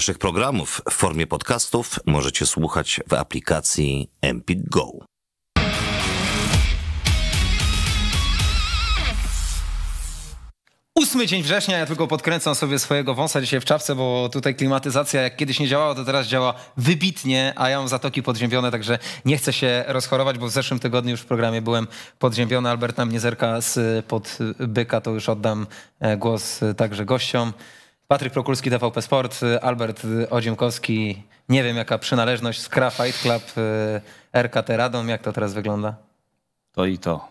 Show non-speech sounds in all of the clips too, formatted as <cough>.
Naszych programów w formie podcastów możecie słuchać w aplikacji Empik Go. Ósmy dzień września, ja tylko podkręcam sobie swojego wąsa dzisiaj w czapce, bo tutaj klimatyzacja jak kiedyś nie działała, to teraz działa wybitnie, a ja mam zatoki podziębione, także nie chcę się rozchorować, bo w zeszłym tygodniu już w programie byłem podziębiony. Albert nam nie zerka z pod byka, to już oddam e, głos także gościom. Patryk Prokulski, TVP Sport, Albert Odziemkowski, nie wiem jaka przynależność, Skra Fight Club, e, RKT Radom, jak to teraz wygląda? To i to.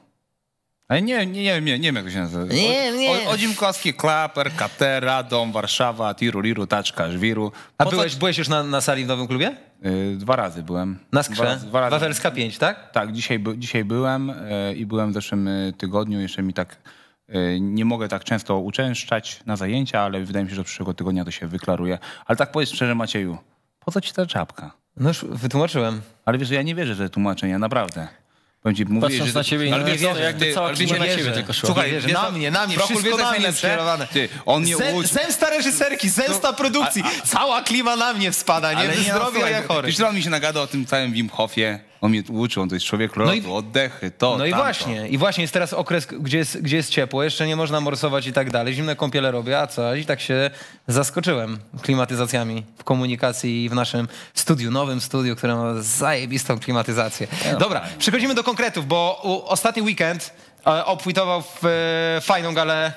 Ale nie, nie, nie, nie, nie wiem jak to się nazywa. Nie, nie. Odzimkowski, Klap, RKT, Radom, Warszawa, Tiru, Liru, Taczka, Żwiru. A byłeś, byłeś już na, na sali w nowym klubie? Y, Dwa razy byłem. Na Dwa Skrze? razy- dwa razy. Wawelska 5, tak? Tak, dzisiaj, dzisiaj byłem y, i byłem w zeszłym y, tygodniu. Jeszcze mi tak nie mogę tak często uczęszczać na zajęcia, ale wydaje mi się, że przyszłego tygodnia to się wyklaruje. Ale tak powiedz szczerze, Macieju, po co ci ta czapka? No już wytłumaczyłem. Ale wiesz, ja nie wierzę w te tłumaczenia, naprawdę. Powiem ci, mówię, Patrząc że... na ciebie, ale nie wiesz, wierzę. co, Jakby ty- cała ale wiesz, klima nie na ciebie tylko szła. Słuchaj, Wierzę, wiesz na mnie, na mnie, Prokul, wszystko na mnie skierowane. Ty, on mnie Zem, zemsta reżyserki, zemsta produkcji. Cała klima na mnie spada, nie? Ale nie, zdrowie, słuchaj, ja chory. Wiesz, on mi się nagada o tym całym Wim Hofie. On mnie uczył, on to jest człowiek lodu, i- oddechy, to, No i właśnie, i właśnie jest teraz okres, gdzie jest, gdzie jest ciepło, jeszcze nie można morsować i tak dalej. Zimne kąpiele robię, a co? I tak się zaskoczyłem klimatyzacjami w komunikacji i w naszym studiu, nowym studiu, które ma zajebistą klimatyzację. Dobra, przechodzimy do konkretów, bo u, ostatni weekend e, obfitował w e, fajną galę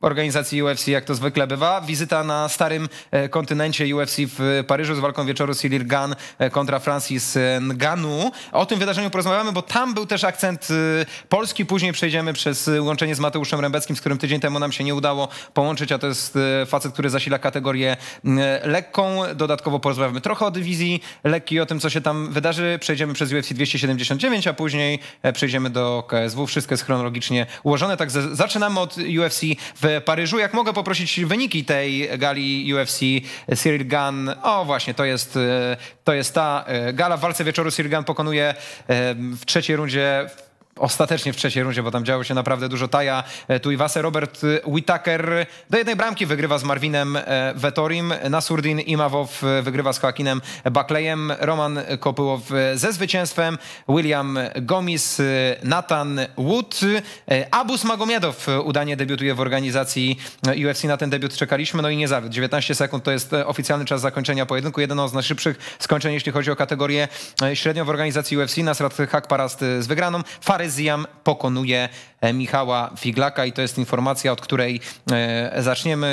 organizacji UFC, jak to zwykle bywa. Wizyta na starym e, kontynencie UFC w Paryżu z walką wieczoru Cilir Gan e, kontra Francis Ngannou. O tym wydarzeniu porozmawiamy, bo tam był też akcent e, polski. Później przejdziemy przez łączenie z Mateuszem Rębeckim, z którym tydzień temu nam się nie udało połączyć, a to jest facet, który zasila kategorię lekką. Dodatkowo porozmawiamy trochę o dywizji lekkiej, o tym, co się tam wydarzy. Przejdziemy przez UFC 279, a później przejdziemy do KSW. Wszystko jest chronologicznie ułożone. Tak, zaczynamy od UFC w Paryżu. Jak mogę poprosić wyniki tej gali UFC Cyril Gunn? O właśnie, to jest, e, to jest ta e, gala. W walce wieczoru Cyril Gunn pokonuje e, w trzeciej rundzie Ostatecznie w trzeciej rundzie, bo tam działo się naprawdę dużo taja. E, Tu Iwase Robert Whittaker do jednej bramki wygrywa z Marvinem e, Vettorim. Nasurdin Imawow e, wygrywa z Joaquinem Buckleyem. Roman Kopyłow e, ze zwycięstwem. William Gomis, e, Nathan Wood. e, Abus Magomiedow e, udanie debiutuje w organizacji e, UFC. Na ten debiut czekaliśmy, no i nie zawiódł. 19 sekund to jest e, oficjalny czas zakończenia pojedynku. Jedno z najszybszych skończeń, jeśli chodzi o kategorię e, średnią w organizacji UFC. Nasrat Hakparast e, z wygraną. Faryz Ziam pokonuje e, Michała Figlaka i to jest informacja, od której e, zaczniemy.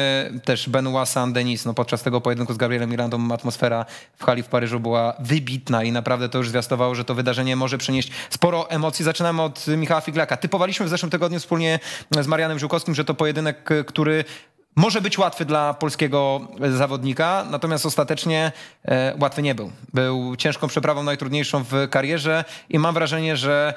Też Benoit Saint-Denis, no podczas tego pojedynku z Gabrielem Mirandą atmosfera w hali w Paryżu była wybitna i naprawdę to już zwiastowało, że to wydarzenie może przynieść sporo emocji. Zaczynamy od Michała Figlaka. Typowaliśmy w zeszłym tygodniu wspólnie z Marianem Żółkowskim, że to pojedynek, e, który może być łatwy dla polskiego zawodnika, natomiast ostatecznie łatwy nie był. Był ciężką przeprawą, najtrudniejszą w karierze i mam wrażenie, że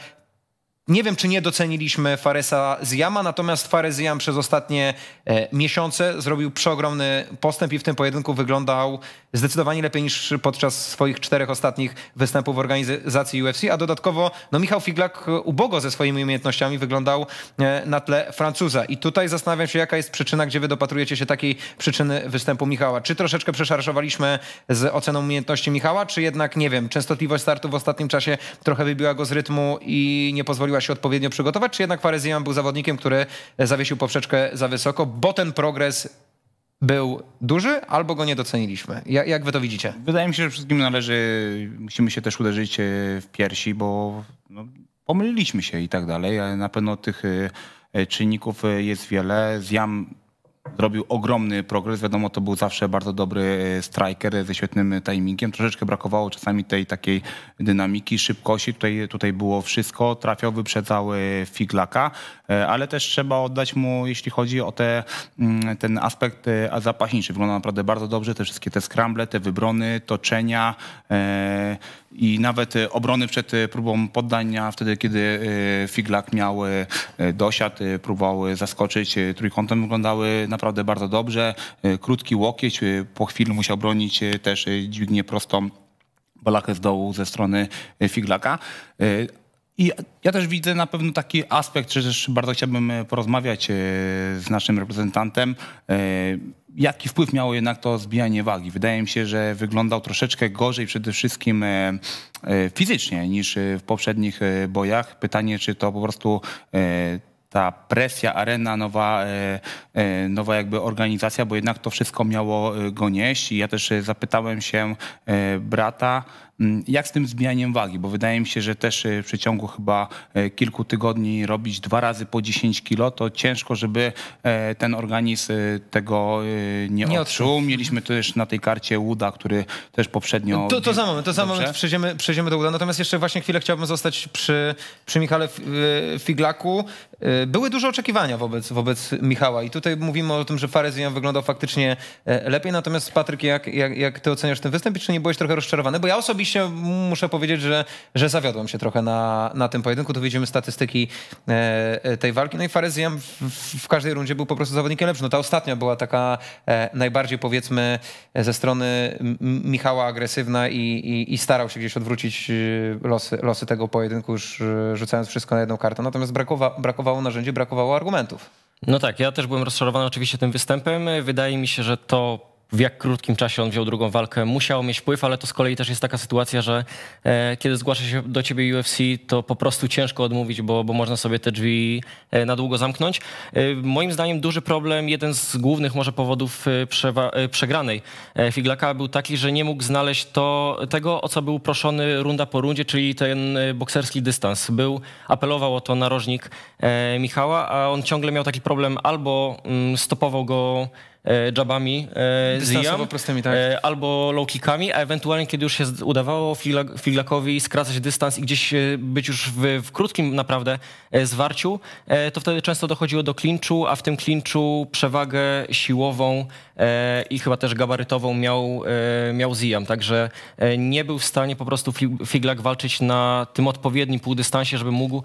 nie wiem, czy nie doceniliśmy Faresa Zjama, natomiast Fares Zjam przez ostatnie e, miesiące zrobił przeogromny postęp i w tym pojedynku wyglądał zdecydowanie lepiej niż podczas swoich czterech ostatnich występów w organizacji UFC, a dodatkowo no, Michał Figlak ubogo ze swoimi umiejętnościami wyglądał e, na tle Francuza. I tutaj zastanawiam się, jaka jest przyczyna, gdzie wy dopatrujecie się takiej przyczyny występu Michała. Czy troszeczkę przeszarżowaliśmy z oceną umiejętności Michała, czy jednak, nie wiem, częstotliwość startu w ostatnim czasie trochę wybiła go z rytmu i nie pozwoliła się odpowiednio przygotować, czy jednak Farezian był zawodnikiem, który zawiesił poprzeczkę za wysoko, bo ten progres był duży, albo go nie doceniliśmy. Jak, jak wy to widzicie? Wydaje mi się, że wszystkim należy, musimy się też uderzyć e, w piersi, bo no, pomyliliśmy się i tak dalej, ale na pewno tych e, czynników e, jest wiele. Zjam zrobił ogromny progres, wiadomo, to był zawsze bardzo dobry e, striker ze świetnym timingiem. Troszeczkę brakowało czasami tej takiej dynamiki, szybkości. Tutaj, tutaj było wszystko. Trafiał, wyprzedzał e, Figlaka, e, ale też trzeba oddać mu, jeśli chodzi o te, mm, ten aspekt e, zapaśniczy. Wygląda naprawdę bardzo dobrze. Te wszystkie te scramble, te wybrony, toczenia e, i nawet e, obrony przed e, próbą poddania, wtedy kiedy e, Figlak miał dosiad, próbował zaskoczyć trójkątem, wyglądały naprawdę bardzo dobrze. Krótki łokieć, po chwili musiał bronić też dźwignię prostą balachę z dołu ze strony Figlaka. I ja też widzę na pewno taki aspekt, że też bardzo chciałbym porozmawiać z naszym reprezentantem. E, jaki wpływ miało jednak to zbijanie wagi? Wydaje mi się, że wyglądał troszeczkę gorzej przede wszystkim fizycznie niż w poprzednich bojach. Pytanie, czy to po prostu ta presja, arena, nowa, nowa jakby organizacja, bo jednak to wszystko miało go nieść. I ja też zapytałem się brata, jak z tym zbijaniem wagi? Bo wydaje mi się, że też e, w przeciągu chyba e, kilku tygodni robić dwa razy po 10 kilo, to ciężko, żeby e, ten organizm tego nie, nie odczuł. Mieliśmy też na tej karcie Łuda, który też poprzednio... To, to za moment, to za moment przejdziemy, przejdziemy do Łuda. Natomiast jeszcze właśnie chwilę chciałbym zostać przy, przy Michale Figlaku. Były duże oczekiwania wobec, wobec Michała i tutaj mówimy o tym, że Farezian wyglądał faktycznie lepiej. Natomiast Patryk, jak, jak, jak ty oceniasz ten występ czy nie byłeś trochę rozczarowany? Bo ja osobiście osobiście muszę powiedzieć, że, że zawiodłem się trochę na, na tym pojedynku. Tu widzimy statystyki e, e, tej walki. No i Faryzjan w, w, każdej rundzie był po prostu zawodnikiem lepszym. No ta ostatnia była taka e, najbardziej powiedzmy ze strony Michała agresywna i, i, i, starał się gdzieś odwrócić losy, losy tego pojedynku, już rzucając wszystko na jedną kartę. Natomiast brakowa, brakowało narzędzi, brakowało argumentów. No tak, ja też byłem rozczarowany oczywiście tym występem. Wydaje mi się, że to w jak krótkim czasie on wziął drugą walkę, musiał mieć wpływ, ale to z kolei też jest taka sytuacja, że e, kiedy zgłasza się do ciebie UFC, to po prostu ciężko odmówić, bo, bo można sobie te drzwi e, na długo zamknąć. E, moim zdaniem duży problem, jeden z głównych może powodów e, e, przegranej e, Figlaka był taki, że nie mógł znaleźć to, tego, o co był proszony runda po rundzie, czyli ten bokserski dystans. Był, apelował o to narożnik Michała, a on ciągle miał taki problem, albo mm, stopował go jabami e, Ziam, prostymi, tak. E, albo low kickami, a ewentualnie kiedy już się udawało Figlakowi skracać dystans i gdzieś być już w, w krótkim naprawdę zwarciu, to wtedy często dochodziło do klinczu, a w tym klinczu przewagę siłową i chyba też gabarytową miał, miał Ziam, także nie był w stanie po prostu Figlak walczyć na tym odpowiednim półdystansie, żeby mógł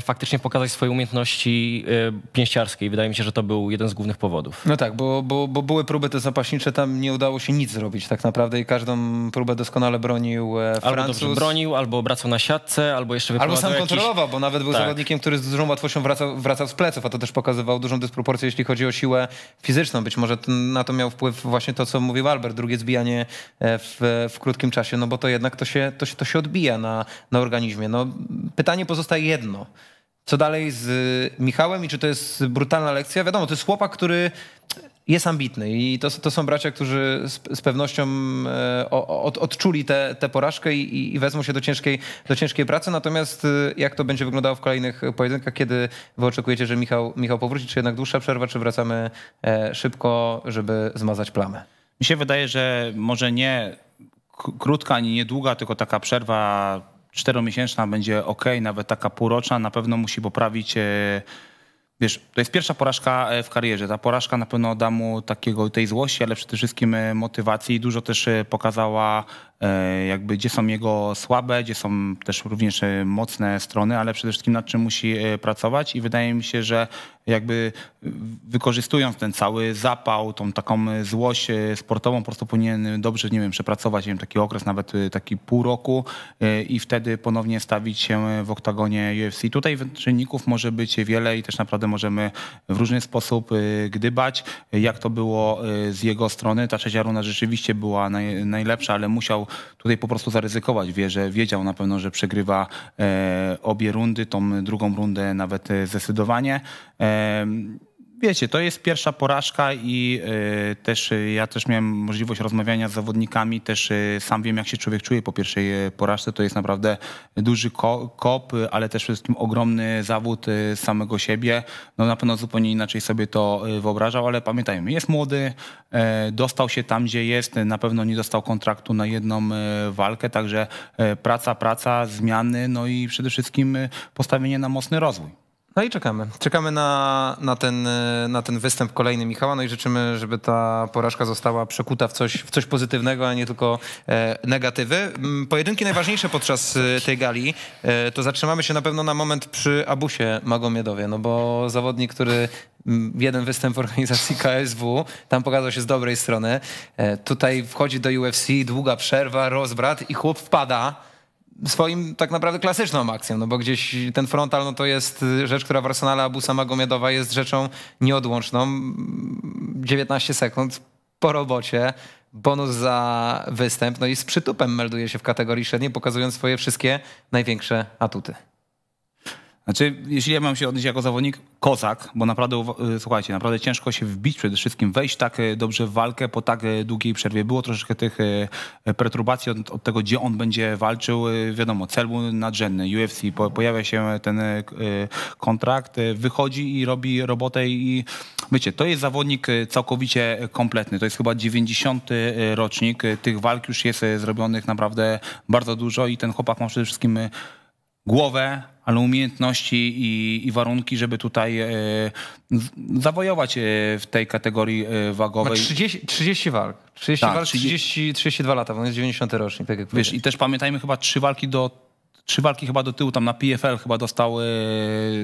faktycznie pokazać swoje umiejętności pięściarskie. Wydaje mi się, że to był jeden z głównych powodów. No tak, bo, bo bo, były próby te zapaśnicze, tam nie udało się nic zrobić tak naprawdę i każdą próbę doskonale bronił e, Albo dobrze bronił, albo obracał na siatce, albo jeszcze Albo sam jakiś... kontrolował, bo nawet był tak. zawodnikiem, który z dużą łatwością wracał, wracał z pleców, a to też pokazywał dużą dysproporcję, jeśli chodzi o siłę fizyczną. Być może na to miał wpływ właśnie to, co mówił Albert, drugie zbijanie e, w, w krótkim czasie, no bo to jednak to się, to się, to się odbija na, na organizmie. No, pytanie pozostaje jedno co dalej z Michałem i czy to jest brutalna lekcja? Wiadomo, to jest chłopak, który jest ambitny i to, to są bracia, którzy z, z pewnością e, od, odczuli tę porażkę i, i, wezmą się do ciężkiej, do ciężkiej pracy. Natomiast e, jak to będzie wyglądało w kolejnych pojedynkach, kiedy wy oczekujecie, że Michał, Michał powróci, czy jednak dłuższa przerwa, czy wracamy e, szybko, żeby zmazać plamę? Mi się wydaje, że może nie krótka ani niedługa, tylko taka przerwa czteromiesięczna będzie ok, nawet taka półroczna, na pewno musi poprawić Wiesz, to jest pierwsza porażka e, w karierze. Ta porażka na pewno da mu takiego tej złości, ale przede wszystkim e, motywacji. Dużo też e, pokazała jakby gdzie są jego słabe, gdzie są też również e, mocne strony, ale przede wszystkim nad czym musi e, pracować i wydaje mi się, że jakby wykorzystując ten cały zapał, tą taką złość sportową, po prostu powinien dobrze, nie wiem, przepracować nie wiem, taki okres, nawet taki pół roku i wtedy ponownie stawić się w oktagonie UFC. Tutaj czynników może być wiele i też naprawdę możemy w różny sposób gdybać, jak to było z jego strony. Ta trzecia runda rzeczywiście była naj, najlepsza, ale musiał tutaj po prostu zaryzykować. Wie, że wiedział na pewno, że przegrywa e, obie rundy, tą drugą rundę nawet e, zdecydowanie. Wiecie, to jest pierwsza porażka i y, też y, ja też miałem możliwość rozmawiania z zawodnikami, też y, sam wiem, jak się człowiek czuje po pierwszej porażce. To jest naprawdę duży ko kop, ale też przede wszystkim ogromny zawód samego siebie. No na pewno zupełnie inaczej sobie to wyobrażał, ale pamiętajmy, jest młody, dostał się tam, gdzie jest, na pewno nie dostał kontraktu na jedną walkę, także praca, praca, zmiany, no i przede wszystkim postawienie na mocny rozwój. No i czekamy. Czekamy na, na, ten, na ten występ kolejny Michała, no i życzymy, żeby ta porażka została przekuta w coś, w coś pozytywnego, a nie tylko e, negatywy. Mm, pojedynki najważniejsze podczas e, tej gali, e, to zatrzymamy się na pewno na moment przy Abusie Magomiedowie, no bo zawodnik, który mm, jeden występ w organizacji KSW, tam pokazał się z dobrej strony. E, tutaj wchodzi do UFC, długa przerwa, rozbrat i chłop wpada swoim tak naprawdę klasyczną akcją, no bo gdzieś ten frontal no to jest rzecz, która w arsenale Abusa Magomedowa jest rzeczą nieodłączną. 19 sekund po robocie, bonus za występ, no i z przytupem melduje się w kategorii średniej, pokazując swoje wszystkie największe atuty. Znaczy, jeśli ja mam się odnieść jako zawodnik, kozak, bo naprawdę, y, słuchajcie, naprawdę ciężko się wbić przede wszystkim, wejść tak y, dobrze w walkę po tak y, długiej przerwie. Było troszeczkę tych perturbacji od, od tego, gdzie on będzie walczył. Wiadomo, cel był nadrzędny, UFC, po, pojawia się ten kontrakt, wychodzi i robi robotę i wiecie, to jest zawodnik całkowicie kompletny. To jest chyba 90 rocznik. Tych walk już jest zrobionych naprawdę bardzo dużo i ten chłopak ma przede wszystkim głowę, ale umiejętności i, i warunki, żeby tutaj e, zawojować e, w tej kategorii e, wagowej. Ma 30, 30 walk. 30 tak, walk, 30, 32 lata, bo on jest 90 rocznik, tak jak Wiesz, i też pamiętajmy chyba trzy walki do trzy walki chyba do tyłu, tam na PFL chyba dostał...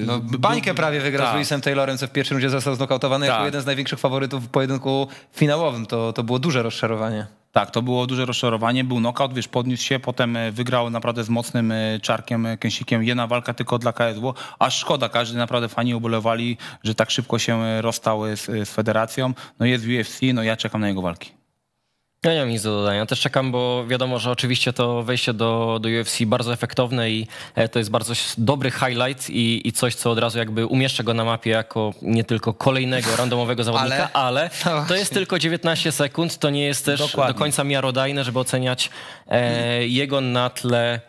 No, bańkę prawie wygrał tak. z Luisem Taylorem, co w pierwszym rundzie został znokautowany tak. jako jeden z największych faworytów w pojedynku finałowym. To, to było duże rozczarowanie. Tak, to było duże rozczarowanie, był knockout, wiesz, podniósł się, potem e, wygrał naprawdę z mocnym e, czarkiem, e, kęsikiem, jedna walka tylko dla KSW, aż szkoda, każdy naprawdę fani ubolewali, że tak szybko się rozstał z, z federacją. No jest UFC, no ja czekam na jego walki. Ja nie mam nic do dodania. Też czekam, bo wiadomo, że oczywiście to wejście do, do UFC bardzo efektowne i e, to jest bardzo dobry highlight i, i coś, co od razu jakby umieszczę go na mapie jako nie tylko kolejnego randomowego zawodnika, ale, ale <laughs> to jest tylko 19 sekund. To nie jest też Dokładnie. do końca miarodajne, żeby oceniać e, jego na tle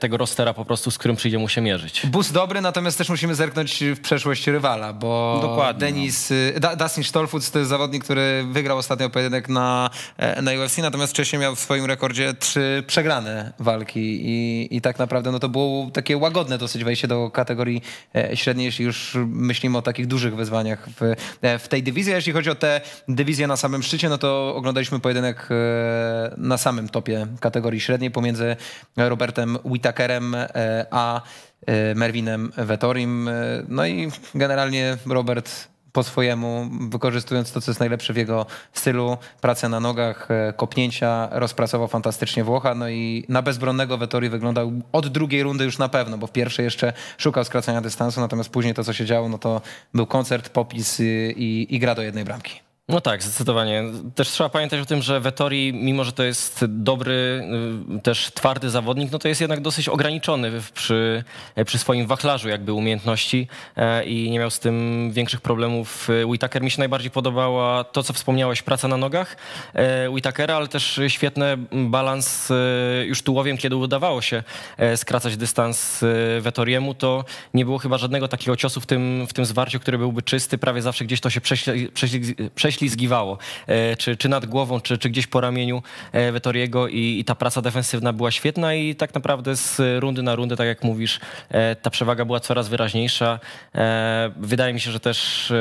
tego rostera po prostu, z którym przyjdzie mu się mierzyć. Bus dobry, natomiast też musimy zerknąć w przeszłość rywala, bo Dokładnie, Denis, no. Dustin Stolfus to jest zawodnik, który wygrał ostatnio pojedynek na, e, na UFC, natomiast wcześniej miał w swoim rekordzie trzy przegrane walki i, i tak naprawdę no to było takie łagodne dosyć wejście do kategorii średniej, jeśli już myślimy o takich dużych wyzwaniach w, w tej dywizji. A jeśli chodzi o tę dywizję na samym szczycie, no to oglądaliśmy pojedynek na samym topie kategorii średniej pomiędzy Robertem Whitakerem e, a e, Merwinem Vettorim. E, no i generalnie Robert po swojemu, wykorzystując to, co jest najlepsze w jego stylu, pracę na nogach, kopnięcia, rozpracował fantastycznie Włocha, no i na bezbronnego Vettori wyglądał od drugiej rundy już na pewno, bo w pierwszej jeszcze szukał skracania dystansu, natomiast później to, co się działo, no to był koncert, popis i, i, i gra do jednej bramki. No tak, zdecydowanie. Też trzeba pamiętać o tym, że Vettori, mimo że to jest dobry, y, też twardy zawodnik, no to jest jednak dosyć ograniczony przy, przy swoim wachlarzu jakby umiejętności e, i nie miał z tym większych problemów. Whitaker mi się najbardziej podobała to, co wspomniałeś, praca na nogach e, Whitakera, ale też świetny balans e, już tułowiem, kiedy udawało się skracać dystans Vettoriemu, to nie było chyba żadnego takiego ciosu w tym, w tym zwarciu, który byłby czysty. Prawie zawsze gdzieś to się prześli, prześli, prześli ślizgiwało, e, czy, czy nad głową, czy, czy gdzieś po ramieniu e, Vettoriego i, i ta praca defensywna była świetna i tak naprawdę z rundy na rundę, tak jak mówisz, e, ta przewaga była coraz wyraźniejsza. Wydaje mi się, że też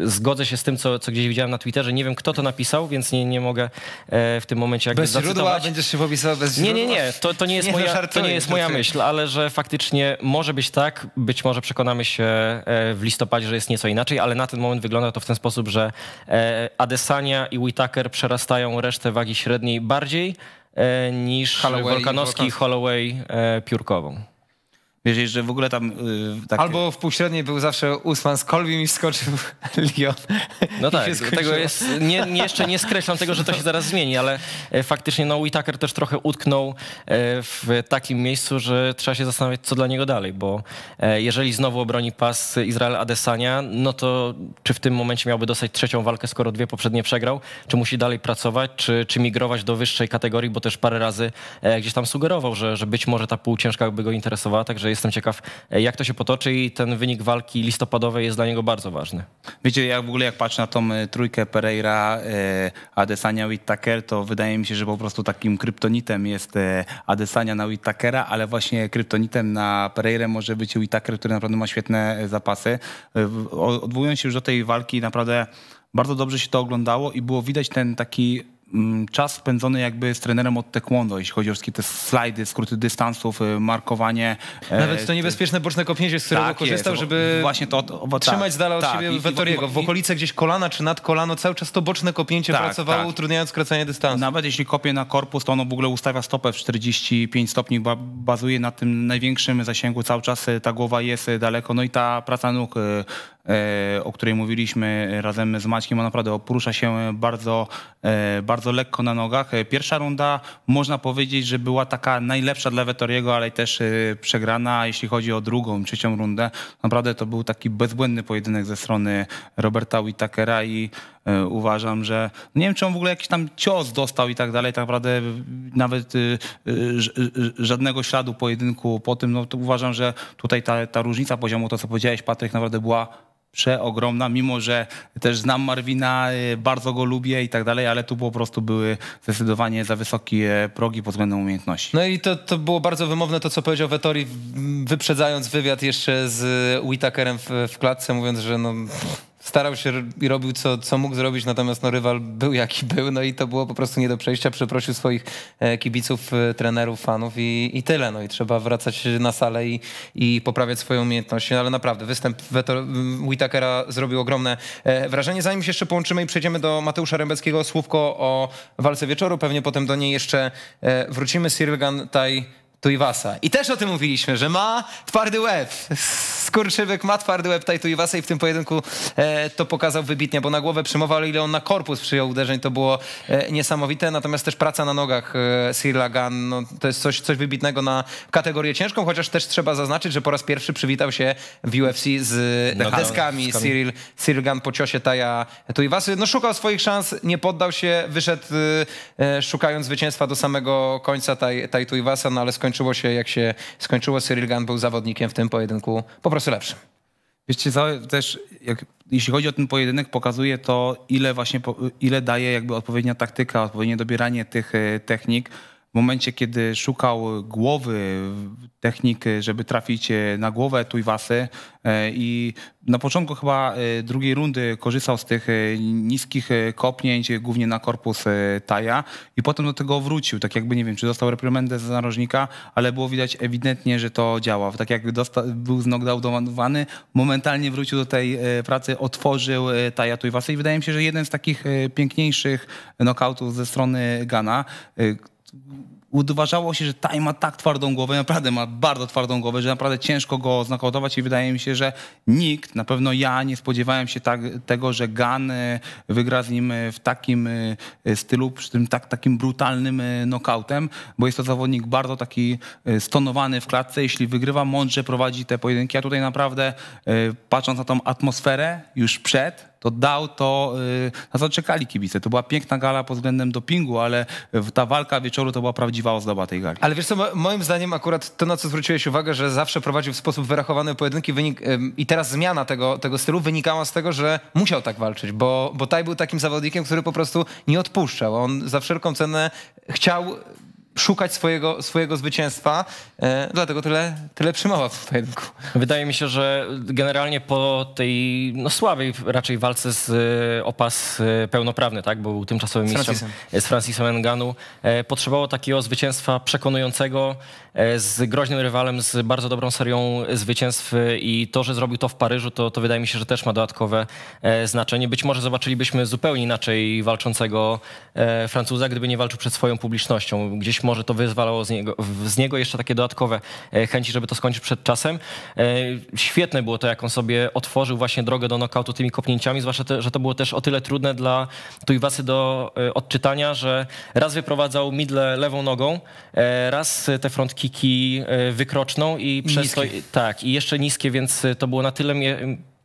zgodzę się z tym, co, co gdzieś widziałem na Twitterze. Nie wiem, kto to napisał, więc nie, nie mogę w tym momencie jakby bez zacytować. źródła będziesz się popisał bez źródła? Nie, nie, nie. To, to nie jest, nie moja, to nie jest moja myśl, ale że faktycznie może być tak, być może przekonamy się w listopadzie, że jest nieco inaczej, ale na ten moment wygląda to w ten sposób, że Adesanya i Whitaker przerastają resztę wagi średniej bardziej e, niż Holloway Volkanowski i Holloway e, piórkową. Wiesz, że w ogóle tam... Yy, tak... Albo w półśredniej był zawsze Usman z Kolbim i skoczył Leon. No tak, tego jest, nie, nie, jeszcze nie skreślam tego, że to się zaraz zmieni, ale e, faktycznie no, Whitaker też trochę utknął e, w takim miejscu, że trzeba się zastanawiać, co dla niego dalej, bo e, jeżeli znowu obroni pas Izrael Adesania, no to czy w tym momencie miałby dostać trzecią walkę, skoro dwie poprzednie przegrał, czy musi dalej pracować, czy, czy migrować do wyższej kategorii, bo też parę razy gdzieś tam sugerował, że, że być może ta półciężka by go interesowała, także jestem ciekaw, e, jak to się potoczy i ten wynik walki listopadowej jest dla niego bardzo ważny. Wiecie, jak w ogóle jak patrzę na tą e, trójkę Pereira, e, Adesanya, Whittaker, to wydaje mi się, że po prostu takim kryptonitem jest Adesanya na Whittakera, ale właśnie kryptonitem na Pereira może być Whittaker, który naprawdę ma świetne zapasy. Odwołując się już do tej walki, naprawdę bardzo dobrze się to oglądało i było widać ten taki czas spędzony jakby z trenerem od taekwondo, jeśli chodzi o wszystkie te slajdy, skróty dystansów, y, markowanie. e, Nawet to niebezpieczne boczne kopnięcie, z którego Tak korzystał, jest, żeby właśnie to- to- trzymać tak, z dala od tak. siebie Vettoriego. W okolice gdzieś kolana czy nad kolano cały czas to boczne kopięcie Tak, pracowało, tak. utrudniając skracanie dystansu. Nawet jeśli kopie na korpus, to ono w ogóle ustawia stopę w 45 stopni, ba bazuje na tym największym zasięgu, cały czas e, ta głowa jest e, daleko. No i ta praca nóg, o której mówiliśmy razem z Maćkiem, ona naprawdę porusza się bardzo, e, bardzo lekko na nogach. E, Pierwsza runda można powiedzieć, że była taka najlepsza dla Vettoriego, ale też e, przegrana, jeśli chodzi o drugą, trzecią rundę. Naprawdę to był taki bezbłędny pojedynek ze strony Roberta Whitakera i e, uważam, że no nie wiem, czy on w ogóle jakiś tam cios dostał i tak dalej, tak naprawdę nawet żadnego śladu pojedynku po tym, no uważam, że tutaj ta, ta różnica poziomu, to co powiedziałeś Patryk, naprawdę była przeogromna, mimo że też znam Marwina, y, bardzo go lubię i tak dalej, ale tu po prostu były zdecydowanie za wysokie progi pod względem umiejętności. No i to, to było bardzo wymowne to, co powiedział Vettori, wyprzedzając wywiad jeszcze z Whitakerem w, w klatce, mówiąc, że no, starał się i robił, co, co mógł zrobić, natomiast no, rywal był jaki był, no i to było po prostu nie do przejścia. Przeprosił swoich e, kibiców, e, trenerów, fanów i, i tyle. No i trzeba wracać na salę i, i poprawiać swoje umiejętności, no, ale naprawdę występ Whitakera zrobił ogromne e, wrażenie. Zanim się jeszcze połączymy i przejdziemy do Mateusza Rembeckiego, słówko o walce wieczoru, pewnie potem do niej jeszcze wrócimy. Sirgan Taj Tuivasa. I też o tym mówiliśmy, że ma twardy łeb. Skurczybyk ma twardy łeb Tai Tuivasa i w tym pojedynku e, to pokazał wybitnie, bo na głowę przyjmował, ale ile on na korpus przyjął uderzeń, to było e, niesamowite. Natomiast też praca na nogach e, Cyril Lagan, no, to jest coś, coś wybitnego na kategorię ciężką, chociaż też trzeba zaznaczyć, że po raz pierwszy przywitał się w UFC z Nogami, deskami deskami. Cyril, Cyril Gan po ciosie Taja Tuivasy. No szukał swoich szans, nie poddał się, wyszedł e, szukając zwycięstwa do samego końca Taj, taj Tuivasa, no ale skończyło się jak się skończyło. Cyril Gan był zawodnikiem w tym pojedynku po prostu lepszym. Wiecie też jak, jeśli chodzi o ten pojedynek, pokazuje to, ile właśnie, ile daje jakby odpowiednia taktyka, odpowiednie dobieranie tych e, technik. Momencie, kiedy szukał głowy technik, żeby trafić e, na głowę Tuivasy e, i na początku chyba e, drugiej rundy korzystał z tych niskich kopnięć, głównie na korpus Taja i potem do tego wrócił, tak jakby nie wiem, czy dostał reprymendę z narożnika, ale było widać ewidentnie, że to działa. Tak jak był knockdownowany, momentalnie wrócił do tej pracy, otworzył Taja Tuivasa i wydaje mi się, że jeden z takich piękniejszych knockoutów ze strony Gana. Uważało się, że Taj ma tak twardą głowę, naprawdę ma bardzo twardą głowę, że naprawdę ciężko go znokautować i wydaje mi się, że nikt, na pewno ja nie spodziewałem się tak, tego, że Gan e, wygra z nim e, w takim e, stylu, przy tym tak, takim brutalnym knockoutem, bo jest to zawodnik bardzo taki stonowany w klatce, jeśli wygrywa mądrze, prowadzi te pojedynki, a tutaj naprawdę patrząc na tą atmosferę już przed, to dał to, y, na co czekali kibice. To była piękna gala pod względem dopingu, ale ta walka wieczoru to była prawdziwa ozdoba tej gali. Ale wiesz co, mo- moim zdaniem akurat to, na co zwróciłeś uwagę, że zawsze prowadził w sposób wyrachowany pojedynki wynik, i teraz zmiana tego, tego stylu wynikała z tego, że musiał tak walczyć, bo, bo Taj był takim zawodnikiem, który po prostu nie odpuszczał. On za wszelką cenę chciał szukać swojego, swojego zwycięstwa, e, dlatego tyle, tyle przyjmował w pojedynku. Wydaje mi się, że generalnie po tej no, słabej raczej walce z e, opas e, pełnoprawny, tak, bo był tymczasowym Z mistrzem Francisem. z Francisem Nganu, e, potrzebowało takiego zwycięstwa przekonującego e, z groźnym rywalem, z bardzo dobrą serią zwycięstw e, i to, że zrobił to w Paryżu, to, to wydaje mi się, że też ma dodatkowe e, znaczenie. Być może zobaczylibyśmy zupełnie inaczej walczącego e, Francuza, gdyby nie walczył przed swoją publicznością. Gdzieś może to wyzwalało z niego, z niego jeszcze takie dodatkowe e, chęci, żeby to skończyć przed czasem. E, Świetne było to, jak on sobie otworzył właśnie drogę do knockoutu tymi kopnięciami, zwłaszcza, te, że to było też o tyle trudne dla Tuivasy do e, odczytania, że raz wyprowadzał midle lewą nogą, raz te front kicki e, wykroczną i przez to, tak, i jeszcze niskie, więc to było na tyle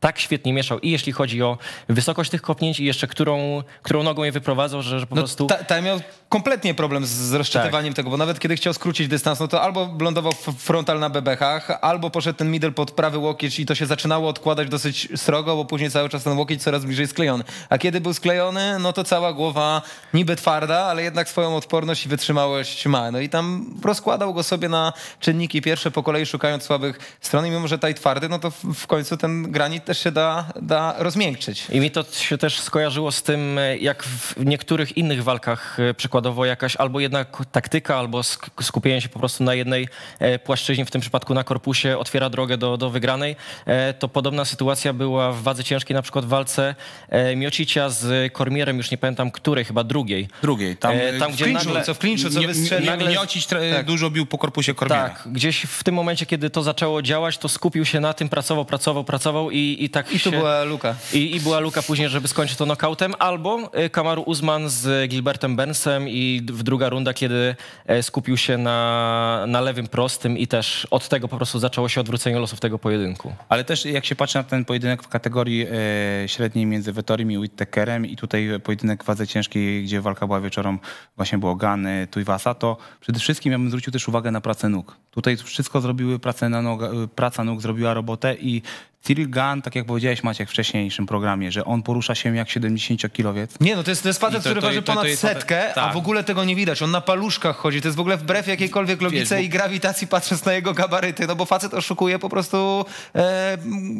tak świetnie mieszał i jeśli chodzi o wysokość tych kopnięć i jeszcze którą, którą nogą je wyprowadzał, że, że po No, prostu... ta, ta miał kompletnie problem z- rozczytywaniem tego, bo nawet kiedy chciał skrócić dystans, no to albo lądował frontal na bebechach, albo poszedł ten middle pod prawy łokieć i to się zaczynało odkładać dosyć srogo, bo później cały czas ten łokieć coraz bliżej sklejony. A kiedy był sklejony, no to cała głowa niby twarda, ale jednak swoją odporność i wytrzymałość ma. No i tam rozkładał go sobie na czynniki pierwsze po kolei, szukając słabych stron i mimo, że taj twardy, no to w końcu ten granit też się da, da rozmiękczyć. I mi to się też skojarzyło z tym, jak w niektórych innych walkach e, przykładowo jakaś albo jednak taktyka, albo sk- skupienie się po prostu na jednej e, płaszczyźnie, w tym przypadku na korpusie, otwiera drogę do, do wygranej. E, To podobna sytuacja była w wadze ciężkiej, na przykład w walce e, Miocicia z Kormierem, już nie pamiętam której, chyba drugiej. Drugiej. Tam, E, tam, w gdzie klinczu, nagle- co w klinczu, co wystrzelił. nie- Nagle- Miocić tak. dużo bił po korpusie Kormiera. Tak, gdzieś w tym momencie, kiedy to zaczęło działać, to skupił się na tym, pracował, pracował, pracował i, i tak I tu się... była luka. I, I była luka później, żeby skończyć to knockoutem, albo y, Kamaru Uzman z Gilbertem Burnsem i w druga runda, kiedy e, skupił się na, na lewym prostym i też od tego po prostu zaczęło się odwrócenie losów tego pojedynku. Ale też jak się patrzy na ten pojedynek w kategorii e, średniej między Vettorim i Whittakerem i tutaj pojedynek w wadze ciężkiej, gdzie walka była wieczorem, właśnie było Gany, Tuivasa, to przede wszystkim ja bym zwrócił też uwagę na pracę nóg. Tutaj wszystko zrobiły pracę na noga, e, praca nóg zrobiła robotę i Cyril Gunn, tak jak powiedziałeś Maciek w wcześniejszym programie, że on porusza się jak 70-kilowiec. Nie, no to jest, to jest facet, to- który to- waży ponad setkę, a tak. w ogóle tego nie widać. On na paluszkach chodzi. To jest w ogóle wbrew jakiejkolwiek logice bo- i grawitacji patrząc na jego gabaryty, no bo facet oszukuje po prostu e,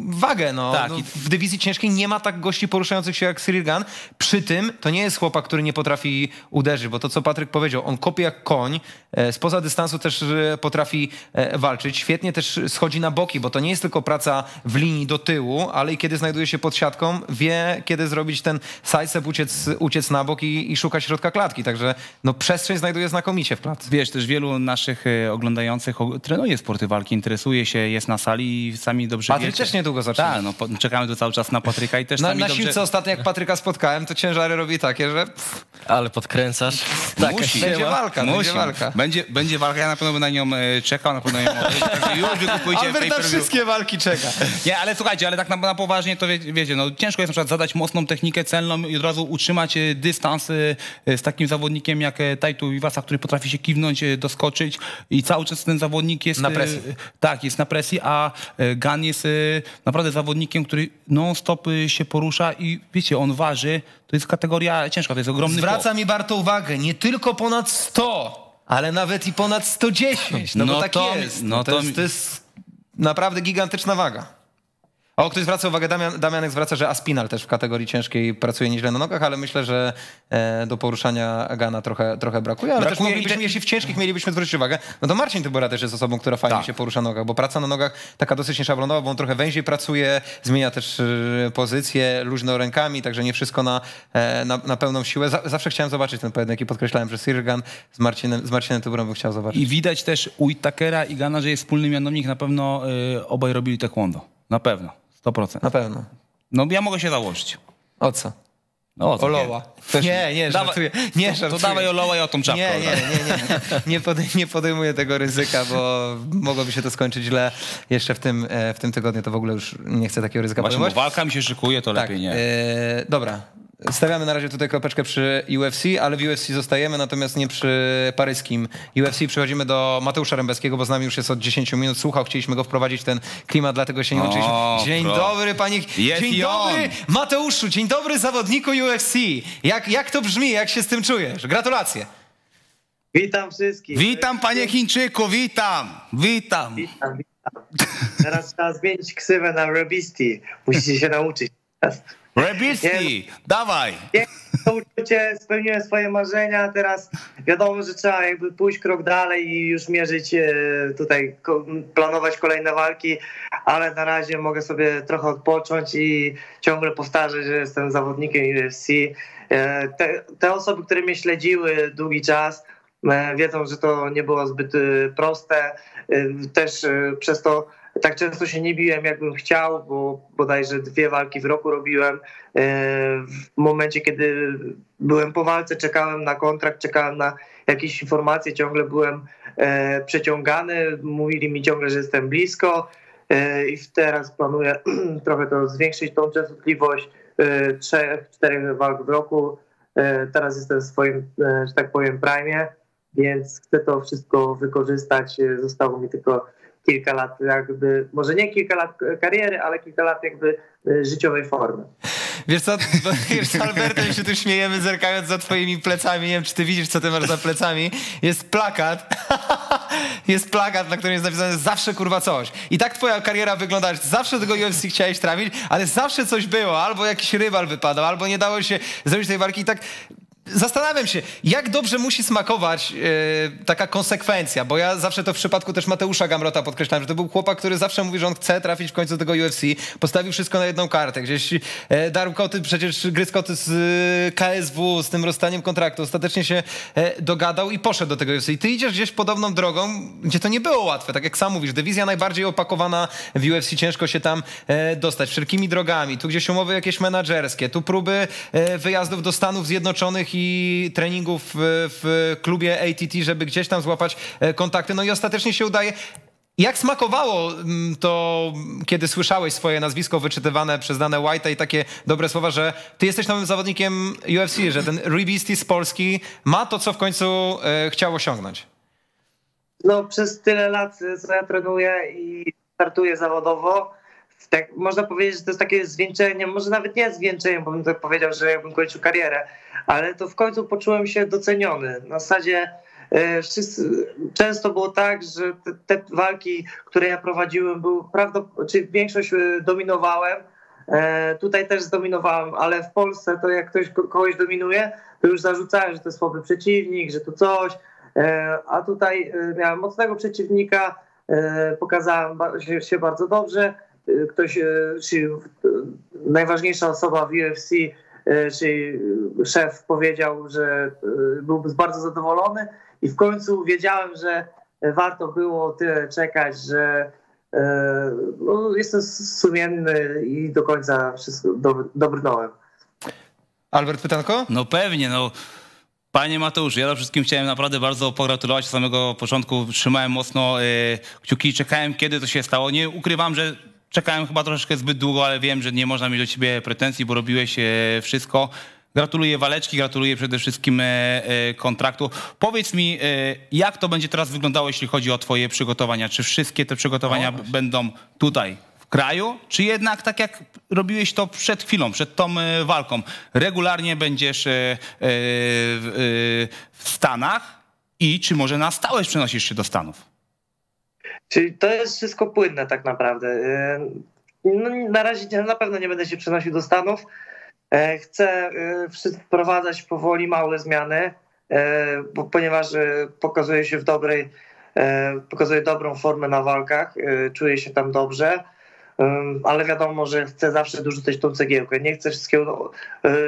wagę. No. Tak, no, i- w dywizji ciężkiej nie ma tak gości poruszających się jak Cyril Gunn. Przy tym to nie jest chłopak, który nie potrafi uderzyć, bo to co Patryk powiedział, on kopie jak koń, e, spoza dystansu też e, potrafi e, walczyć. Świetnie też schodzi na boki, bo to nie jest tylko praca w linii do tyłu, ale i kiedy znajduje się pod siatką, wie kiedy zrobić ten sidestep, uciec, uciec na bok i, i szukać środka klatki. Także no, przestrzeń znajduje znakomicie w klatce. Wiesz, też wielu naszych e, oglądających trenuje sporty walki, interesuje się, jest na sali i sami dobrze Patryk wiecie. też niedługo zacznie. Tak, no czekamy tu cały czas na Patryka i też Na, sami na dobrze... siłce ostatnio, jak Patryka spotkałem, to ciężary robi takie, że pff, Ale podkręcasz. Tak, Musi. będzie walka, Musi. będzie walka. Będzie, będzie walka, ja na pewno będę na nią e, czekał, na pewno ją <laughs> już wykupujcie Albert na wszystkie walki czeka. Nie, ale słuchajcie, ale tak na, na poważnie to wie, wiecie, no ciężko jest na przykład zadać mocną technikę celną i od razu utrzymać e, dystans e, e, z takim zawodnikiem jak Taito Iwasa, który potrafi się kiwnąć, doskoczyć i cały czas ten zawodnik jest... Na presji. Tak, jest na presji, a Gan jest naprawdę zawodnikiem, który non-stop się porusza i wiecie, on waży, to jest kategoria ciężka, to jest ogromny Zwraca mi Barto uwagę, nie tylko ponad 100, ale nawet i ponad 110. No, No bo tak to- jest. no No to, to jest, to jest naprawdę gigantyczna waga. O, ktoś zwraca uwagę, Damian, Damianek zwraca, że Aspinal też w kategorii ciężkiej pracuje nieźle na nogach, ale myślę, że e, do poruszania Gana trochę, trochę brakuje. Ale Brakuje też moglibyśmy, te- jeśli w ciężkich mielibyśmy zwrócić uwagę, no to Marcin Tybora też jest osobą, która fajnie Tak. się porusza na nogach, bo praca na nogach taka dosyć nieszablonowa, bo on trochę węziej pracuje, zmienia też e, pozycję, luźno rękami, także nie wszystko na, e, na, na pełną siłę. Za, zawsze chciałem zobaczyć ten pojedynek i podkreślałem, że Sirgan z Marcinem, z Marcinem Tyburą bym chciał zobaczyć. I widać też u Itakera i Gana, że jest wspólny mianownik, na pewno e, obaj robili taekwondo. Na pewno, 100%. Na pewno. No ja mogę się założyć. O co? No, o Oloła. Też- Nie, nie, żartuję. Nie, to, to żartuję. dawaj Oloła i o tą czapkę. Nie, nie, nie, nie. Nie, podej, nie podejmuję tego ryzyka, bo mogłoby się to skończyć źle jeszcze w tym, e, w tym tygodniu. To w ogóle już nie chcę takiego ryzyka Właśnie, bo podejmować. walka mi się szykuje, to Tak, lepiej nie. e, dobra. Stawiamy na razie tutaj kropeczkę przy UFC, ale w UFC zostajemy, natomiast nie przy paryskim UFC. Przechodzimy do Mateusza Rębeckiego, bo z nami już jest od 10 minut. Słuchał, chcieliśmy go wprowadzić w ten klimat, dlatego się nie O, łączyliśmy. Dzień pro. dobry, panie. Jest Dzień on. dobry, Mateuszu. Dzień dobry, zawodniku UFC. Jak, jak to brzmi? Jak się z tym czujesz? Gratulacje. Witam wszystkich. Witam panie Chińczyku, witam, witam. Witam, witam. Teraz trzeba zmienić ksywę na Robisti. Musicie się nauczyć. Rebisti, dawaj. Piękne to uczucie, spełniłem swoje marzenia, teraz wiadomo, że trzeba jakby pójść krok dalej i już mierzyć e, tutaj, planować kolejne walki, ale na razie mogę sobie trochę odpocząć i ciągle powtarzać, że jestem zawodnikiem UFC. E, Te, te osoby, które mnie śledziły długi czas, e, wiedzą, że to nie było zbyt proste. Też przez to tak często się nie biłem, jakbym chciał, bo bodajże dwie walki w roku robiłem. E, W momencie, kiedy byłem po walce, czekałem na kontrakt, czekałem na jakieś informacje, ciągle byłem e, przeciągany. Mówili mi ciągle, że jestem blisko e, i teraz planuję <clears throat> trochę to zwiększyć tą częstotliwość trzech, czterech walk w roku. Teraz jestem w swoim, że tak powiem, prime, więc chcę to wszystko wykorzystać. Zostało mi tylko kilka lat jakby, może nie kilka lat kariery, ale kilka lat jakby e, życiowej formy. Wiesz co, <laughs> z Albertem się tu śmiejemy, zerkając za twoimi plecami. Nie wiem, czy ty widzisz, co ty masz za plecami. Jest plakat. <laughs> jest plakat, na którym jest napisane zawsze kurwa coś. I tak twoja kariera wygląda, zawsze tego UFC chciałeś trafić, ale zawsze coś było, albo jakiś rywal wypadał, albo nie dało się zrobić tej walki i tak Zastanawiam się, jak dobrze musi smakować e, taka konsekwencja, bo ja zawsze to w przypadku też Mateusza Gamrota podkreślałem, że to był chłopak, który zawsze mówi, że on chce trafić w końcu do tego UFC, postawił wszystko na jedną kartę, gdzieś e, darł koty, przecież gryzł koty z e, KSW, z tym rozstaniem kontraktu, ostatecznie się dogadał i poszedł do tego UFC. I ty idziesz gdzieś podobną drogą, gdzie to nie było łatwe, tak jak sam mówisz, dywizja najbardziej opakowana w UFC, ciężko się tam dostać, wszelkimi drogami, tu gdzieś umowy jakieś menadżerskie, tu próby wyjazdów do Stanów Zjednoczonych i treningów w, klubie ATT, żeby gdzieś tam złapać e, kontakty. No i ostatecznie się udaje. Jak smakowało mm, to, kiedy słyszałeś swoje nazwisko wyczytywane przez dane White'a i takie dobre słowa, że ty jesteś nowym zawodnikiem UFC, że ten Ribisti z Polski ma to, co w końcu e, chciał osiągnąć? No przez tyle lat, co ja trenuję i startuję zawodowo, tak można powiedzieć, że to jest takie zwieńczenie, może nawet nie zwieńczenie, bo bym tak powiedział, że jakbym kończył karierę, ale to w końcu poczułem się doceniony. Na zasadzie e, wszyscy, często było tak, że te, te walki, które ja prowadziłem, były prawdopodobnie, czy większość e, dominowałem. E, tutaj też zdominowałem, ale w Polsce to jak ktoś kogoś dominuje, to już zarzucałem, że to słaby przeciwnik, że tu coś. A tutaj miałem mocnego przeciwnika, pokazałem się bardzo dobrze. Ktoś, czyli najważniejsza osoba w UFC E, czyli szef powiedział, że e, byłby bardzo zadowolony i w końcu wiedziałem, że warto było tyle czekać, że e, no, jestem sumienny i do końca wszystko dobrnąłem. Albert Pytanko? No pewnie, no. Panie Mateusz, ja wszystkim chciałem naprawdę bardzo pogratulować. Z samego początku trzymałem mocno y, kciuki, czekałem kiedy to się stało. Nie ukrywam, że czekałem chyba troszeczkę zbyt długo, ale wiem, że nie można mieć do ciebie pretensji, bo robiłeś e, wszystko. Gratuluję waleczki, gratuluję przede wszystkim e, e, kontraktu. Powiedz mi, jak to będzie teraz wyglądało, jeśli chodzi o twoje przygotowania? Czy wszystkie te przygotowania no, będą tutaj, w kraju, czy jednak tak jak robiłeś to przed chwilą, przed tą walką, regularnie będziesz w Stanach i czy może na stałe przenosisz się do Stanów? Czyli to jest wszystko płynne tak naprawdę. Y, no, na razie na pewno nie będę się przenosił do Stanów. E, chcę y, wprowadzać powoli małe zmiany, e, ponieważ y, pokazuje się w dobrej, e, pokazuje dobrą formę na walkach, czuję się tam dobrze, ale wiadomo, że chcę zawsze dorzucać tą cegiełkę. Nie chcę wszystkiego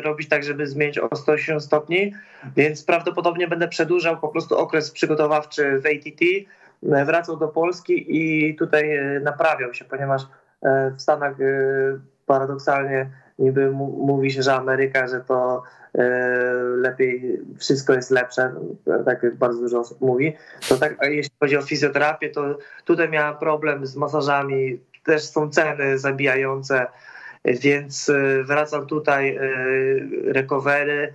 robić tak, żeby zmienić o 180 stopni, więc prawdopodobnie będę przedłużał po prostu okres przygotowawczy w ATT, E, wracał do Polski i tutaj e, naprawiał się, ponieważ e, w Stanach paradoksalnie niby mówi się, że Ameryka, że to lepiej, wszystko jest lepsze, tak bardzo dużo osób mówi. To tak, jeśli chodzi o fizjoterapię, to tutaj miałem problem z masażami, też są ceny zabijające, więc wracam tutaj, recovery,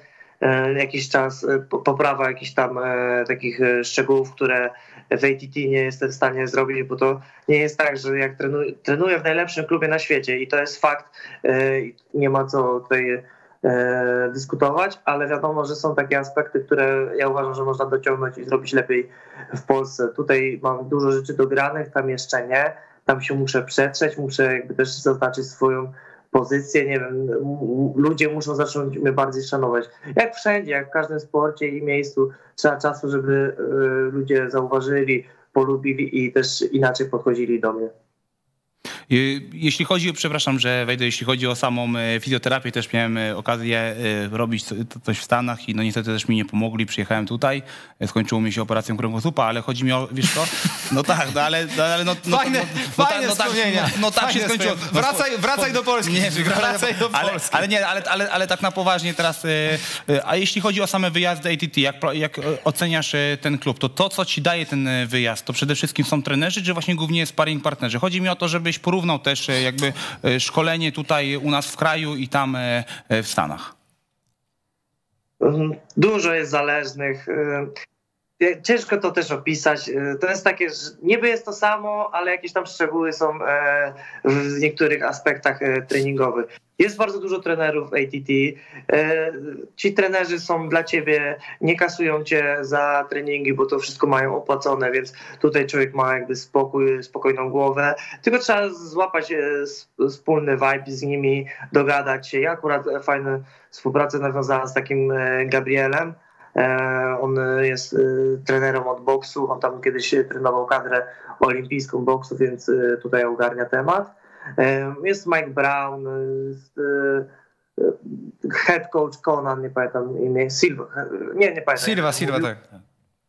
jakiś czas, poprawa jakichś tam takich szczegółów, które w ATT nie jestem w stanie zrobić, bo to nie jest tak, że jak trenuję, trenuję w najlepszym klubie na świecie i to jest fakt, e, nie ma co tutaj e, dyskutować, ale wiadomo, że są takie aspekty, które ja uważam, że można dociągnąć i zrobić lepiej w Polsce. Tutaj mam dużo rzeczy dogranych, tam jeszcze nie. Tam się muszę przetrzeć, muszę jakby też zaznaczyć swoją pozycję, nie wiem, ludzie muszą zacząć mnie bardziej szanować. Jak wszędzie, jak w każdym sporcie i miejscu trzeba czasu, żeby y, ludzie zauważyli, polubili i też inaczej podchodzili do mnie. Jeśli chodzi, przepraszam, że wejdę, jeśli chodzi o samą e, fizjoterapię, też miałem e, okazję robić coś w Stanach i no niestety też mi nie pomogli, przyjechałem tutaj, skończyło mi się operacją kręgosłupa, ale chodzi mi o, wiesz co, no tak, no ale, no, ale no, no, fajne, no, fajne no, tak, no, no tak się skończyło. Wracaj, wracaj do Polski. Nie, wracaj do Polski. Ale nie, ale, ale, ale tak na poważnie teraz, a jeśli chodzi o same wyjazdy ATT, jak, jak oceniasz ten klub, to to, co ci daje ten wyjazd, to przede wszystkim są trenerzy, czy właśnie głównie sparring partnerzy? Chodzi mi o to, żebyś porównał porównał też e, jakby e, szkolenie tutaj u nas w kraju i tam e, w Stanach? Mhm. Dużo jest zależnych. Ciężko to też opisać. To jest takie, że niby jest to samo, ale jakieś tam szczegóły są w niektórych aspektach treningowych. Jest bardzo dużo trenerów ATT. E, ci trenerzy są dla ciebie, nie kasują cię za treningi, bo to wszystko mają opłacone, więc tutaj człowiek ma jakby spokój, spokojną głowę. Tylko trzeba złapać e, wspólny vibe z nimi, dogadać się. Ja akurat fajną współpracę nawiązałem z takim e, Gabrielem. On jest trenerem od boksu, on tam kiedyś trenował kadrę olimpijską boksu, więc tutaj ogarnia temat. Jest Mike Brown, jest head coach Conan, nie pamiętam imię, Silva, nie, nie pamiętam. Silva, Silva, tak.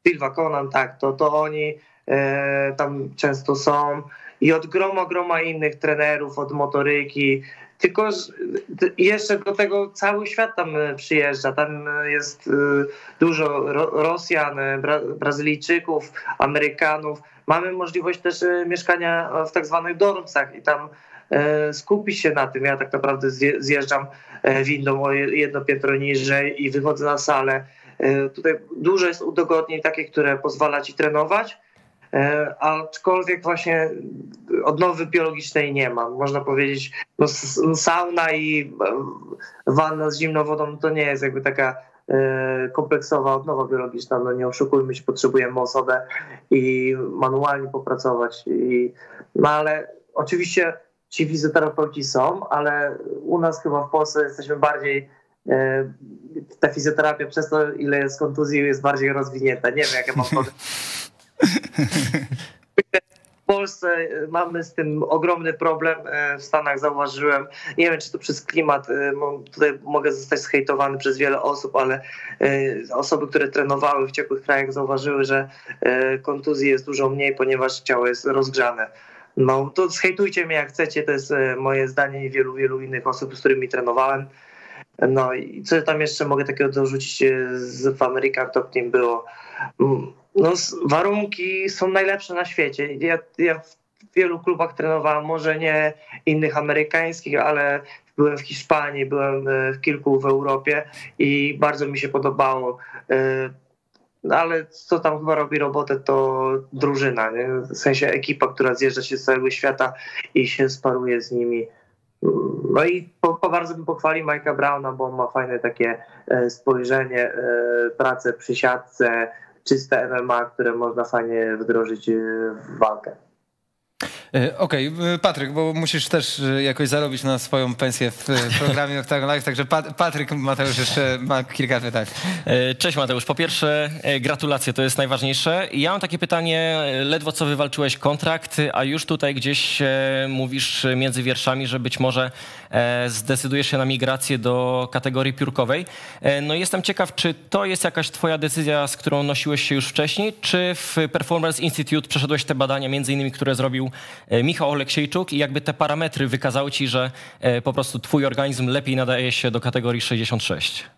Silva, Conan, tak, to, to oni e, tam często są i od groma, groma innych trenerów, od motoryki, tylko jeszcze do tego cały świat tam e, przyjeżdża. Tam jest e, dużo Rosjan, Bra Brazylijczyków, Amerykanów. Mamy możliwość też mieszkania w tak zwanych dormsach i tam E, skupić się na tym. Ja tak naprawdę zjeżdżam e, windą o jedno piętro niżej i wychodzę na salę. E, tutaj dużo jest udogodnień takich, które pozwala ci trenować, aczkolwiek właśnie odnowy biologicznej nie ma. Można powiedzieć, no, sauna i wanna z zimną wodą to nie jest jakby taka kompleksowa odnowa biologiczna. No nie oszukujmy się, potrzebujemy osobę i manualnie popracować. I, no ale oczywiście ci fizjoterapeuci są, ale u nas chyba w Polsce jesteśmy bardziej e, ta fizjoterapia przez to, ile jest kontuzji, jest bardziej rozwinięta. Nie wiem, jakie mam <laughs> W Polsce mamy z tym ogromny problem. E, w Stanach zauważyłem, nie wiem, czy to przez klimat, e, tutaj mogę zostać zhejtowany przez wiele osób, ale osoby, które trenowały w ciepłych krajach zauważyły, że kontuzji jest dużo mniej, ponieważ ciało jest rozgrzane no to zhejtujcie mnie jak chcecie, to jest e, moje zdanie i wielu, wielu innych osób, z którymi trenowałem. No i co tam jeszcze mogę takiego dorzucić e, w American Top Team było? No, warunki są najlepsze na świecie. Ja, ja w wielu klubach trenowałem, może nie innych amerykańskich, ale byłem w Hiszpanii, byłem e, w kilku w Europie i bardzo mi się podobało. No ale co tam chyba robi robotę, to drużyna, nie? w sensie ekipa, która zjeżdża się z całego świata i się sparuje z nimi. No i po, po bardzo bym pochwalił Mike'a Browna, bo on ma fajne takie e, spojrzenie, e, pracę przy siatce, czyste MMA, które można fajnie wdrożyć e, w walkę. E, okej, okay. Patryk, bo musisz też e, jakoś zarobić na swoją pensję w <laughs> programie Octagon Live, także Patryk Mateusz jeszcze ma kilka pytań. E, cześć Mateusz, po pierwsze gratulacje, to jest najważniejsze. Ja mam takie pytanie, ledwo co wywalczyłeś kontrakt, a już tutaj gdzieś mówisz między wierszami, że być może zdecydujesz się na migrację do kategorii piórkowej. No jestem ciekaw, czy to jest jakaś twoja decyzja, z którą nosiłeś się już wcześniej, czy w Performance Institute przeszedłeś te badania, między innymi, które zrobił E, Michał Oleksiejczuk i jakby te parametry wykazały ci, że e, po prostu twój organizm lepiej nadaje się do kategorii 66?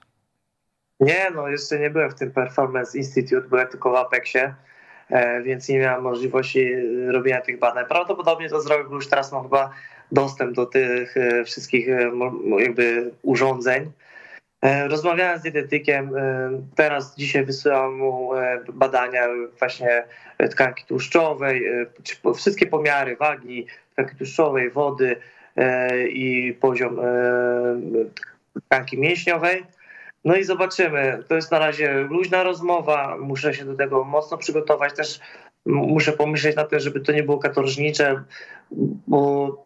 Nie, no jeszcze nie byłem w tym Performance Institute, byłem tylko w Apexie, e, więc nie miałem możliwości robienia tych badań. Prawdopodobnie to zrobił, bo już teraz mam chyba dostęp do tych wszystkich jakby urządzeń. Rozmawiałem z dietetykiem, teraz dzisiaj wysyłam mu badania właśnie tkanki tłuszczowej, e, wszystkie pomiary wagi tkanki tłuszczowej, wody e, i poziom e, tkanki mięśniowej. No i zobaczymy. To jest na razie luźna rozmowa. Muszę się do tego mocno przygotować. Też muszę pomyśleć na tym, żeby to nie było katorżnicze, bo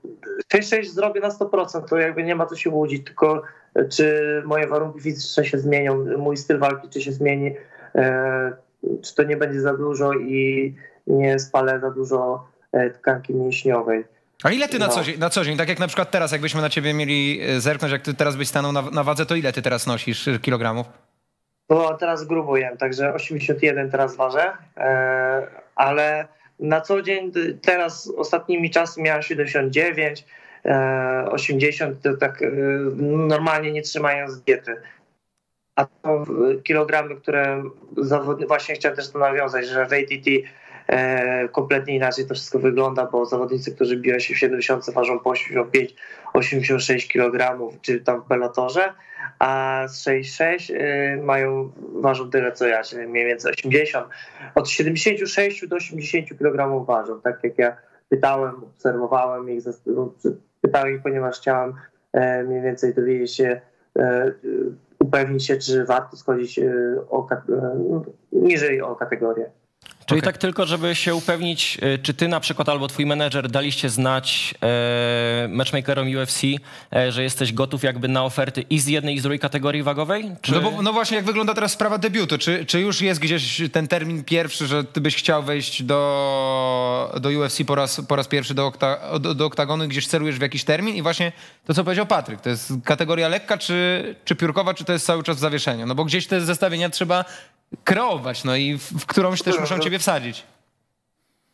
6-6 zrobię na 100%, to jakby nie ma co się łudzić, tylko czy moje warunki fizyczne się zmienią, mój styl walki czy się zmieni, czy to nie będzie za dużo i nie spalę za dużo e, tkanki mięśniowej. A ile ty na, no. co dzień, na co dzień, tak jak na przykład teraz, jakbyśmy na ciebie mieli e, zerknąć, jak ty teraz byś stanął na, na wadze, to ile ty teraz nosisz e, kilogramów? No teraz grubo jem, także 81 teraz ważę, ale na co dzień teraz ostatnimi czasy miałem 79, 80, to tak normalnie nie trzymając diety. A to kilogramy, które właśnie chciałem też to nawiązać, że w ATT e, kompletnie inaczej to wszystko wygląda, bo zawodnicy, którzy biją się w 70 ważą po 85-86 kg, czy tam w Bellatorze, a z 66 e, mają, ważą tyle co ja, czyli mniej więcej 80. Od 76 do 80 kg ważą, tak jak ja pytałem, obserwowałem ich, pytałem ich, ponieważ chciałem e, mniej więcej dowiedzieć się, e, upewnić się, czy warto schodzić e, o, e, niżej o kategorię. Czyli Okej. tak tylko, żeby się upewnić, y, czy ty na przykład albo twój menedżer daliście znać e, matchmakerom UFC, e, że jesteś gotów jakby na oferty i z jednej i z drugiej kategorii wagowej? Czy... No, bo, no właśnie, jak wygląda teraz sprawa debiutu? Czy, czy już jest gdzieś ten termin pierwszy, że ty byś chciał wejść do, do UFC po raz, po raz pierwszy do, okta, do, do oktagonu gdzieś celujesz w jakiś termin? I właśnie to, co powiedział Patryk, to jest kategoria lekka czy, czy piórkowa, czy to jest cały czas w zawieszeniu? No bo gdzieś te zestawienia trzeba kreować, no i w, w którąś też muszą ciebie wsadzić.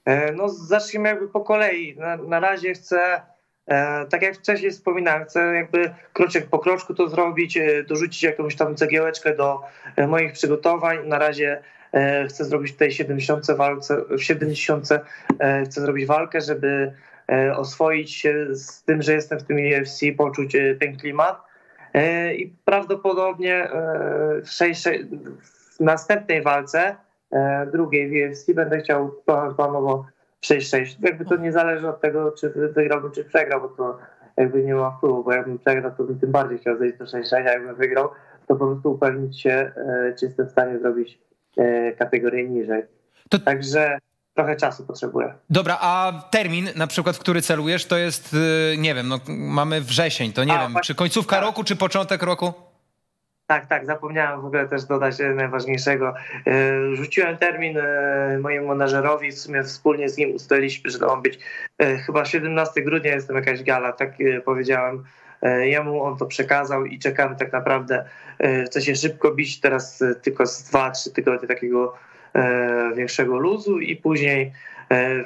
E, No, zacznijmy jakby po kolei. Na, na razie chcę, e, tak jak wcześniej wspominałem, chcę jakby kroczek po kroczku to zrobić, e, dorzucić jakąś tam cegiełeczkę do e, moich przygotowań. Na razie e, chcę zrobić tutaj 70 walce, w 70 e, chcę zrobić walkę, żeby oswoić się z tym, że jestem w tym UFC, poczuć ten klimat. I prawdopodobnie w, szej- w następnej walce e, drugiej w UFC będę chciał plan- planowo 6-6. Jakby to nie zależy od tego, czy wy- wygrałbym, czy przegrał, bo to jakby nie ma wpływu, bo jakbym przegrał, to bym tym bardziej chciał zejść do 6-6, a jakbym wygrał, to po prostu upewnić się, e, czy jestem w stanie zrobić e, kategorię niżej. To- Także trochę czasu potrzebuję. Dobra, a termin na przykład, w który celujesz, to jest, nie wiem, no mamy wrzesień, to nie A, wiem, czy końcówka tak. roku, czy początek roku? Tak, tak, zapomniałem w ogóle też dodać e, najważniejszego. E, Rzuciłem termin e, mojemu menażerowi, w sumie wspólnie z nim ustaliliśmy, że to ma być chyba 17 grudnia, jestem jakaś gala, tak powiedziałem. Jemu on to przekazał i czekam tak naprawdę. e, Chcę się szybko bić teraz tylko z 2-3 tygodnie takiego większego luzu i później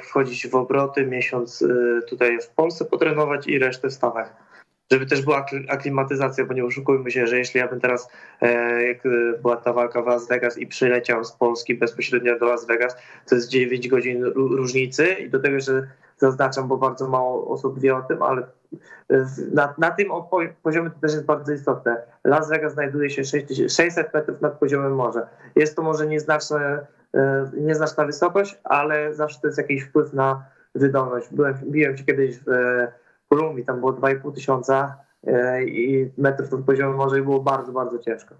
wchodzić w obroty, miesiąc tutaj w Polsce potrenować i resztę w Stanach żeby też była akli- aklimatyzacja, bo nie oszukujmy się, że jeśli ja bym teraz, e, jak e, była ta walka w Las Vegas i przyleciał z Polski bezpośrednio do Las Vegas, to jest 9 godzin ró- różnicy i do tego, że zaznaczam, bo bardzo mało osób wie o tym, ale w- na, na tym poziomie to też jest bardzo istotne. Las Vegas znajduje się 6000 600 metrów nad poziomem morza. Jest to może nieznaczne, e, nieznaczna wysokość, ale zawsze to jest jakiś wpływ na wydolność. Byłem, biłem się kiedyś w e, Kolumbii, tam było 2,5 tysiąca e, i metrów nad poziomem morza i było bardzo, bardzo ciężko.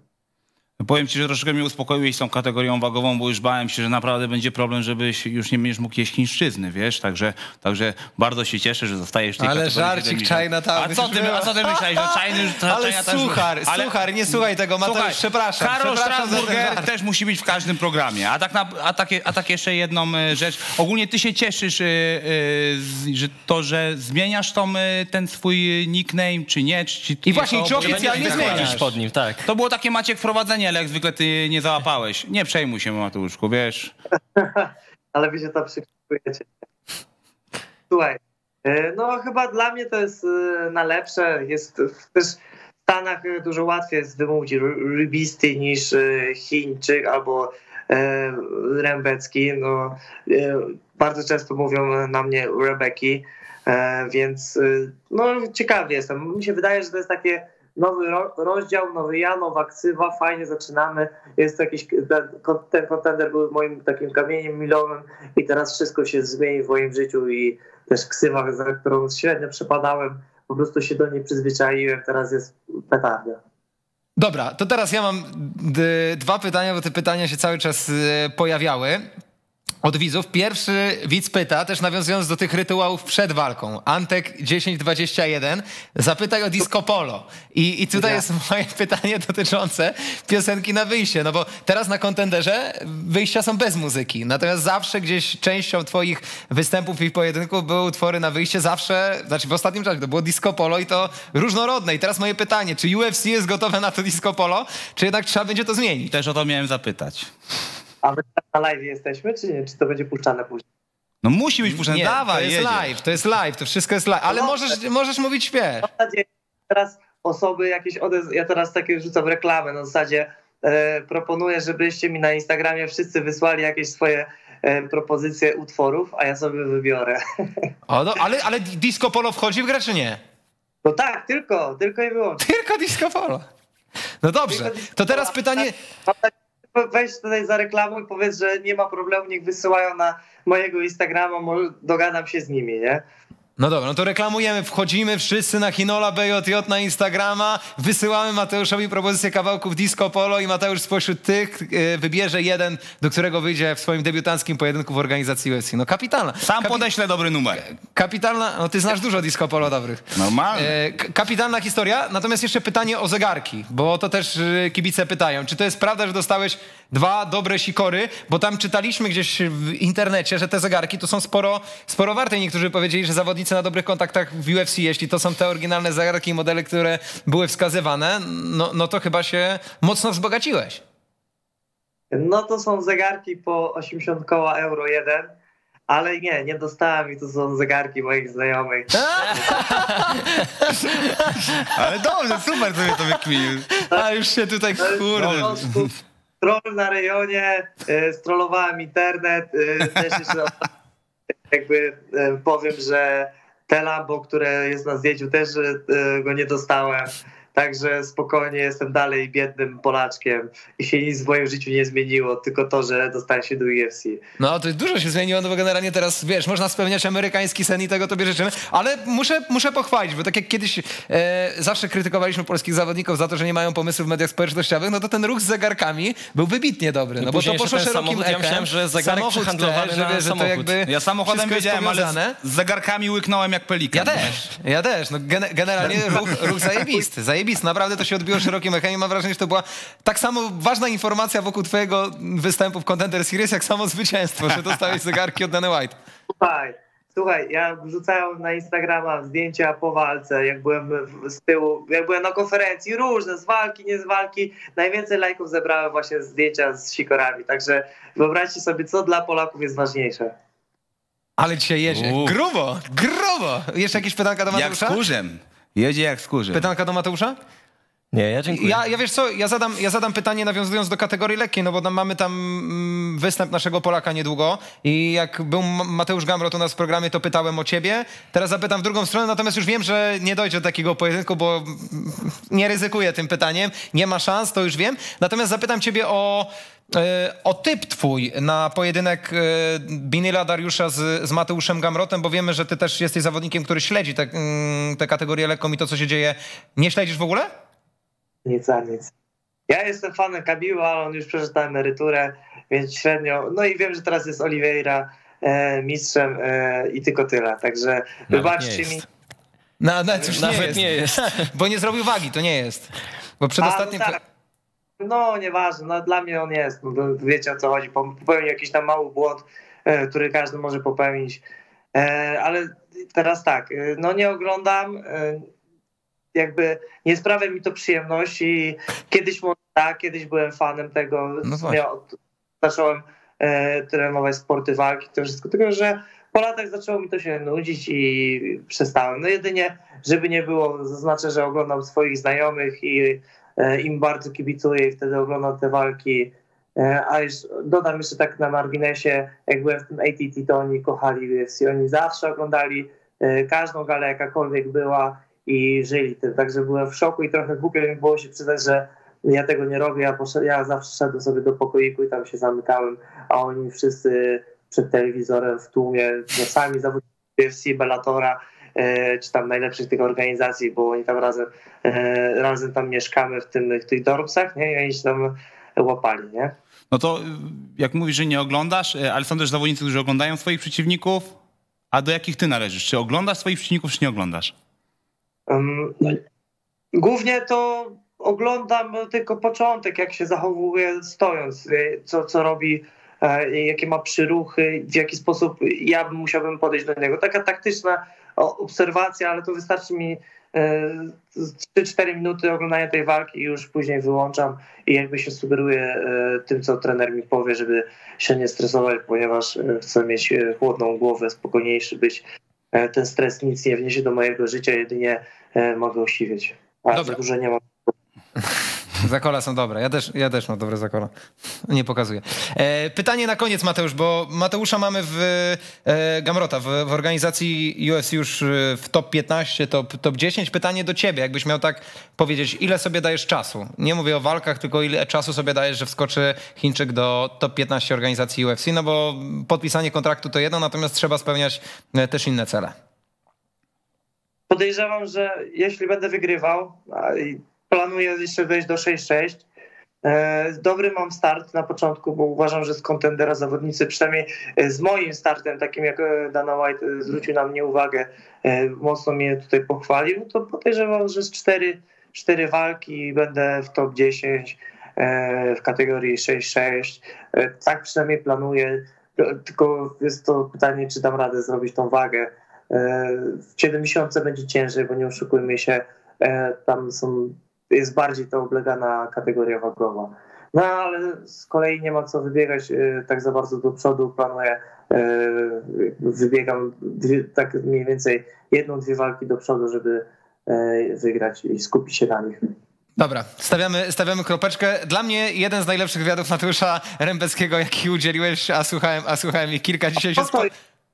Powiem ci, że troszeczkę mnie uspokoiłeś z tą kategorią wagową, bo już bałem się, że naprawdę będzie problem, żebyś już nie będziesz mógł jeść chińszczyzny, wiesz? Także, także bardzo się cieszę, że zostajesz w tej Ale żarcik 70. Chinatown. A co ty, a co ty myślałeś, że czajny, że Ale China też- suchar, ale- suchar, nie słuchaj tego, Mateusz, Słuchaj, przepraszam. Karol przepraszam Strasburger też musi być w każdym programie. A tak, na, a, takie, a tak jeszcze jedną e, rzecz. Ogólnie ty się cieszysz, e, e, że to, że zmieniasz tą, ten swój nickname, czy nie? Czy, I właśnie, czy to- oficjalnie tak zmieniasz? chodzisz pod nim, tak. To było takie Maciek wprowadzenie, jak zwykle ty nie załapałeś. Nie przejmuj się, Mateuszku, wiesz. <laughs> Ale wy się to przykryjecie. Słuchaj, e, no chyba dla mnie to jest e, na lepsze. Jest też w Stanach e, dużo łatwiej jest wymówić ry- rybisty niż Chińczyk albo Rębecki. No, bardzo często mówią na mnie Rebeki, więc no ciekawy jestem. Mi się wydaje, że to jest takie nowy ro, rozdział, nowy ja, nowa ksywa, fajnie zaczynamy. Jest jakiś, ten, ten kontender był moim takim kamieniem milowym i teraz wszystko się zmieni w moim życiu i też ksywa, za którą średnio przepadałem, po prostu się do niej przyzwyczaiłem, teraz jest petarda. Dobra, to teraz ja mam dwa pytania, bo te pytania się cały czas e, pojawiały. Od widzów. Pierwszy widz pyta, też nawiązując do tych rytuałów przed walką. Antek 1021 zapytaj o disco polo. I, i tutaj Ja. jest moje pytanie dotyczące piosenki na wyjście. No bo teraz na kontenderze wyjścia są bez muzyki. Natomiast zawsze gdzieś częścią twoich występów i pojedynków były utwory na wyjście. Zawsze, znaczy w ostatnim czasie to było disco polo i to różnorodne. I teraz moje pytanie, czy UFC jest gotowe na to disco polo, czy jednak trzeba będzie to zmienić? Też o to miałem zapytać. A my na live jesteśmy, czy nie? Czy to będzie puszczane później? No musi być puszczone, Nie, dawaj, to jest jedziesz. live, to jest live, to wszystko jest live. Ale No możesz, możesz mówić śpiew. W zasadzie teraz osoby jakieś odez... Ja teraz takie rzucam reklamę na zasadzie e, proponuję, żebyście mi na Instagramie wszyscy wysłali jakieś swoje e, propozycje utworów, a ja sobie wybiorę. O, no, ale, ale disco polo wchodzi w grę, czy nie? No tak, tylko, tylko i wyłącznie. Tylko disco polo. No dobrze, to teraz pytanie... Weź tutaj za reklamą i powiedz, że nie ma problemu, niech wysyłają na mojego Instagrama, dogadam się z nimi, nie? No dobra, no to reklamujemy, wchodzimy wszyscy na Hinola BJJ na Instagrama, wysyłamy Mateuszowi propozycję kawałków Disco Polo i Mateusz spośród tych e, wybierze jeden, do którego wyjdzie w swoim debiutanckim pojedynku w organizacji UFC. No kapitalna. Sam Kapi- podeślę dobry numer. Kapitalna, no ty znasz dużo Disco Polo dobrych. Normalnie. E, kapitalna historia, natomiast jeszcze pytanie o zegarki, bo to też e, kibice pytają. Czy to jest prawda, że dostałeś dwa dobre sikory? Bo tam czytaliśmy gdzieś w internecie, że te zegarki to są sporo, sporo warte. Niektórzy powiedzieli, że zawodnicy na dobrych kontaktach w UFC, jeśli to są te oryginalne zegarki i modele, które były wskazywane, no, no to chyba się mocno wzbogaciłeś. No to są zegarki po 80 koła euro jeden, ale nie, nie dostałem i to są zegarki moich znajomych. <laughs> Ale dobrze, super sobie to wykminił. A już się tutaj, kurde. Troll na rejonie, y, strollowałem internet, y, też jeszcze <laughs> jakby y, powiem, że te Lambo, które jest na zdjęciu, też go nie dostałem. Także spokojnie jestem dalej biednym Polaczkiem i się nic w moim życiu nie zmieniło, tylko to, że dostałem się do UFC. No, to dużo się zmieniło, no bo generalnie teraz, wiesz, można spełniać amerykański sen i tego tobie życzymy, ale muszę, muszę pochwalić, bo tak jak kiedyś e, zawsze krytykowaliśmy polskich zawodników za to, że nie mają pomysłów w mediach społecznościowych, no to ten ruch z zegarkami był wybitnie dobry, no bo to poszło szerokim samochód, ja myślałem, że zegarek Samochód przehandlowany że, że to jakby Ja samochodem wiedziałem, ale z, z zegarkami łyknąłem jak pelikan. Ja też, ja też. No, gene- generalnie ruch, ruch zajebisty, zajebisty. Naprawdę to się odbiło szerokim echem i mam wrażenie, że to była tak samo ważna informacja wokół twojego występu w Contender Series, jak samo zwycięstwo, że dostałeś zegarki od Dana White. Słuchaj, słuchaj, ja wrzucałem na Instagrama zdjęcia po walce, jak byłem z tyłu, jak byłem na konferencji, różne, z walki, nie z walki. Najwięcej lajków zebrałem właśnie zdjęcia z sikorami, także wyobraźcie sobie, co dla Polaków jest ważniejsze. Ale dzisiaj jedzie. Grubo, grubo. Jeszcze jakieś pytanka do Jak z Mateusza? kurzem. Jedzie jak kurzem. Pytanka do Mateusza? Nie, ja dziękuję. Ja, ja wiesz co, ja zadam, ja zadam pytanie nawiązując do kategorii lekkiej, no bo tam mamy tam mm, występ naszego Polaka niedługo i jak był Mateusz Gamrot u nas w programie, to pytałem o ciebie. Teraz zapytam w drugą stronę, natomiast już wiem, że nie dojdzie do takiego pojedynku, bo mm, <laughs> nie ryzykuję tym pytaniem. Nie ma szans, to już wiem. Natomiast zapytam ciebie o, e, o typ twój na pojedynek e, Binila Dariusza z, z Mateuszem Gamrotem, bo wiemy, że ty też jesteś zawodnikiem, który śledzi tę mm, tę kategorię lekką i to, co się dzieje. Nie śledzisz w ogóle? Nic a nic. Ja jestem fanem Kabiła, ale on już przeszedł na emeryturę, więc średnio. No i wiem, że teraz jest Oliveira e, mistrzem e, i tylko tyle. Także wybaczcie nie jest. mi. No, no cóż, Nawet nie jest. nie jest. <laughs> Bo nie zrobił wagi, to nie jest. Bo przed A, ostatnim... no, tak. no nieważne, no, dla mnie on jest. No, wiecie o co chodzi. Popełnił jakiś tam mały błąd, e, który każdy może popełnić. E, ale teraz tak, e, no nie oglądam. Jakby nie sprawia mi to przyjemności. Kiedyś może tak, kiedyś byłem fanem tego. No sumie od- zacząłem e, trenować sporty walki, to wszystko, tylko że po latach zaczęło mi to się nudzić i przestałem. No jedynie, żeby nie było, zaznaczę, że oglądam swoich znajomych i e, im bardzo kibicuję i wtedy oglądam te walki. E, A już dodam jeszcze tak na marginesie, jak byłem w tym ATT, to oni kochali UFC, oni zawsze oglądali e, każdą galę, jakakolwiek była i żyli tym. Także byłem w szoku i trochę głupio mi było się przyznać, że ja tego nie robię. Ja, ja zawsze szedłem sobie do pokoiku i tam się zamykałem, a oni wszyscy przed telewizorem w tłumie, no sami zawodnicy UFC, Bellatora, e, czy tam najlepszych tych organizacji, bo oni tam razem, e, razem tam mieszkamy w, tym, w tych dorpsach, nie? I oni się tam łapali, nie? No to y, jak mówisz, że nie oglądasz, ale są też zawodnicy, którzy oglądają swoich przeciwników, a do jakich ty należysz? Czy oglądasz swoich przeciwników, czy nie oglądasz? Um, Głównie to oglądam tylko początek, jak się zachowuje stojąc, y, co, co robi, e, jakie ma przyruchy, w jaki sposób ja bym musiałbym podejść do niego. Taka taktyczna obserwacja, ale to wystarczy mi e, z 3-4 minuty oglądania tej walki i już później wyłączam i jakby się sugeruję e, tym, co trener mi powie, żeby się nie stresować, ponieważ e, chcę mieć e, chłodną głowę, spokojniejszy być. E, Ten stres nic nie wniesie do mojego życia, jedynie e, mogę osiwieć. A Dobra. za dużo nie mam. <laughs> Zakola są dobre. Ja też, ja też mam dobre zakola. Nie pokazuję. E, pytanie na koniec, Mateusz, bo Mateusza mamy w e, Gamrota, w, w organizacji US już e, w top 15, top, top 10. Pytanie do ciebie, jakbyś miał tak powiedzieć, ile sobie dajesz czasu? Nie mówię o walkach, tylko ile czasu sobie dajesz, że wskoczy Chińczyk do top 15 organizacji UFC, no bo podpisanie kontraktu to jedno, natomiast trzeba spełniać e, też inne cele. podejrzewam, że jeśli będę wygrywał, planuję jeszcze wejść do 6-6, e, dobry mam start na początku, bo uważam, że z kontendera zawodnicy, przynajmniej e, z moim startem, takim jak e, Dana White zwrócił na mnie uwagę, mocno mnie tutaj pochwalił, to podejrzewam, że z 4, 4 walki będę w top 10 e, w kategorii 6-6. E, Tak przynajmniej planuję. Tylko jest to pytanie, czy dam radę zrobić tą wagę. W 70 będzie ciężej, bo nie oszukujmy się, tam są, jest bardziej to oblegana kategoria wagowa. No ale z kolei nie ma co wybiegać e, tak za bardzo do przodu. Planuję, e, wybiegam dwie, tak mniej więcej jedną, dwie walki do przodu, żeby e, wygrać i skupić się na nich. Dobra, stawiamy, stawiamy kropeczkę. Dla mnie jeden z najlepszych wywiadów Mateusza Rembeckiego, jaki udzieliłeś, a słuchałem, a słuchałem ich kilka dzisiaj się spo...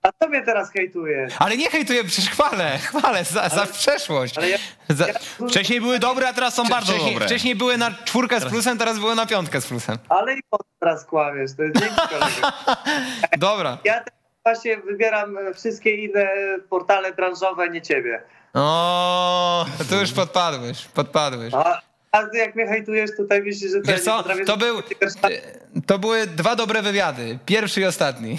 a to mnie teraz hejtuje. Ale nie hejtuję, przecież chwalę, chwalę za, za przeszłość. Ale ja, Za, ja, Wcześniej były dobre, a teraz są bardzo wcześniej, dobre. wcześniej były na czwórkę z plusem, teraz były na piątkę z plusem. ale i po teraz kłamiesz, to jest dzięki. <laughs> Dobra. Ja teraz właśnie wybieram e, wszystkie inne portale branżowe, nie ciebie. O, tu już podpadłeś, podpadłeś. A, a ty jak mnie hejtujesz, tutaj myślisz, że to Wiesz co, to, był, to były dwa dobre wywiady. Pierwszy i ostatni. <laughs>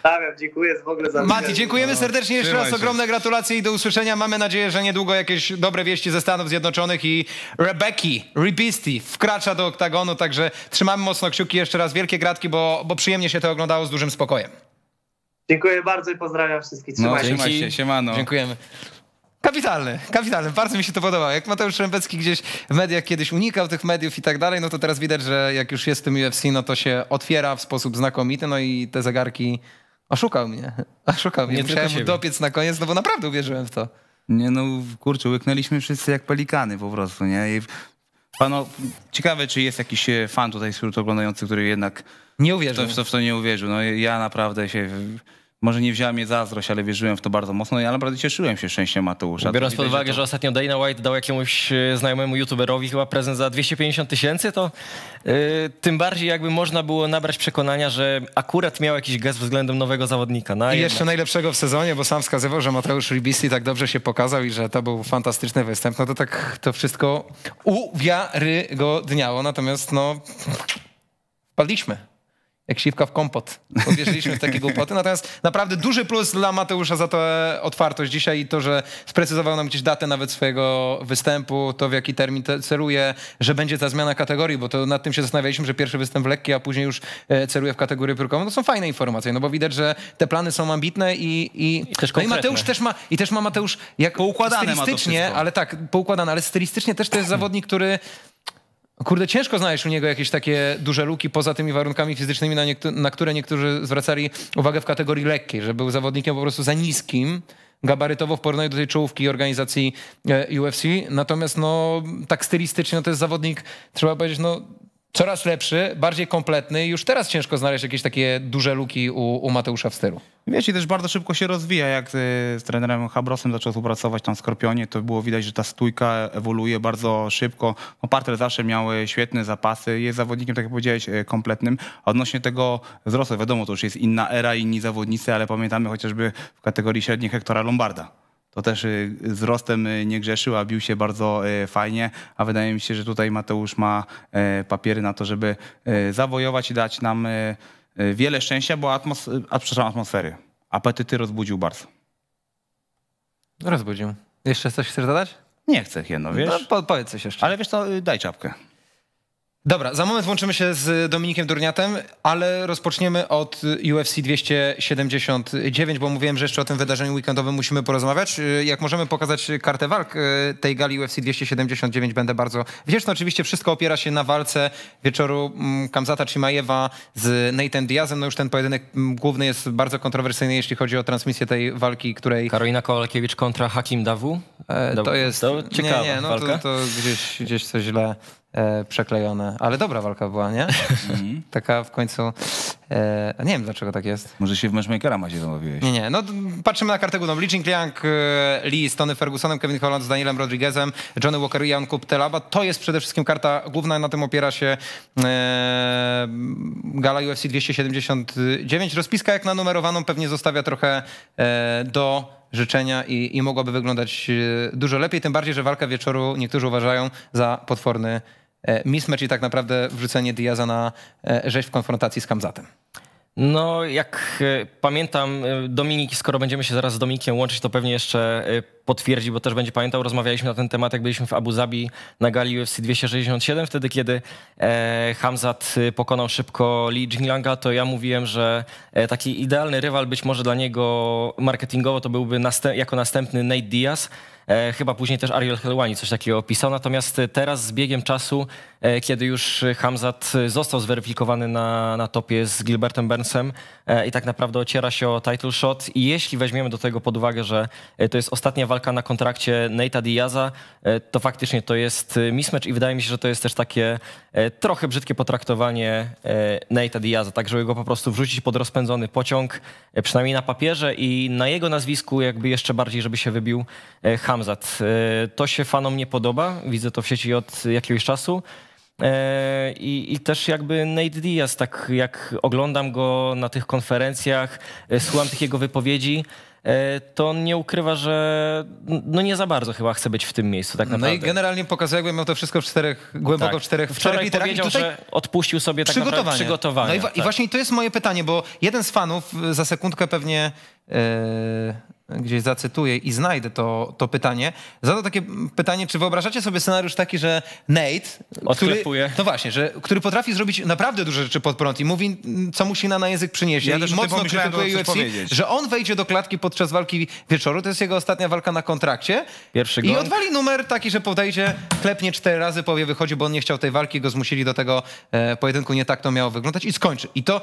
Stawiam, dziękuję w ogóle za Mati, dziękujemy serdecznie jeszcze raz. się. Ogromne gratulacje i do usłyszenia. Mamy nadzieję, że niedługo jakieś dobre wieści ze Stanów Zjednoczonych i Rebeki, Ribisti wkracza do oktagonu, także trzymamy mocno kciuki. Jeszcze raz wielkie gratki, bo, bo przyjemnie się to oglądało z dużym spokojem. Dziękuję bardzo i pozdrawiam wszystkich. No, Trzymajcie trzymaj się, siemano. Dziękujemy. Kapitalny, kapitalny. Bardzo mi się to podobało. Jak Mateusz Rębecki gdzieś w mediach kiedyś unikał tych mediów i tak dalej, no to teraz widać, że jak już jest w tym UFC, no to się otwiera w sposób znakomity, no i te zegarki oszukał mnie. <laughs> Oszukał mnie. Nie Musiałem tylko mu dopiec na koniec, no bo naprawdę uwierzyłem w to. Nie no, kurczę, łyknęliśmy wszyscy jak pelikany po prostu, nie? I pano, ciekawe, czy jest jakiś e, fan tutaj wśród oglądających, który jednak Nie w uwierzył. to, w to, w to nie uwierzył. No ja naprawdę się, może nie wzięła mnie zazdrość, ale wierzyłem w to bardzo mocno i ja naprawdę cieszyłem się szczęściem Mateusza. Biorąc pod uwagę, że to- ostatnio Dana White dał jakiemuś e, znajomemu youtuberowi chyba prezent za 250 tysięcy, to e, tym bardziej jakby można było nabrać przekonania, że akurat miał jakiś gest względem nowego zawodnika. No, I jednak- jeszcze najlepszego w sezonie, bo sam wskazywał, że Mateusz Ribisti tak dobrze się pokazał i że to był fantastyczny występ. No to tak to wszystko uwiarygodniało. Natomiast no, wpadliśmy. Jak siwka w kompot. Uwierzyliśmy w takie głupoty. Natomiast naprawdę duży plus dla Mateusza za tę otwartość dzisiaj i to, że sprecyzował nam gdzieś datę nawet swojego występu, to w jaki termin te- celuje, że będzie ta zmiana kategorii, bo to nad tym się zastanawialiśmy, że pierwszy występ w lekki, a później już e, celuje w kategorię piórkową. To są fajne informacje, no bo widać, że te plany są ambitne i, i, I też no i. Mateusz też ma, i też ma Mateusz jak Poukładane ma stylistycznie, wszystko. ale tak, poukładane, ale stylistycznie też to jest zawodnik, który Kurde, ciężko znaleźć u niego jakieś takie duże luki poza tymi warunkami fizycznymi, na, niektó- na które niektórzy zwracali uwagę w kategorii lekkiej, że był zawodnikiem po prostu za niskim gabarytowo w porównaniu do tej czołówki organizacji e, UFC. Natomiast no, tak stylistycznie no, to jest zawodnik, trzeba powiedzieć, no, coraz lepszy, bardziej kompletny i już teraz ciężko znaleźć jakieś takie duże luki u, u Mateusza w stylu. Wiecie, też bardzo szybko się rozwija. Jak e, z trenerem Habrosem zaczął współpracować tam w Skorpionie, to było widać, że ta stójka ewoluuje bardzo szybko. No, Parter zawsze miał e, świetne zapasy. Jest zawodnikiem, tak jak powiedziałeś, e, kompletnym. A odnośnie tego wzrostu, wiadomo, to już jest inna era, inni zawodnicy, ale pamiętamy chociażby w kategorii średniej Hektora Lombarda. To też y, wzrostem y, nie grzeszył, a bił się bardzo y, fajnie, a wydaje mi się, że tutaj Mateusz ma y, papiery na to, żeby y, zawojować i dać nam y, y, wiele szczęścia, bo atmos- a, przepraszam, atmosfery. Apetyty rozbudził bardzo. Rozbudził. Jeszcze coś chcesz dodać? Nie chcę jedno, wiesz? No, po, powiedz coś jeszcze. Ale wiesz co, y, daj czapkę. Dobra, za moment łączymy się z Dominikiem Durniatem, ale rozpoczniemy od UFC 279, bo mówiłem, że jeszcze o tym wydarzeniu weekendowym musimy porozmawiać. Jak możemy pokazać kartę walk e, tej gali UFC 279, będę bardzo wdzięczny. Oczywiście wszystko opiera się na walce wieczoru mm, Kamzata Chimaewa z Nathan Diazem. No już ten pojedynek mm, główny jest bardzo kontrowersyjny, jeśli chodzi o transmisję tej walki, której Karolina Kowalkiewicz kontra Hakim Dawu. E, to jest. to ciekawa nie, nie, no walka. To, to gdzieś, gdzieś coś źle, przeklejone. Ale dobra walka była, nie? <laughs> Taka w końcu... E, nie wiem, dlaczego tak jest. Może się w matchmakera macie zamówiłeś. Nie, nie. No, patrzymy na kartę główną. Li Jingliang, e, Lee z Tony Fergusonem, Kevin Holland z Danielem Rodriguezem, Johnny Walker i Jan Kuptelaba. To jest przede wszystkim karta główna, na tym opiera się e, gala UFC 279. Rozpiska jak na numerowaną pewnie zostawia trochę e, do życzenia i, i mogłaby wyglądać e, dużo lepiej, tym bardziej, że walka wieczoru niektórzy uważają za potworny e, mismatch i tak naprawdę wrzucenie Diaza na e, rzeź w konfrontacji z Kamzatem. No, jak e, pamiętam, e, Dominik, skoro będziemy się zaraz z Dominikiem łączyć, to pewnie jeszcze e, potwierdzi, bo też będzie pamiętał, rozmawialiśmy na ten temat, jak byliśmy w Abu Zabi na gali UFC 267, wtedy kiedy e, Hamzat e, pokonał szybko Li Jinglanga, to ja mówiłem, że e, taki idealny rywal być może dla niego marketingowo to byłby następ, jako następny Nate Diaz, E, Chyba później też Ariel Helwani coś takiego opisał. Natomiast teraz z biegiem czasu, e, kiedy już Hamzat został zweryfikowany na, na topie z Gilbertem Burnsem e, i tak naprawdę ociera się o title shot. I jeśli weźmiemy do tego pod uwagę, że e, to jest ostatnia walka na kontrakcie Nate'a Diaza, e, to faktycznie to jest e, mismatch i wydaje mi się, że to jest też takie e, trochę brzydkie potraktowanie e, Nate'a Diaza, tak żeby go po prostu wrzucić pod rozpędzony pociąg, e, przynajmniej na papierze i na jego nazwisku jakby jeszcze bardziej, żeby się wybił e, Hamzat. E, To się fanom nie podoba, widzę to w sieci od jakiegoś czasu. E, I, I też jakby Nate Diaz, tak jak oglądam go na tych konferencjach, e, słucham tych jego wypowiedzi, to on nie ukrywa, że no nie za bardzo chyba chce być w tym miejscu tak naprawdę. No i generalnie pokazuje, jakby miał to wszystko w czterech, głęboko Tak. w czterech, w czterech Wczoraj literach. I powiedział, że odpuścił sobie tak naprawdę przygotowanie. No i, wa- i tak. właśnie to jest moje pytanie, bo jeden z fanów, za sekundkę pewnie e, gdzieś zacytuję i znajdę to, to pytanie, zadał takie pytanie, czy wyobrażacie sobie scenariusz taki, że Nate, który, Odklepuje. no właśnie, że, który potrafi zrobić naprawdę duże rzeczy pod prąd i mówi, co mu się na język przyniesie Ja i mocno krytykuje UFC, że on wejdzie do klatki podczas walki wieczoru, to jest jego ostatnia walka na kontrakcie Pierwszy i gong. odwali numer taki, że podejdzie, klepnie cztery razy, powie wychodzi, bo on nie chciał tej walki, go zmusili do tego e, pojedynku, nie tak to miało wyglądać i skończy. I to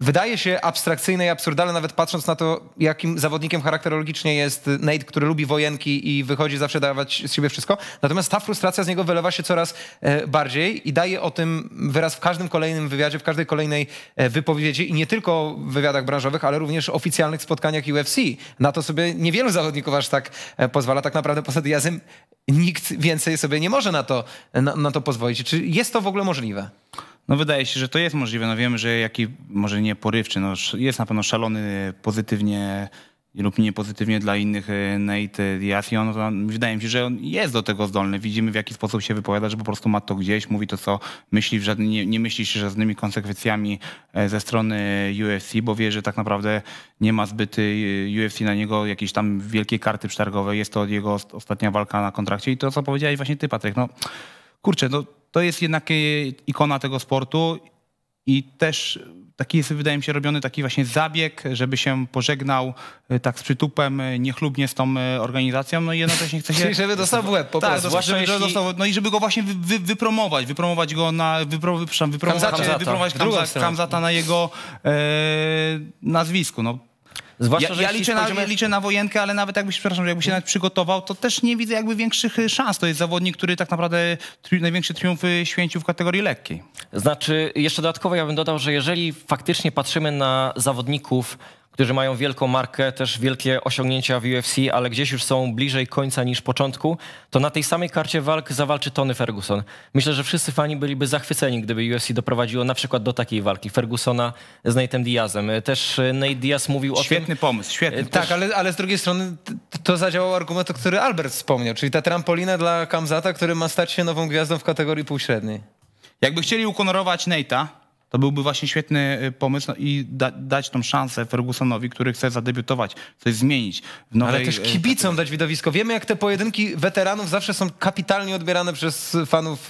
wydaje się abstrakcyjne i absurdalne, nawet patrząc na to, jakim zawodnikiem charakterologicznie jest Nate, który lubi wojenki i wychodzi zawsze dawać z siebie wszystko. Natomiast ta frustracja z niego wylewa się coraz e, bardziej i daje o tym wyraz w każdym kolejnym wywiadzie, w każdej kolejnej e, wypowiedzi i nie tylko w wywiadach branżowych, ale również oficjalnych spotkaniach UFC. Na to sobie niewielu zawodników aż tak e, pozwala. Tak naprawdę poza Diazem nikt więcej sobie nie może na to, na, na to pozwolić. Czy jest to w ogóle możliwe? No wydaje się, że to jest możliwe. No wiemy, że jaki, może nie porywczy, no jest na pewno szalony pozytywnie lub nie pozytywnie dla innych e, Nate Diaz i on, on, wydaje mi się, że on jest do tego zdolny. Widzimy w jaki sposób się wypowiada, że po prostu ma to gdzieś, mówi to co myśli, w żadnym, nie, nie myśli się żadnymi konsekwencjami e, ze strony UFC, bo wie, że tak naprawdę nie ma zbyt e, UFC na niego jakiejś tam wielkiej karty przetargowej. Jest to jego ost- ostatnia walka na kontrakcie i to co powiedziałeś właśnie ty Patryk, no kurczę, no, to jest jednak e, ikona tego sportu i też taki jest, wydaje mi się, robiony taki właśnie zabieg, żeby się pożegnał e, tak z przytupem, e, niechlubnie z tą e, organizacją, no i jednocześnie chce się... Czyli <laughs> żeby dostał w łeb po tak, prostu. jeśli- dostał, no i żeby go właśnie wy, wy, wypromować, wypromować go na, wypro, wypromować, Kamzata. wypromować W drugą Kamza, stronę. Kamzata na jego e, nazwisku, no. Zwłaszcza, Ja, że ja liczę, na, liczę na wojenkę, ale nawet jakbyś, przepraszam, jakby się nawet przygotował, to też nie widzę jakby większych y, szans. To jest zawodnik, który tak naprawdę tri, największy triumf y, święcił w kategorii lekkiej. Znaczy, jeszcze dodatkowo ja bym dodał, że jeżeli faktycznie patrzymy na zawodników, którzy mają wielką markę, też wielkie osiągnięcia w UFC, ale gdzieś już są bliżej końca niż początku, to na tej samej karcie walk zawalczy Tony Ferguson. Myślę, że wszyscy fani byliby zachwyceni, gdyby UFC doprowadziło na przykład do takiej walki Fergusona z Nate'em Diazem. Też e, Nate Diaz mówił o tym... Świetny pomysł, świetny. Tak, ale, ale z drugiej strony to zadziałał argument, o który Albert wspomniał, czyli ta trampolina dla Kamzata, który ma stać się nową gwiazdą w kategorii półśredniej. Jakby chcieli ukonorować Nate'a, to byłby właśnie świetny y, pomysł no, i da, dać tą szansę Fergusonowi, który chce zadebiutować, coś zmienić w nowej... Ale też y, kibicom dać widowisko. Wiemy, jak te pojedynki weteranów zawsze są kapitalnie odbierane przez fanów.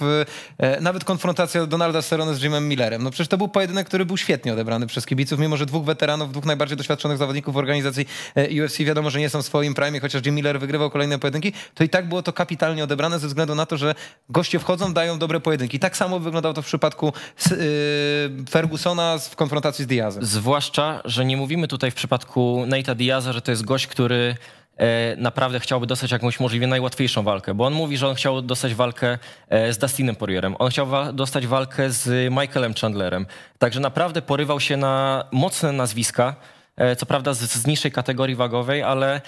e, Nawet konfrontacja Donalda Cerrone z Jimem Millerem. No przecież to był pojedynek, który był świetnie odebrany przez kibiców, mimo że dwóch weteranów, dwóch najbardziej doświadczonych zawodników w organizacji e, UFC, wiadomo, że nie są w swoim prime, chociaż Jim Miller wygrywał kolejne pojedynki, to i tak było to kapitalnie odebrane ze względu na to, że goście wchodzą, dają dobre pojedynki. Tak samo wyglądało to w przypadku y, Fergusona w konfrontacji z Diazem. Zwłaszcza, że nie mówimy tutaj w przypadku Nate'a Diaza, że to jest gość, który e, naprawdę chciałby dostać jakąś możliwie najłatwiejszą walkę, bo on mówi, że on chciał dostać walkę e, z Dustinem Poirierem, on chciał wa- dostać walkę z Michaelem Chandlerem, także naprawdę porywał się na mocne nazwiska, e, co prawda z, z niższej kategorii wagowej, ale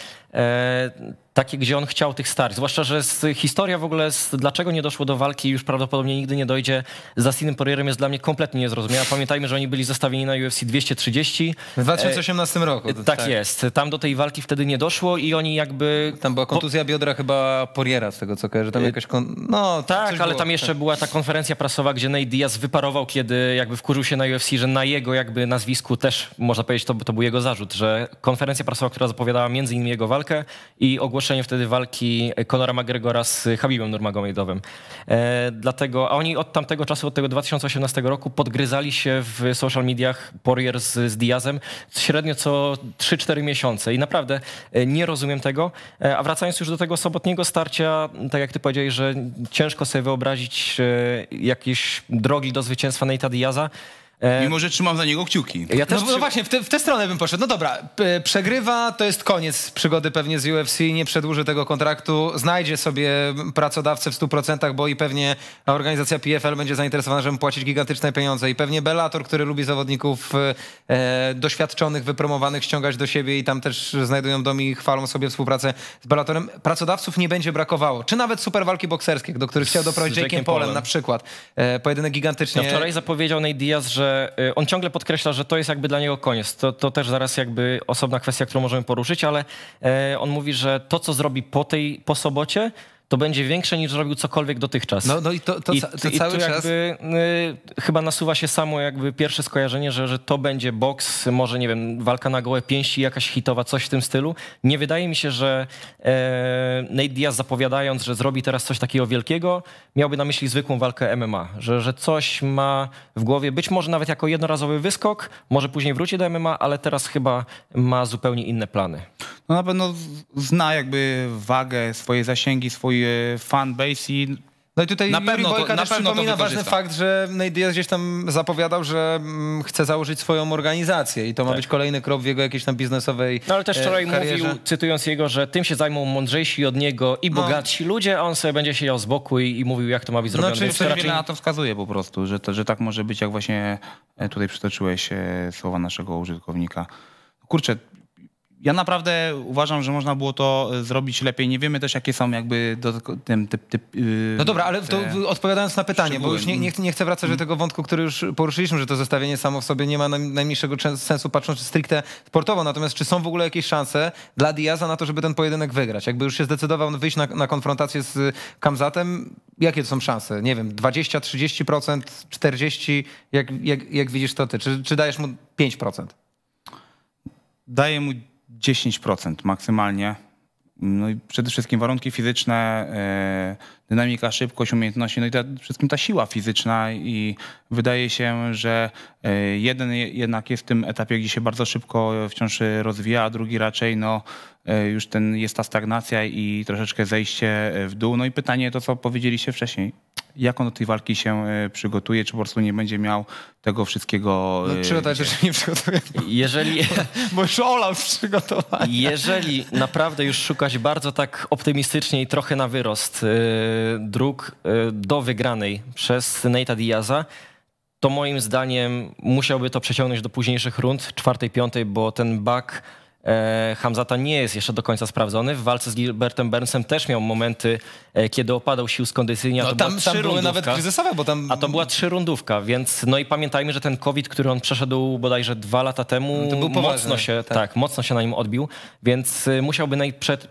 takie, gdzie on chciał tych starć. Zwłaszcza, że z, historia w ogóle, z, dlaczego nie doszło do walki, już prawdopodobnie nigdy nie dojdzie, z Dustinem Poirierem jest dla mnie kompletnie niezrozumiała. Pamiętajmy, że oni byli zestawieni na UFC 230. W 2018 roku. Tak, jest. Tam do tej walki wtedy nie doszło i oni jakby... Tam była kontuzja biodra chyba Poriera, z tego co kojarzę. Tam jakaś kon... No, Tak, ale było. tam jeszcze była ta konferencja prasowa, gdzie Nate Diaz wyparował, kiedy jakby wkurzył się na UFC, że na jego jakby nazwisku też, można powiedzieć, to, to był jego zarzut, że konferencja prasowa, która zapowiadała między innymi jego walkę i ogłoszenie wtedy walki Conora McGregora z Habibem Nurmagomedowym. E, dlatego, a oni od tamtego czasu, od tego 2018 roku podgryzali się w social mediach Poirier z, z Diazem średnio co 3-4 miesiące i naprawdę e, nie rozumiem tego. E, A wracając już do tego sobotniego starcia, tak jak ty powiedziałeś, że ciężko sobie wyobrazić e, jakieś drogi do zwycięstwa Nate'a Diaza. E, Mimo, że trzymam za niego kciuki. Ja też No, no właśnie, w, te, w tę stronę bym poszedł. No dobra, przegrywa, to jest koniec przygody pewnie z UFC, nie przedłuży tego kontraktu, znajdzie sobie pracodawcę w 100%, bo i pewnie organizacja PFL będzie zainteresowana, żeby płacić gigantyczne pieniądze i pewnie Bellator, który lubi zawodników e, doświadczonych, wypromowanych, ściągać do siebie i tam też znajdują dom i chwalą sobie współpracę z Bellatorem. Pracodawców nie będzie brakowało. Czy nawet super walki bokserskie, do których chciał doprowadzić Jake'em Polem na przykład. E, pojedynek gigantycznie... No wczoraj zapowiedział Nate Diaz, że y, on ciągle podkreśla, że to jest jakby dla niego koniec. To, to też zaraz jakby osobna kwestia, którą możemy poruszyć, ale e, on mówi, że to, co zrobi po tej, po sobocie, to będzie większe niż zrobił cokolwiek dotychczas. No, no i to, to, I, ca- to i cały tu czas... jakby y, chyba nasuwa się samo jakby pierwsze skojarzenie, że, że to będzie boks, może nie wiem, walka na gołe pięści, jakaś hitowa, coś w tym stylu. Nie wydaje mi się, że e, Nate Diaz zapowiadając, że zrobi teraz coś takiego wielkiego, miałby na myśli zwykłą walkę MMA, że, że coś ma w głowie, być może nawet jako jednorazowy wyskok, może później wróci do MMA, ale teraz chyba ma zupełnie inne plany. No na pewno zna jakby wagę, swoje zasięgi, swój fanbase i No i tutaj Na Juri pewno to- Bojka na też pewno to przypomina ważny fakt, że Nate Diaz gdzieś tam zapowiadał, że mm, chce założyć swoją organizację i to ma być kolejny krok w jego jakiejś tam biznesowej No ale też e, wczoraj karierze. mówił, cytując jego, że tym się zajmą mądrzejsi od niego i No. bogatsi ludzie, a on sobie będzie siedział z boku i, i mówił, jak to ma być zrobione. czyli Więc Coś to raczej- na to wskazuje po prostu, że, to, że tak może być, jak właśnie e, tutaj przytoczyłeś e, słowa naszego użytkownika. Kurczę, ja naprawdę uważam, że można było to e, zrobić lepiej. Nie wiemy też, jakie są jakby do, tym, typ, typ, yy, No dobra, ale to odpowiadając na pytanie, bo już nie, nie, chcę- nie chcę wracać do tego wątku, który już poruszyliśmy, że to zestawienie samo w sobie nie ma naj- najmniejszego sensu patrząc stricte sportowo. Natomiast czy są w ogóle jakieś szanse dla Diaza na to, żeby ten pojedynek wygrać? Jakby już się zdecydował wyjść na, na konfrontację z Kamzatem, jakie to są szanse? Nie wiem, 20, 30%, 40%? Jak, jak, jak widzisz to ty? Czy, czy dajesz mu 5%? Daję mu 10% maksymalnie. No i przede wszystkim warunki fizyczne, e, dynamika, szybkość, umiejętności, no i przede wszystkim ta siła fizyczna i wydaje się, że e, jeden je- jednak jest w tym etapie, gdzie się bardzo szybko wciąż rozwija, a drugi raczej no e, już ten, jest ta stagnacja i troszeczkę zejście w dół. No i pytanie to, co powiedzieliście wcześniej. Jak on do tej walki się e, przygotuje, czy po prostu nie będzie miał tego wszystkiego... No, e, przygotować też nie przygotuję, Jeżeli, <laughs> bo już olał przygotowanie. jeżeli naprawdę już szukać bardzo tak optymistycznie i trochę na wyrost y, dróg do wygranej przez Nate'a Diaza, to moim zdaniem musiałby to przeciągnąć do późniejszych rund, czwartej, piątej, bo ten bak e, Hamzata nie jest jeszcze do końca sprawdzony. W walce z Gilbertem Burnsem też miał momenty, e, kiedy opadał sił z kondycyjnie, No, to tam, była tam były nawet kryzysowe, bo tam... A to była trzyrundówka, więc no i pamiętajmy, że ten COVID, który on przeszedł bodajże dwa lata temu, No to był poważny, mocno się, tak. tak. mocno się na nim odbił, więc y, musiałby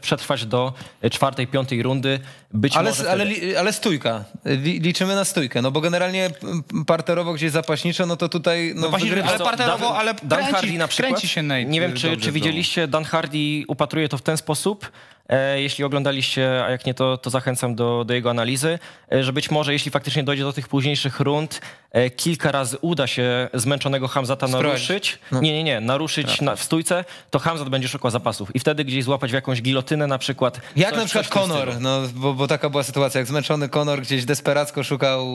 przetrwać do czwartej, piątej rundy. Być Ale, może ale, ale stójka. Li, liczymy na stójkę, no bo generalnie parterowo gdzieś zapaśniczo, no to tutaj... No, właśnie, wygrywa- ale parterowo, ale Dan kręci- Hardy na przykład. kręci się Nate nie wiem, czy, czy w widzieliście, Dan Hardy upatruje to w ten sposób, jeśli oglądaliście, a jak nie, to, to zachęcam do, do jego analizy, e, że być może jeśli faktycznie dojdzie do tych późniejszych rund, e, kilka razy uda się zmęczonego Hamzata naruszyć. No. Nie, nie, nie, naruszyć na, w stójce, to Hamzat będzie szukał zapasów i wtedy gdzieś złapać w jakąś gilotynę na przykład. Jak Coś- na przykład Conor, no, bo, bo taka była sytuacja, jak zmęczony Conor gdzieś desperacko szukał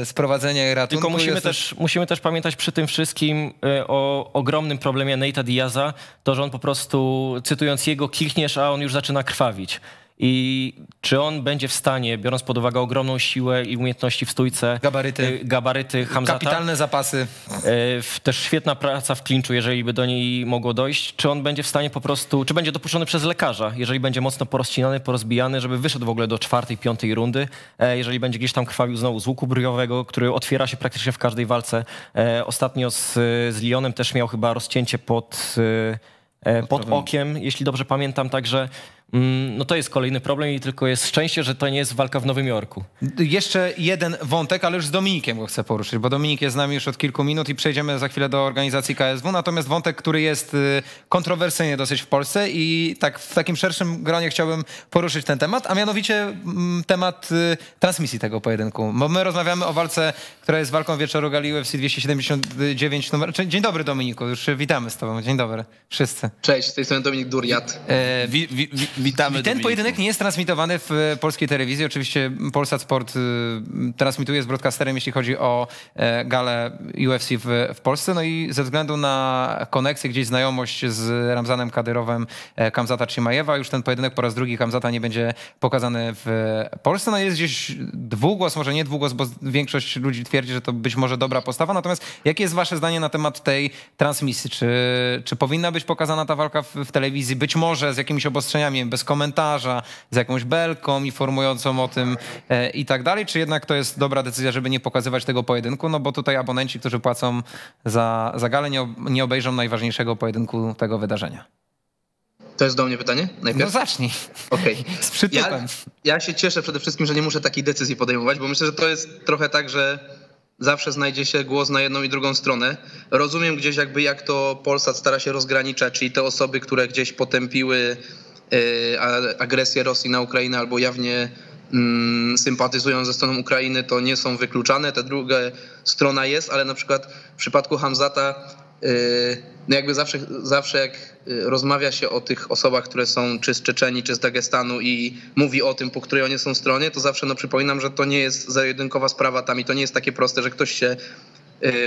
e, sprowadzenia i ratunku. Tylko musimy jest- też, musimy też pamiętać przy tym wszystkim e, o ogromnym problemie Nate'a Diaza, to, że on po prostu, cytując jego, klikniesz, a on już zaczyna krwawić. I czy on będzie w stanie, biorąc pod uwagę ogromną siłę i umiejętności w stójce, Gabaryty. e, gabaryty Hamzata, Kapitalne zapasy. w- też świetna praca w klinczu, jeżeli by do niej mogło dojść, czy on będzie w stanie po prostu, czy będzie dopuszczony przez lekarza, jeżeli będzie mocno porozcinany, porozbijany, żeby wyszedł w ogóle do czwartej, piątej rundy, e, jeżeli będzie gdzieś tam krwawił znowu z łuku bryjowego, który otwiera się praktycznie w każdej walce. E, Ostatnio z, z Lyonem też miał chyba rozcięcie pod, e, pod okiem, jeśli dobrze pamiętam, także no to jest kolejny problem i tylko jest szczęście, że to nie jest walka w Nowym Jorku. Jeszcze jeden wątek, ale już z Dominikiem go chcę poruszyć, bo Dominik jest z nami już od kilku minut i przejdziemy za chwilę do organizacji KSW. Natomiast wątek, który jest y, kontrowersyjny dosyć w Polsce i tak w takim szerszym gronie chciałbym poruszyć ten temat, a mianowicie mm, temat y, transmisji tego pojedynku. Bo my rozmawiamy o walce, która jest walką wieczoru gali UFC 279 numer. Dzień dobry Dominiku, już witamy z tobą. Dzień dobry wszyscy. Cześć, z tej strony Dominik Duriat. E, Wi, wi, wi, witamy. ten Dominiku. pojedynek nie jest transmitowany w e, polskiej telewizji. Oczywiście Polsat Sport y, transmituje z broadcasterem, jeśli chodzi o e, galę UFC w, w Polsce. No i ze względu na koneksję, gdzieś znajomość z Ramzanem Kadyrowem e, Kamzata Chimajewa, już ten pojedynek po raz drugi Kamzata nie będzie pokazany w Polsce. No jest gdzieś dwugłos, może nie dwugłos, bo większość ludzi twierdzi, że to być może dobra postawa. Natomiast jakie jest wasze zdanie na temat tej transmisji? Czy, czy powinna być pokazana ta walka w, w telewizji? Być może z jakimiś obostrzeniami, bez komentarza, z jakąś belką informującą o tym e, i tak dalej? Czy jednak to jest dobra decyzja, żeby nie pokazywać tego pojedynku? No bo tutaj abonenci, którzy płacą za, za galę, nie, nie obejrzą najważniejszego pojedynku tego wydarzenia. To jest do mnie pytanie No najpierw? zacznij. Okej. <laughs> Z przytupem. Ja, ja się cieszę przede wszystkim, że nie muszę takiej decyzji podejmować, bo myślę, że to jest trochę tak, że zawsze znajdzie się głos na jedną i drugą stronę. Rozumiem gdzieś jakby jak to Polsat stara się rozgraniczać, czyli te osoby, które gdzieś potępiły agresję Rosji na Ukrainę albo jawnie mm, sympatyzują ze stroną Ukrainy, to nie są wykluczane. Ta druga strona jest, ale na przykład w przypadku Hamzata Yy, no jakby zawsze, zawsze jak yy, rozmawia się o tych osobach, które są czy z Czeczeni, czy z Dagestanu i mówi o tym, po której oni są stronie, to zawsze no przypominam, że to nie jest zajedynkowa sprawa tam i to nie jest takie proste, że ktoś się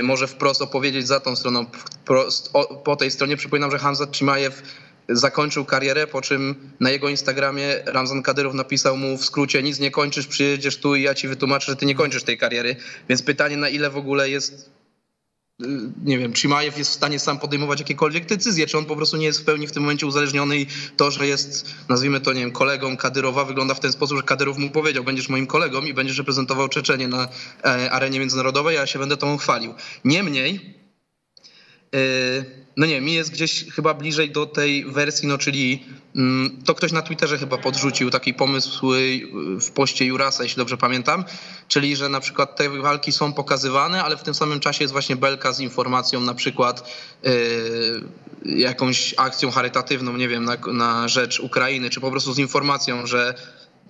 może wprost opowiedzieć za tą stroną. Po tej stronie przypominam, że Hamzat Chimajew zakończył karierę, po czym na jego Instagramie Ramzan Kadyrow napisał mu w skrócie nic nie kończysz, przyjedziesz tu i ja ci wytłumaczę, że ty nie kończysz tej kariery. Więc pytanie na ile w ogóle jest nie wiem, Chimajew jest w stanie sam podejmować jakiekolwiek decyzje, czy on po prostu nie jest w pełni w tym momencie uzależniony i to, że jest, nazwijmy to, nie wiem, kolegą Kadyrowa wygląda w ten sposób, że Kadyrow mu powiedział, będziesz moim kolegą i będziesz reprezentował Czeczenię na e, arenie międzynarodowej, a ja się będę tobą chwalił. Niemniej, e, no nie, mi jest gdzieś chyba bliżej do tej wersji, no czyli mm, to ktoś na Twitterze chyba podrzucił taki pomysł y, w poście Jurasa, jeśli dobrze pamiętam, czyli że na przykład te walki są pokazywane, ale w tym samym czasie jest właśnie belka z informacją na przykład y, jakąś akcją charytatywną, nie wiem, na, na rzecz Ukrainy, czy po prostu z informacją, że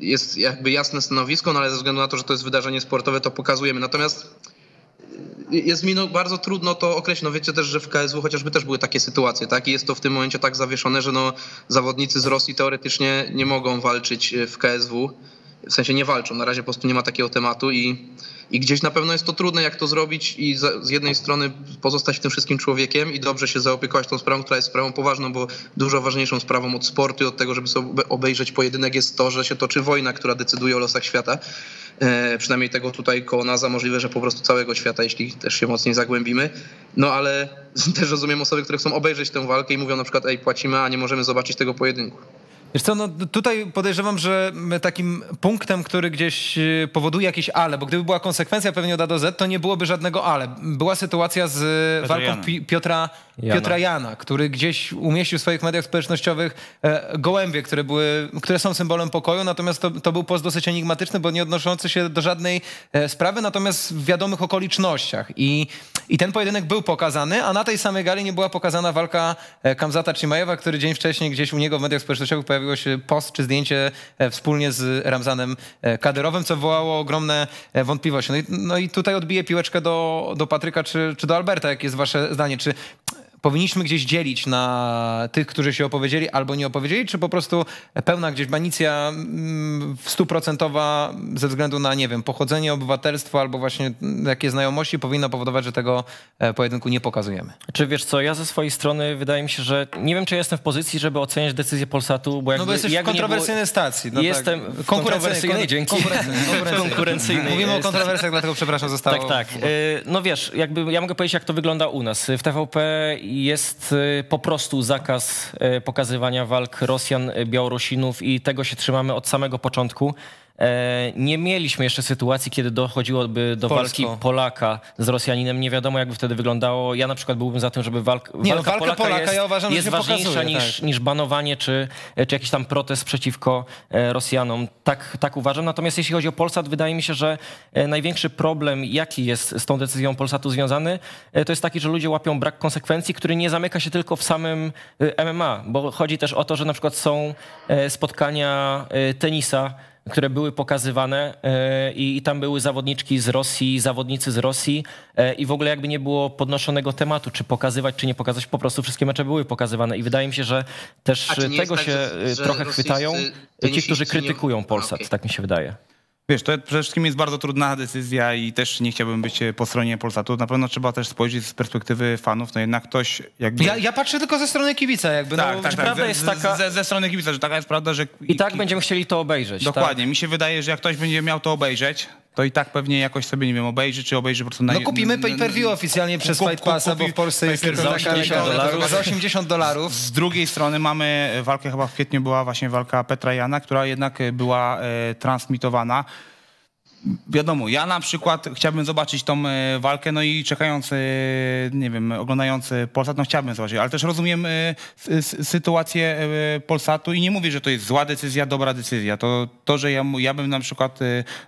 jest jakby jasne stanowisko, no ale ze względu na to, że to jest wydarzenie sportowe, to pokazujemy. Natomiast jest mi no bardzo trudno to określić. No wiecie też, że w KSW chociażby też były takie sytuacje, tak? I jest to w tym momencie tak zawieszone, że no zawodnicy z Rosji teoretycznie nie mogą walczyć e, w KSW. W sensie nie walczą, na razie po prostu nie ma takiego tematu i, i gdzieś na pewno jest to trudne, jak to zrobić i za, z jednej strony pozostać w tym wszystkim człowiekiem i dobrze się zaopiekować tą sprawą, która jest sprawą poważną, bo dużo ważniejszą sprawą od sportu i od tego, żeby sobie obejrzeć pojedynek jest to, że się toczy wojna, która decyduje o losach świata. E, przynajmniej tego tutaj koło nas, a możliwe, że po prostu całego świata, jeśli też się mocniej zagłębimy. No ale <laughs> też rozumiem osoby, które chcą obejrzeć tę walkę i mówią na przykład, ej, płacimy, a nie możemy zobaczyć tego pojedynku. Wiesz co, no tutaj podejrzewam, że takim punktem, który gdzieś y, powoduje jakieś ale, bo gdyby była konsekwencja pewnie od A do Z, to nie byłoby żadnego ale. Była sytuacja z Piotra walką Jana. Pi- Piotra Jana. Piotra Jana, który gdzieś umieścił w swoich mediach społecznościowych e, gołębie, które, były, które są symbolem pokoju, natomiast to, to był post dosyć enigmatyczny, bo nie odnoszący się do żadnej e, sprawy, natomiast w wiadomych okolicznościach. I, I ten pojedynek był pokazany, a na tej samej gali nie była pokazana walka e, Kamzata Chimajewa, który dzień wcześniej gdzieś u niego w mediach społecznościowych pojawił pojawiło się post czy zdjęcie e, wspólnie z Ramzanem e, Kadyrowem, co wywołało ogromne e, wątpliwości. No i, no i tutaj odbiję piłeczkę do, do Patryka czy, czy do Alberta. Jakie jest wasze zdanie? Czy powinniśmy gdzieś dzielić na tych, którzy się opowiedzieli albo nie opowiedzieli, czy po prostu pełna gdzieś banicja mm, stuprocentowa ze względu na, nie wiem, pochodzenie, obywatelstwo albo właśnie jakie znajomości powinna powodować, że tego e, pojedynku nie pokazujemy. Czy wiesz co, ja ze swojej strony wydaje mi się, że nie wiem, czy jestem w pozycji, żeby oceniać decyzję Polsatu, bo jakby, No bo jesteś w kontrowersyjnej stacji. No Jestem tak. kontrowersyjnej, dzięki. Konkurencyjnej <laughs> Mówimy o kontrowersjach, dlatego przepraszam, zostało... Tak, tak. Y, No wiesz, jakby ja mogę powiedzieć, jak to wygląda u nas. W TVP jest y, po prostu zakaz y, pokazywania walk Rosjan, Białorusinów i tego się trzymamy od samego początku. E, Nie mieliśmy jeszcze sytuacji, kiedy dochodziłoby do Polsko. walki Polaka z Rosjaninem. Nie wiadomo, jakby wtedy wyglądało. Ja na przykład byłbym za tym, żeby walk, Nie, no, walka, walka Polaka, Polaka jest, ja uważam, jest ważniejsza pokazuje, niż, tak. niż banowanie czy, czy jakiś tam protest przeciwko e, Rosjanom. Tak, tak uważam. Natomiast jeśli chodzi o Polsat, wydaje mi się, że e, największy problem, jaki jest z tą decyzją Polsatu związany, to jest taki, że ludzie łapią brak konsekwencji, który nie zamyka się tylko w samym MMA, bo chodzi też o to, że na przykład są spotkania tenisa, które były pokazywane e, i, i tam były zawodniczki z Rosji, zawodnicy z Rosji e, i w ogóle jakby nie było podnoszonego tematu, czy pokazywać, czy nie pokazać, po prostu wszystkie mecze były pokazywane i wydaje mi się, że też tego tak, się że- e, że trochę chwytają ci, tenisiści którzy krytykują Polsat, okej. tak mi się wydaje. Wiesz, to przede wszystkim jest bardzo trudna decyzja i też nie chciałbym być po stronie Polsatu. Na pewno trzeba też spojrzeć z perspektywy fanów, no jednak ktoś jakby... Ja, ja patrzę tylko ze strony kibica jakby. tak, no, tak, tak. prawda ze, jest taka- Ze, ze strony kibica, że taka jest prawda, że... I tak będziemy chcieli to obejrzeć. Dokładnie. Mi się wydaje, że jak ktoś będzie miał to obejrzeć, to i tak pewnie jakoś sobie, nie wiem, obejrzy, czy obejrzy po prostu na... No kupimy pay-per-view oficjalnie przez Kup- Fight Passa, bo w Polsce jest za taka 80 dolarów. Za 80 dolarów. Z drugiej strony mamy walkę, chyba w kwietniu była właśnie walka Petra Jana, która jednak była e, transmitowana. Wiadomo, ja na przykład chciałbym zobaczyć tą e, walkę, no i czekając, e, nie wiem, oglądając e, Polsat, no chciałbym zobaczyć, ale też rozumiem sytuację Polsatu i nie mówię, że to jest zła decyzja, dobra decyzja. To, to że ja, ja bym na przykład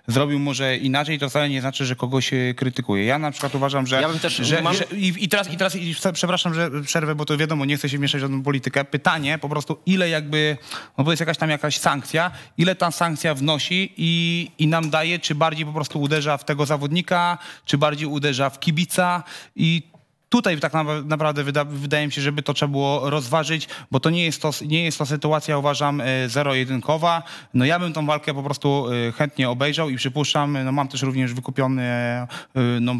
zrobił może inaczej, to wcale nie znaczy, że kogoś krytykuję. Ja na przykład uważam, że... Ja bym też- że, mam- że i, I teraz, i teraz i przepraszam, że przerwę, bo to wiadomo, nie chcę się wmieszać w żadną politykę. Pytanie po prostu, ile jakby, no bo jest jakaś tam jakaś sankcja, ile ta sankcja wnosi i, i nam daje, czy bardziej po prostu uderza w tego zawodnika, czy bardziej uderza w kibica i Tutaj tak na- naprawdę wyda, wydaje mi się, żeby to trzeba było rozważyć, bo to nie jest to, nie jest to sytuacja, uważam, e, zero-jedynkowa. No ja bym tą walkę po prostu e, chętnie obejrzał i przypuszczam, no mam też również wykupiony e, no,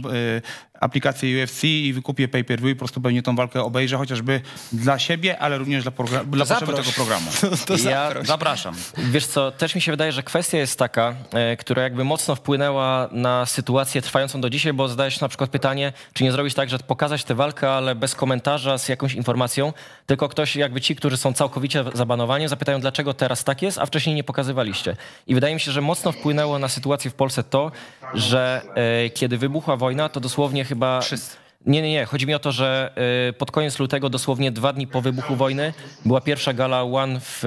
aplikację UFC i wykupię pay-per-view i po prostu pewnie tą walkę obejrzę, chociażby dla siebie, ale również dla, dla potrzeby tego programu. <laughs> To Ja- zaproś. Zapraszam. Wiesz co, też mi się wydaje, że kwestia jest taka, e, która jakby mocno wpłynęła na sytuację trwającą do dzisiaj, bo zadajesz na przykład pytanie, czy nie zrobić tak, że pokazać tę walkę, ale bez komentarza, z jakąś informacją, tylko ktoś, jakby ci, którzy są całkowicie zabanowani, zapytają, dlaczego teraz tak jest, a wcześniej nie pokazywaliście. I wydaje mi się, że mocno wpłynęło na sytuację w Polsce to, że e, kiedy wybuchła wojna, to dosłownie chyba... Wszyscy. Nie, nie, nie. Chodzi mi o to, że y, pod koniec lutego, dosłownie dwa dni po wybuchu wojny, była pierwsza gala One w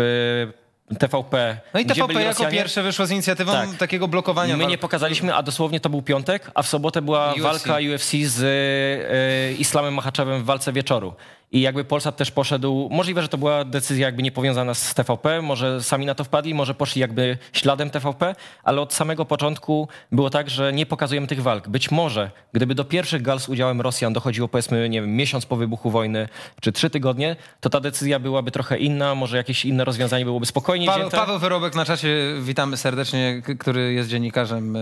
y, TVP. No i TVP jako Rosjanie. pierwsze wyszło z inicjatywą Tak. takiego blokowania My walk. nie pokazaliśmy, a dosłownie to był piątek, a w sobotę była UFC. walka UFC z y, Islamem Machaczewem w walce wieczoru. I jakby Polsat też poszedł, możliwe, że to była decyzja jakby niepowiązana z TVP, może sami na to wpadli, może poszli jakby śladem TVP, ale od samego początku było tak, że nie pokazujemy tych walk. Być może, gdyby do pierwszych gal z udziałem Rosjan dochodziło powiedzmy, nie wiem, miesiąc po wybuchu wojny, czy trzy tygodnie, to ta decyzja byłaby trochę inna, może jakieś inne rozwiązanie byłoby spokojniej Paweł, wzięte. Paweł Wyrobek na czacie, witamy serdecznie, który jest dziennikarzem e,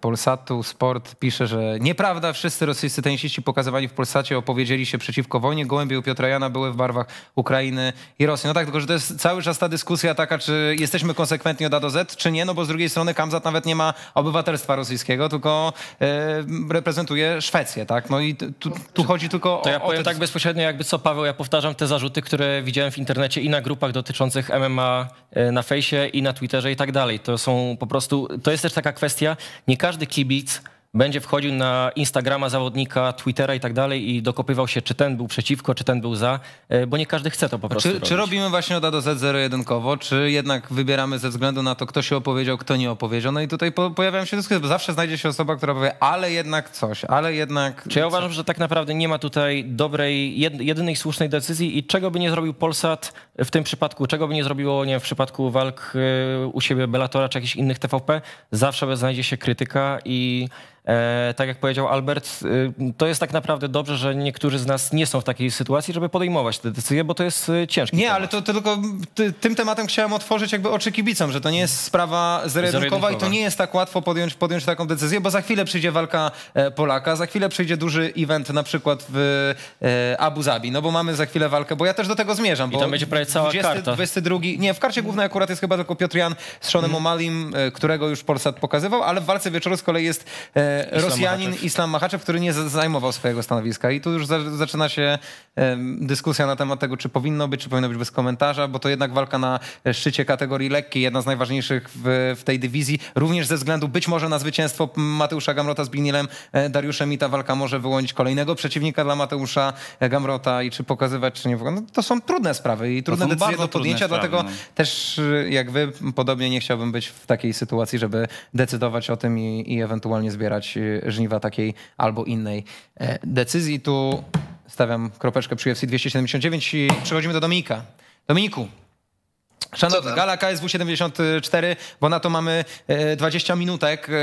Polsatu Sport, pisze, że nieprawda, wszyscy rosyjscy tenisiści pokazywani w Polsacie opowiedzieli się przeciwko wojnie. Gołębie u Piotra Jana były w barwach Ukrainy i Rosji. No tak, tylko że to jest cały czas ta dyskusja taka, czy jesteśmy konsekwentni od A do Z, czy nie, no bo z drugiej strony Kamzat nawet nie ma obywatelstwa rosyjskiego, tylko e, reprezentuje Szwecję, tak? No i tu, tu chodzi tylko To o, ja o powiem te tak bezpośrednio, jakby co Paweł, ja powtarzam te zarzuty, które widziałem w internecie i na grupach dotyczących MMA e, na fejsie i na Twitterze i tak dalej. To są po prostu, to jest też taka kwestia, nie każdy kibic będzie wchodził na Instagrama zawodnika, Twittera i tak dalej i dokopywał się, czy ten był przeciwko, czy ten był za, e, bo nie każdy chce to po prostu Czy, robić. czy robimy właśnie od A do Z zero-jedynkowo, czy jednak wybieramy ze względu na to, kto się opowiedział, kto nie opowiedział? No i tutaj po, pojawiają się dyskusje, bo zawsze znajdzie się osoba, która powie, ale jednak coś, ale jednak... Czy ja uważam, że tak naprawdę nie ma tutaj dobrej, jed- jedynej słusznej decyzji i czego by nie zrobił Polsat w tym przypadku, czego by nie zrobiło nie wiem, w przypadku walk y, u siebie Bellatora czy jakichś innych TVP, zawsze znajdzie się krytyka i e, tak jak powiedział Albert, y, to jest tak naprawdę dobrze, że niektórzy z nas nie są w takiej sytuacji, żeby podejmować te decyzje, bo to jest y, ciężki Nie, temat. ale to, to tylko ty, tym tematem chciałem otworzyć jakby oczy kibicom, że to nie jest sprawa zero-jedynkowa i to nie jest tak łatwo podjąć, podjąć taką decyzję, bo za chwilę przyjdzie walka e, Polaka, za chwilę przyjdzie duży event na przykład w e, Abu Zabi, no bo mamy za chwilę walkę, bo ja też do tego zmierzam. I tam będzie prawie cała karta. 22, nie, w karcie głównej akurat jest chyba tylko Piotr Jan z Seanem Mhm. O'Malim, e, którego już Polsat pokazywał, ale w walce wieczoru z kolei jest Rosjanin. Islam Maczaczew, który nie zajmował swojego stanowiska i tu już za, zaczyna się dyskusja na temat tego, czy powinno być, czy powinno być bez komentarza, bo to jednak walka na e, szczycie kategorii lekkiej, jedna z najważniejszych w, w tej dywizji, również ze względu być może na zwycięstwo Mateusza Gamrota z Bignielem, e, Dariuszem i ta walka może wyłonić kolejnego przeciwnika dla Mateusza e, Gamrota i czy pokazywać, czy nie. No, to są trudne sprawy i trudne decyzje do podjęcia, sprawy, dlatego no. też jak wy, podobnie nie chciałbym być w takiej sytuacji, żeby decydować o tym i, i ewentualnie zbierać y, żniwa takiej albo innej e, decyzji. Tu stawiam kropeczkę przy UFC 279 i przechodzimy do Dominika. Dominiku, Tam? gala KSW 74, bo na to mamy e, 20 minutek. E,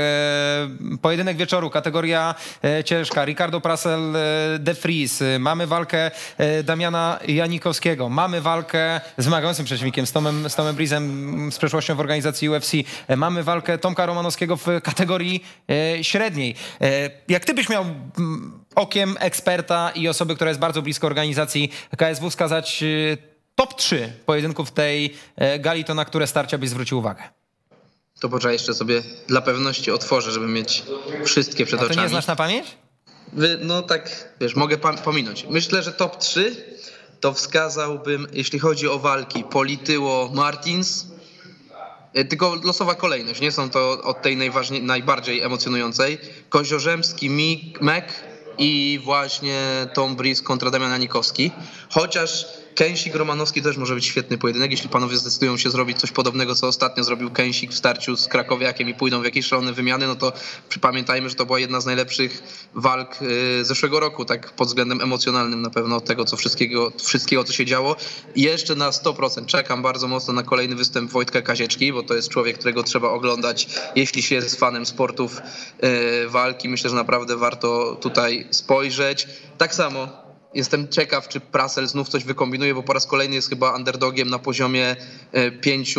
pojedynek wieczoru, kategoria e, ciężka. Ricardo Prasel, e, De Vries. E, Mamy walkę e, Damiana Janikowskiego. Mamy walkę z wymagającym przeciwnikiem, z Tomem, z Tomem Brizem, z przeszłością w organizacji UFC. E, Mamy walkę Tomka Romanowskiego w kategorii e, średniej. E, jak ty byś miał mm, okiem eksperta i osoby, która jest bardzo blisko organizacji KSW wskazać e, top 3 pojedynków tej e, gali, to na które starcia byś zwrócił uwagę? To poczekaj, jeszcze sobie dla pewności otworzę, żeby mieć wszystkie przed A oczami. nie znasz na pamięć? Wy, no tak, wiesz, mogę pominąć. Myślę, że top 3 to wskazałbym, jeśli chodzi o walki, Polityło Martins, e, tylko losowa kolejność, nie są to od tej najważniej, najbardziej emocjonującej. Koziorzemski, Mek i właśnie Tom Breeze kontra Damian Janikowski. Chociaż Kęsik Romanowski też może być świetny pojedynek, jeśli panowie zdecydują się zrobić coś podobnego, co ostatnio zrobił Kęsik w starciu z Krakowiakiem i pójdą w jakieś szalone wymiany, no to pamiętajmy, że to była jedna z najlepszych walk y, zeszłego roku, tak pod względem emocjonalnym na pewno od tego, co wszystkiego, wszystkiego co się działo. Jeszcze na 100% czekam bardzo mocno na kolejny występ Wojtka Kazieczki, bo to jest człowiek, którego trzeba oglądać, jeśli się jest fanem sportów y, walki. Myślę, że naprawdę warto tutaj spojrzeć. Tak samo Jestem ciekaw, czy Prasel znów coś wykombinuje, bo po raz kolejny jest chyba underdogiem na poziomie 5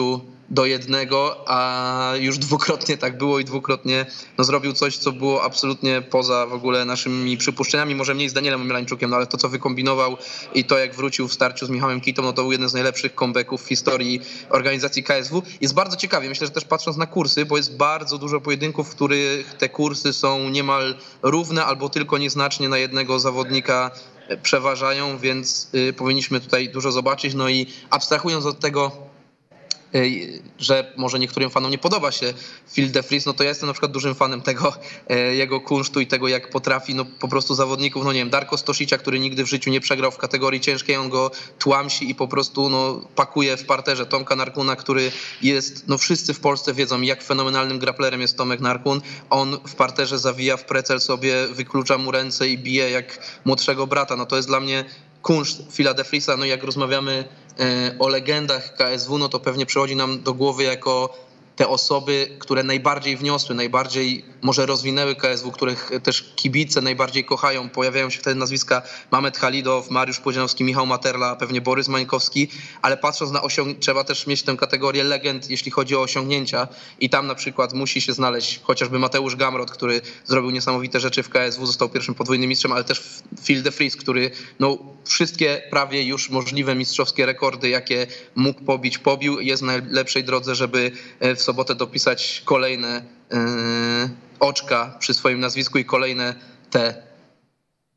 do 1, a już dwukrotnie tak było i dwukrotnie no, zrobił coś, co było absolutnie poza w ogóle naszymi przypuszczeniami. Może mniej z Danielem Mielańczukiem, no ale to, co wykombinował i to, jak wrócił w starciu z Michałem Kitą, no to był jeden z najlepszych comebacków w historii organizacji KSW. Jest bardzo ciekawie. Myślę, że też patrząc na kursy, bo jest bardzo dużo pojedynków, w których te kursy są niemal równe albo tylko nieznacznie na jednego zawodnika przeważają, więc y, powinniśmy tutaj dużo zobaczyć. No i abstrahując od tego, że może niektórym fanom nie podoba się Phil DeFries, no to ja jestem na przykład dużym fanem tego y, jego kunsztu i tego, jak potrafi no po prostu zawodników, no nie wiem, Darko Stosicia, który nigdy w życiu nie przegrał w kategorii ciężkiej, on go tłamsi i po prostu no, pakuje w parterze Tomka Narkuna, który jest, no wszyscy w Polsce wiedzą, jak fenomenalnym graplerem jest Tomek Narkun. On w parterze zawija w precel sobie, wyklucza mu ręce i bije jak młodszego brata. No to jest dla mnie kunszt Phila. No jak rozmawiamy e, o legendach KSW, no to pewnie przychodzi nam do głowy jako te osoby, które najbardziej wniosły, najbardziej może rozwinęły KSW, których też kibice najbardziej kochają. Pojawiają się wtedy nazwiska Mamet Halidow, Mariusz Podzianowski, Michał Materla, pewnie Borys Mańkowski, ale patrząc na osiągnięcia, trzeba też mieć tę kategorię legend, jeśli chodzi o osiągnięcia i tam na przykład musi się znaleźć chociażby Mateusz Gamrot, który zrobił niesamowite rzeczy w KSW, został pierwszym podwójnym mistrzem, ale też Phil DeFries, który no, wszystkie prawie już możliwe mistrzowskie rekordy, jakie mógł pobić, pobił. Jest w najlepszej drodze, żeby e, w sobotę dopisać kolejne yy, oczka przy swoim nazwisku i kolejne te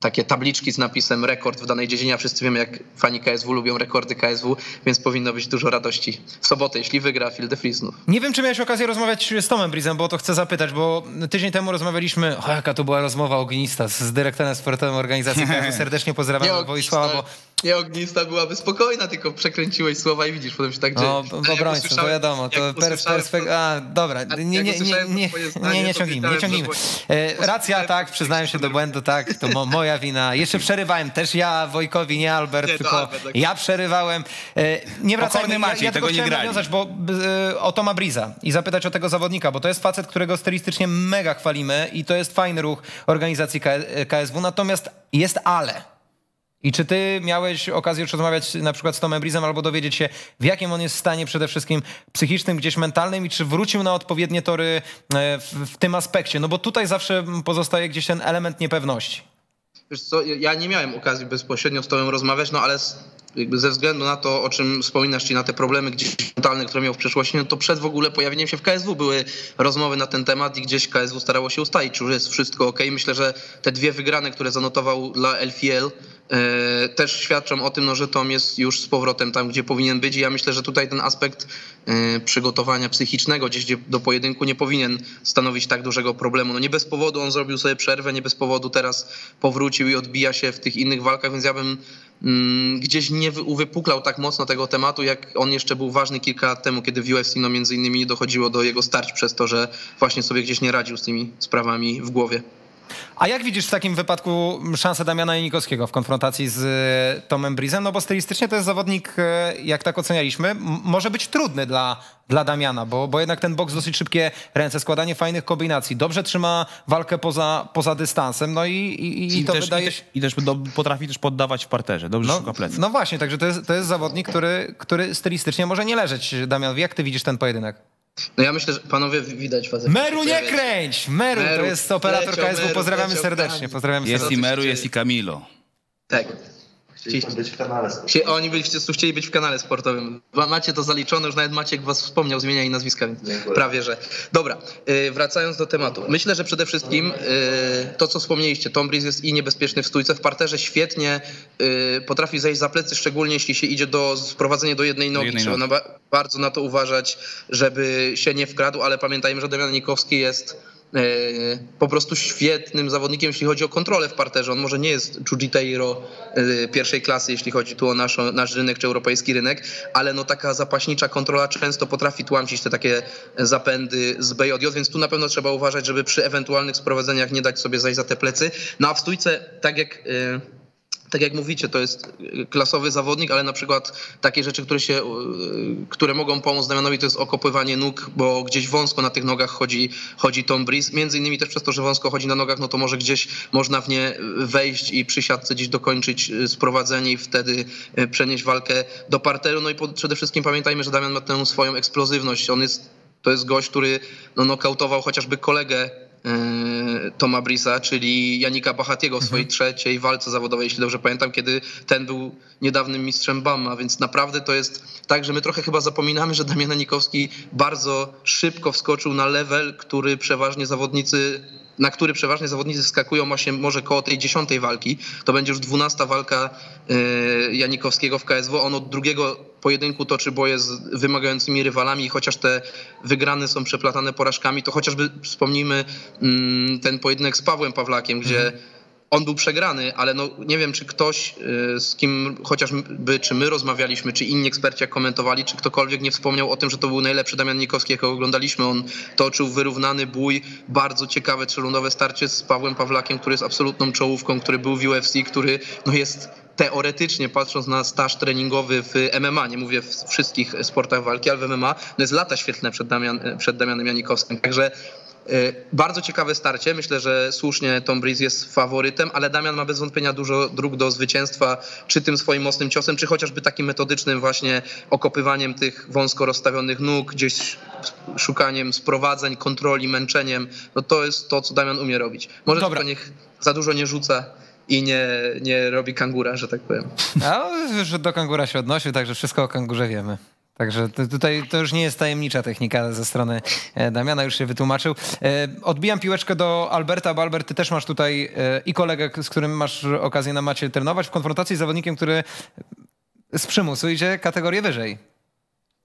takie tabliczki z napisem rekord w danej dziedzinie, a wszyscy wiemy, jak fani KSW lubią rekordy KSW, więc powinno być dużo radości w sobotę, jeśli wygra Phil de. Nie wiem, czy miałeś okazję rozmawiać z Tomem Brizem, bo o to chcę zapytać, bo tydzień temu rozmawialiśmy, o jaka to była rozmowa ognista z dyrektorem sportowym organizacji KSW. <laughs> Serdecznie pozdrawiam Wojsława, bo... Nie ognista byłaby spokojna, tylko przekręciłeś słowa i widzisz, potem się tak dzieje. No, <laughs> w obrońcy, to wiadomo, to perspektywa... A, dobra, nie, nie, nie, nie, nie, nie ciągnijmy, nie ciągnijmy. Racja, tak, przyznałem się do błędu, tak, to mo, moja wina. Jeszcze <laughs> przerywałem, też ja Wojkowi, nie Albert, nie, tylko Albert, tak. ja przerywałem. E, nie wracajmy, Maciej, ja, ja tego nie grali. nawiązać bo, e, o Toma Briza i zapytać o tego zawodnika, bo to jest facet, którego stylistycznie mega chwalimy i to jest fajny ruch organizacji KSW, natomiast jest ale. I czy ty miałeś okazję już rozmawiać na przykład z Tomem Brizem albo dowiedzieć się, w jakim on jest stanie przede wszystkim psychicznym, gdzieś mentalnym i czy wrócił na odpowiednie tory e, w, w tym aspekcie? No bo tutaj zawsze pozostaje gdzieś ten element niepewności. Wiesz co, ja nie miałem okazji bezpośrednio z Tomem rozmawiać, no ale ze względu na to, o czym wspominasz, czyli na te problemy gdzieś mentalne, które miał w przeszłości, no to przed w ogóle pojawieniem się w KSW były rozmowy na ten temat i gdzieś KSW starało się ustalić, czy już jest wszystko ok. Myślę, że te dwie wygrane, które zanotował dla LFL, też świadczą o tym, no, że Tom jest już z powrotem tam, gdzie powinien być. I ja myślę, że tutaj ten aspekt e, przygotowania psychicznego gdzieś do pojedynku nie powinien stanowić tak dużego problemu. No nie bez powodu on zrobił sobie przerwę, nie bez powodu teraz powrócił i odbija się w tych innych walkach, więc ja bym mm, gdzieś nie uwypuklał tak mocno tego tematu, jak on jeszcze był ważny kilka lat temu, kiedy w UFC no między innymi dochodziło do jego starć przez to, że właśnie sobie gdzieś nie radził z tymi sprawami w głowie. A jak widzisz w takim wypadku szansę Damiana Janikowskiego w konfrontacji z e, Tomem Brizem? No bo stylistycznie to jest zawodnik, e, jak tak ocenialiśmy, może być trudny dla, dla Damiana, bo, bo jednak ten boks dosyć szybkie ręce, składanie fajnych kombinacji, dobrze trzyma walkę poza, poza dystansem, no i, i, i to też, wydaje się... I też, do, potrafi też poddawać w parterze, dobrze no, szuka plecy. No właśnie, także to jest, to jest zawodnik, który, który stylistycznie może nie leżeć. Damian, jak ty widzisz ten pojedynek? No ja myślę, że panowie widać was. Meru nie kręć! Meru, Meru to jest operator KSW, pozdrawiamy serdecznie. Pozdrawiamy jest serdecznie. i Meru, jest i Camilo. Tak. Chcieli być w kanale sportowym. Oni byli, chcieli być w kanale sportowym. Macie to zaliczone, już nawet Maciek was wspomniał, zmieniali nazwiska, więc Dziękuję. prawie, że. Dobra, y, wracając do tematu. Myślę, że przede wszystkim y, to, co wspomnieliście, Tom Breeze jest i niebezpieczny w stójce, w parterze świetnie y, potrafi zejść za plecy, szczególnie jeśli się idzie do sprowadzenia do jednej nogi. Do jednej Trzeba nogi. Na, bardzo na to uważać, żeby się nie wkradł, ale pamiętajmy, że Damian Nikowski jest po prostu świetnym zawodnikiem, jeśli chodzi o kontrolę w parterze. On może nie jest Jiu-Jiteiro e, pierwszej klasy, jeśli chodzi tu o nasz, nasz rynek czy europejski rynek, ale no taka zapaśnicza kontrola często potrafi tłamsić te takie zapędy z BJJ, więc tu na pewno trzeba uważać, żeby przy ewentualnych sprowadzeniach nie dać sobie zajść za te plecy. No a w stójce, tak jak e, tak jak mówicie, to jest klasowy zawodnik, ale na przykład takie rzeczy, które, się, które mogą pomóc Damianowi, to jest okopywanie nóg, bo gdzieś wąsko na tych nogach chodzi, chodzi Tom Breeze. Między innymi też przez to, że wąsko chodzi na nogach, no to może gdzieś można w nie wejść i przy siatce gdzieś dokończyć sprowadzenie i wtedy przenieść walkę do parteru. No i przede wszystkim pamiętajmy, że Damian ma tę swoją eksplozywność. On jest, to jest gość, który no, nokautował chociażby kolegę Toma Brisa, czyli Janika Bachatiego w swojej mhm. trzeciej walce zawodowej, jeśli dobrze pamiętam, kiedy ten był niedawnym mistrzem Bama, więc naprawdę to jest tak, że my trochę chyba zapominamy, że Damian Janikowski bardzo szybko wskoczył na level, który przeważnie zawodnicy na który przeważnie zawodnicy skakują właśnie może koło tej dziesiątej walki. To będzie już dwunasta walka e, Janikowskiego w KSW. On od drugiego pojedynku toczy boje z wymagającymi rywalami i chociaż te wygrane są przeplatane porażkami, to chociażby wspomnijmy mm, ten pojedynek z Pawłem Pawlakiem, gdzie mhm on był przegrany, ale no, nie wiem, czy ktoś, y, z kim chociażby, czy my rozmawialiśmy, czy inni eksperci jak komentowali, czy ktokolwiek nie wspomniał o tym, że to był najlepszy Damian Nikowski, jakiego oglądaliśmy. On toczył wyrównany bój, bardzo ciekawe trzylundowe starcie z Pawłem Pawlakiem, który jest absolutną czołówką, który był w UFC, który no, jest teoretycznie, patrząc na staż treningowy w MMA, nie mówię w wszystkich sportach walki, ale w MMA, no jest lata świetlne przed, Damian, przed Damianem Janikowskim. Także bardzo ciekawe starcie. Myślę, że słusznie Tom Breeze jest faworytem, ale Damian ma bez wątpienia dużo dróg do zwycięstwa, czy tym swoim mocnym ciosem, czy chociażby takim metodycznym właśnie okopywaniem tych wąsko rozstawionych nóg, gdzieś szukaniem sprowadzeń, kontroli, męczeniem. No to jest to, co Damian umie robić. Może Dobra. tylko niech za dużo nie rzuca i nie, nie robi kangura, że tak powiem. A, że do kangura się odnosił, także wszystko o kangurze wiemy. Także tutaj to już nie jest tajemnicza technika ze strony e, Damiana, już się wytłumaczył. E, odbijam piłeczkę do Alberta, bo Albert, ty też masz tutaj e, i kolegę, z którym masz okazję na macie trenować w konfrontacji z zawodnikiem, który z przymusu idzie kategorię wyżej.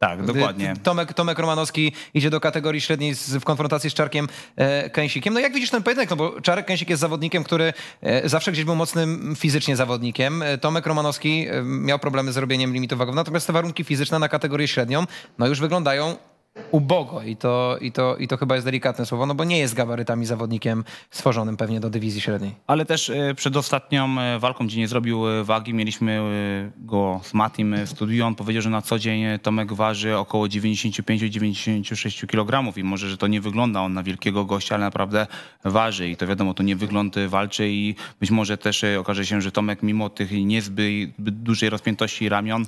Tak, dokładnie. Tomek, Tomek Romanowski idzie do kategorii średniej z, w konfrontacji z Czarkiem e, Kęsikiem. No jak widzisz ten pojedynek? No bo Czarek Kęsik jest zawodnikiem, który e, zawsze gdzieś był mocnym fizycznie zawodnikiem. E, Tomek Romanowski e, miał problemy z robieniem limitów natomiast te warunki fizyczne na kategorię średnią no już wyglądają ubogo i to, i, to, i to chyba jest delikatne słowo, no bo nie jest gabarytami zawodnikiem stworzonym pewnie do dywizji średniej. Ale też e, przed ostatnią e, walką, gdzie nie zrobił e, wagi, mieliśmy go z Matim w studiu. On powiedział, że na co dzień Tomek waży około 95-96 kg i może, że to nie wygląda on na wielkiego gościa, ale naprawdę waży i to wiadomo, to nie wygląd walczy i być może też okaże się, że Tomek mimo tych niezbyt dużej rozpiętości ramion,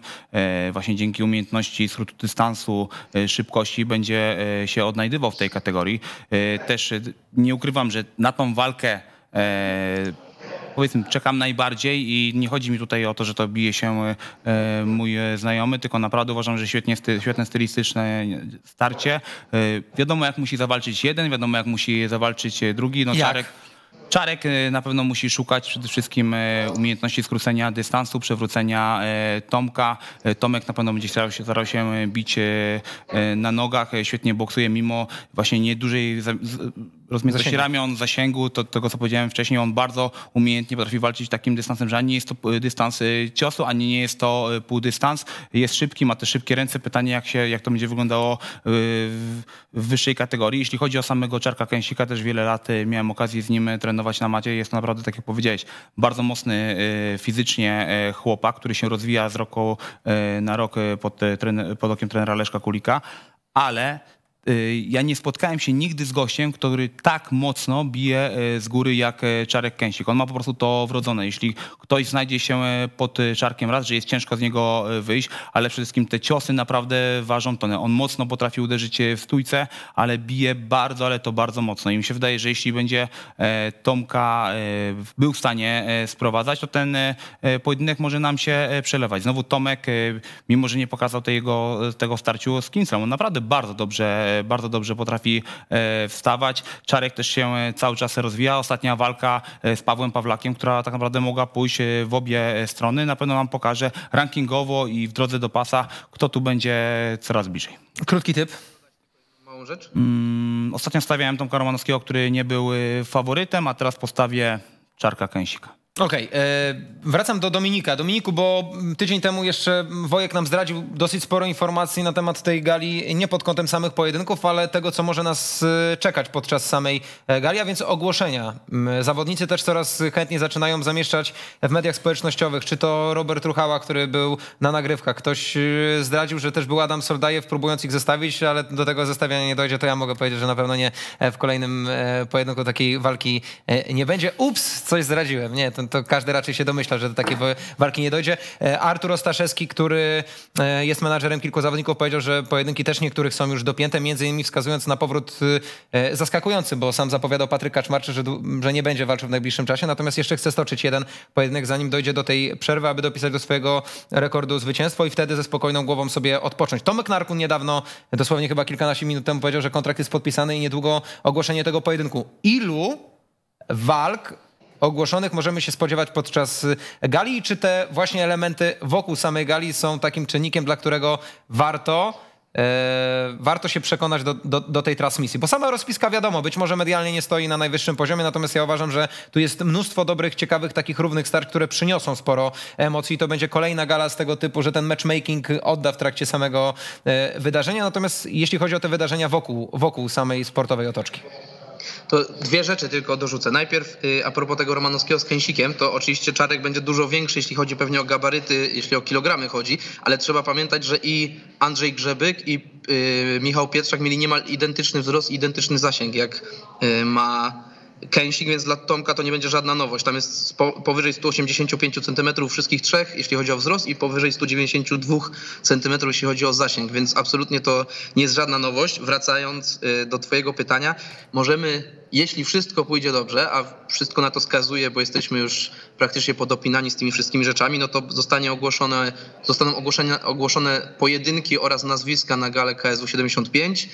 właśnie dzięki umiejętności skrótu dystansu, szybkości będzie e, się odnajdywał w tej kategorii. E, też e, nie ukrywam, że na tą walkę powiedzmy czekam najbardziej i nie chodzi mi tutaj o to, że to bije się mój znajomy, tylko naprawdę uważam, że świetnie, świetne stylistyczne starcie. Wiadomo jak musi zawalczyć jeden, wiadomo jak musi zawalczyć drugi. No, jak? Czarek, Czarek e, na pewno musi szukać przede wszystkim e, umiejętności skrócenia dystansu, przewrócenia e, Tomka. Tomek na pewno będzie starał się, starał się bić na nogach, świetnie boksuje mimo właśnie niedużej rozmiętości zasięgu. ramion, zasięgu, to, tego co powiedziałem wcześniej, on bardzo umiejętnie potrafi walczyć takim dystansem, że ani nie jest to dystans ciosu, ani nie jest to półdystans. Jest szybki, ma te szybkie ręce. Pytanie, jak, się, jak to będzie wyglądało w, w wyższej kategorii. Jeśli chodzi o samego Czarka Kęsika, też wiele lat miałem okazję z nim trenować na macie. Jest to naprawdę, tak jak powiedziałeś, bardzo mocny e, fizycznie e, chłopak, który się rozwija z roku e, na rok pod, pod okiem trenera Leszka Kulika, ale ja nie spotkałem się nigdy z gościem, który tak mocno bije y, z góry jak y, Czarek Kęsik. On ma po prostu to wrodzone. Jeśli ktoś znajdzie się pod Czarkiem raz, że jest ciężko z niego wyjść, ale przede wszystkim te ciosy naprawdę ważą tonę. On mocno potrafi uderzyć w stójce, ale bije bardzo, ale to bardzo mocno. I mi się wydaje, że jeśli będzie Tomka był w stanie sprowadzać, to ten pojedynek może nam się przelewać. Znowu Tomek, mimo że nie pokazał tego, starciu z Kinslem, on naprawdę bardzo dobrze bardzo dobrze potrafi e, wstawać. Czarek też się e, cały czas rozwija. Ostatnia walka e, z Pawłem Pawlakiem, która tak naprawdę mogła pójść w obie strony, na pewno nam pokaże rankingowo i w drodze do pasa, kto tu będzie coraz bliżej. Krótki typ. Małą rzecz? Mm, ostatnio stawiałem Tomka Romanowskiego, który nie był faworytem, a teraz postawię Czarka Kęsika. Okej, okay, wracam do Dominika. Dominiku, bo tydzień temu jeszcze Wojek nam zdradził dosyć sporo informacji na temat tej gali, nie pod kątem samych pojedynków, ale tego, co może nas e, czekać podczas samej e, gali, a więc ogłoszenia. Zawodnicy też coraz chętniej zaczynają zamieszczać w mediach społecznościowych, czy to Robert Ruchała, który był na nagrywkach. Ktoś e, zdradził, że też był Adam Soldajew, próbując ich zestawić, ale do tego zestawiania nie dojdzie, to ja mogę powiedzieć, że na pewno nie w kolejnym pojedynku takiej walki nie będzie. Ups, coś zdradziłem. Nie, to to każdy raczej się domyśla, że do takiej walki nie dojdzie. E, Artur Ostaszewski, który e, jest menadżerem kilku zawodników, powiedział, że pojedynki też niektórych są już dopięte, między innymi wskazując na powrót e, zaskakujący, bo sam zapowiadał Patryk Kaczmarczy, że, że nie będzie walczył w najbliższym czasie, natomiast jeszcze chce stoczyć jeden pojedynek, zanim dojdzie do tej przerwy, aby dopisać do swojego rekordu zwycięstwo i wtedy ze spokojną głową sobie odpocząć. Tomek Narkun niedawno, dosłownie chyba kilkanaście minut temu powiedział, że kontrakt jest podpisany i niedługo ogłoszenie tego pojedynku. Ilu walk ogłoszonych możemy się spodziewać podczas y, gali? Czy te właśnie elementy wokół samej gali są takim czynnikiem, dla którego warto E, warto się przekonać do, do, do, tej transmisji. Bo sama rozpiska, wiadomo, być może medialnie nie stoi na najwyższym poziomie, natomiast ja uważam, że tu jest mnóstwo dobrych, ciekawych, takich równych start, które przyniosą sporo emocji. I to będzie kolejna gala z tego typu, że ten matchmaking odda w trakcie samego e, wydarzenia. Natomiast jeśli chodzi o te wydarzenia wokół, wokół samej sportowej otoczki. To dwie rzeczy tylko dorzucę. Najpierw y, a propos tego Romanowskiego z Kęsikiem, to oczywiście Czarek będzie dużo większy, jeśli chodzi pewnie o gabaryty, jeśli o kilogramy chodzi, ale trzeba pamiętać, że i Andrzej Grzebyk i y, Michał Pietrzak mieli niemal identyczny wzrost, identyczny zasięg, jak y, ma kęsik, więc dla Tomka to nie będzie żadna nowość. Tam jest powyżej 185 cm wszystkich trzech, jeśli chodzi o wzrost i powyżej 192 cm, jeśli chodzi o zasięg, więc absolutnie to nie jest żadna nowość. Wracając y, do twojego pytania, możemy, jeśli wszystko pójdzie dobrze, a wszystko na to wskazuje, bo jesteśmy już praktycznie podopinani z tymi wszystkimi rzeczami, no to zostanie ogłoszone, zostaną ogłoszone, ogłoszone pojedynki oraz nazwiska na galę KSW 75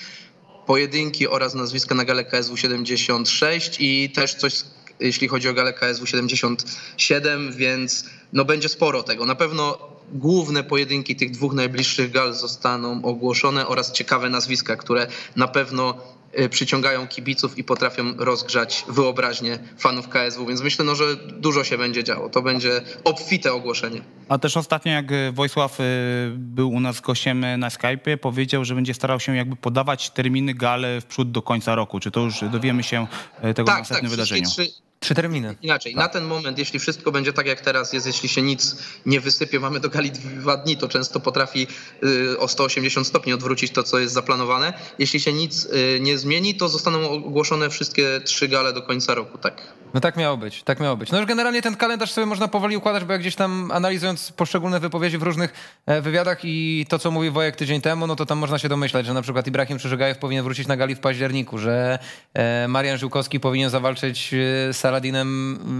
pojedynki oraz nazwiska na galę KSW 76 i też coś jeśli chodzi o galę KSW 77, więc no będzie sporo tego. Na pewno główne pojedynki tych dwóch najbliższych gal zostaną ogłoszone oraz ciekawe nazwiska, które na pewno przyciągają kibiców i potrafią rozgrzać wyobraźnię fanów KSW, więc myślę, no, że dużo się będzie działo. To będzie obfite ogłoszenie. A też ostatnio, jak Wojsław y, był u nas gościem na Skype'ie, powiedział, że będzie starał się jakby podawać terminy gale w przód do końca roku. Czy to już dowiemy się y, tego tak, w następnym tak, wydarzeniu? Trzy, Trzy terminy. Inaczej, tak. na ten moment, jeśli wszystko będzie tak jak teraz jest, jeśli się nic nie wysypie, mamy do gali dwa dni, to często potrafi y, o 180 stopni odwrócić to, co jest zaplanowane. Jeśli się nic y, nie zmieni, to zostaną ogłoszone wszystkie trzy gale do końca roku, tak. No tak miało być, tak miało być. No już generalnie ten kalendarz sobie można powoli układać, bo jak gdzieś tam analizując poszczególne wypowiedzi w różnych e, wywiadach i to, co mówił Wojek tydzień temu, no to tam można się domyślać, że na przykład Ibrahim Krzyżygajew powinien wrócić na gali w październiku, że e, Marian Żyłkowski powinien zawalczyć e, z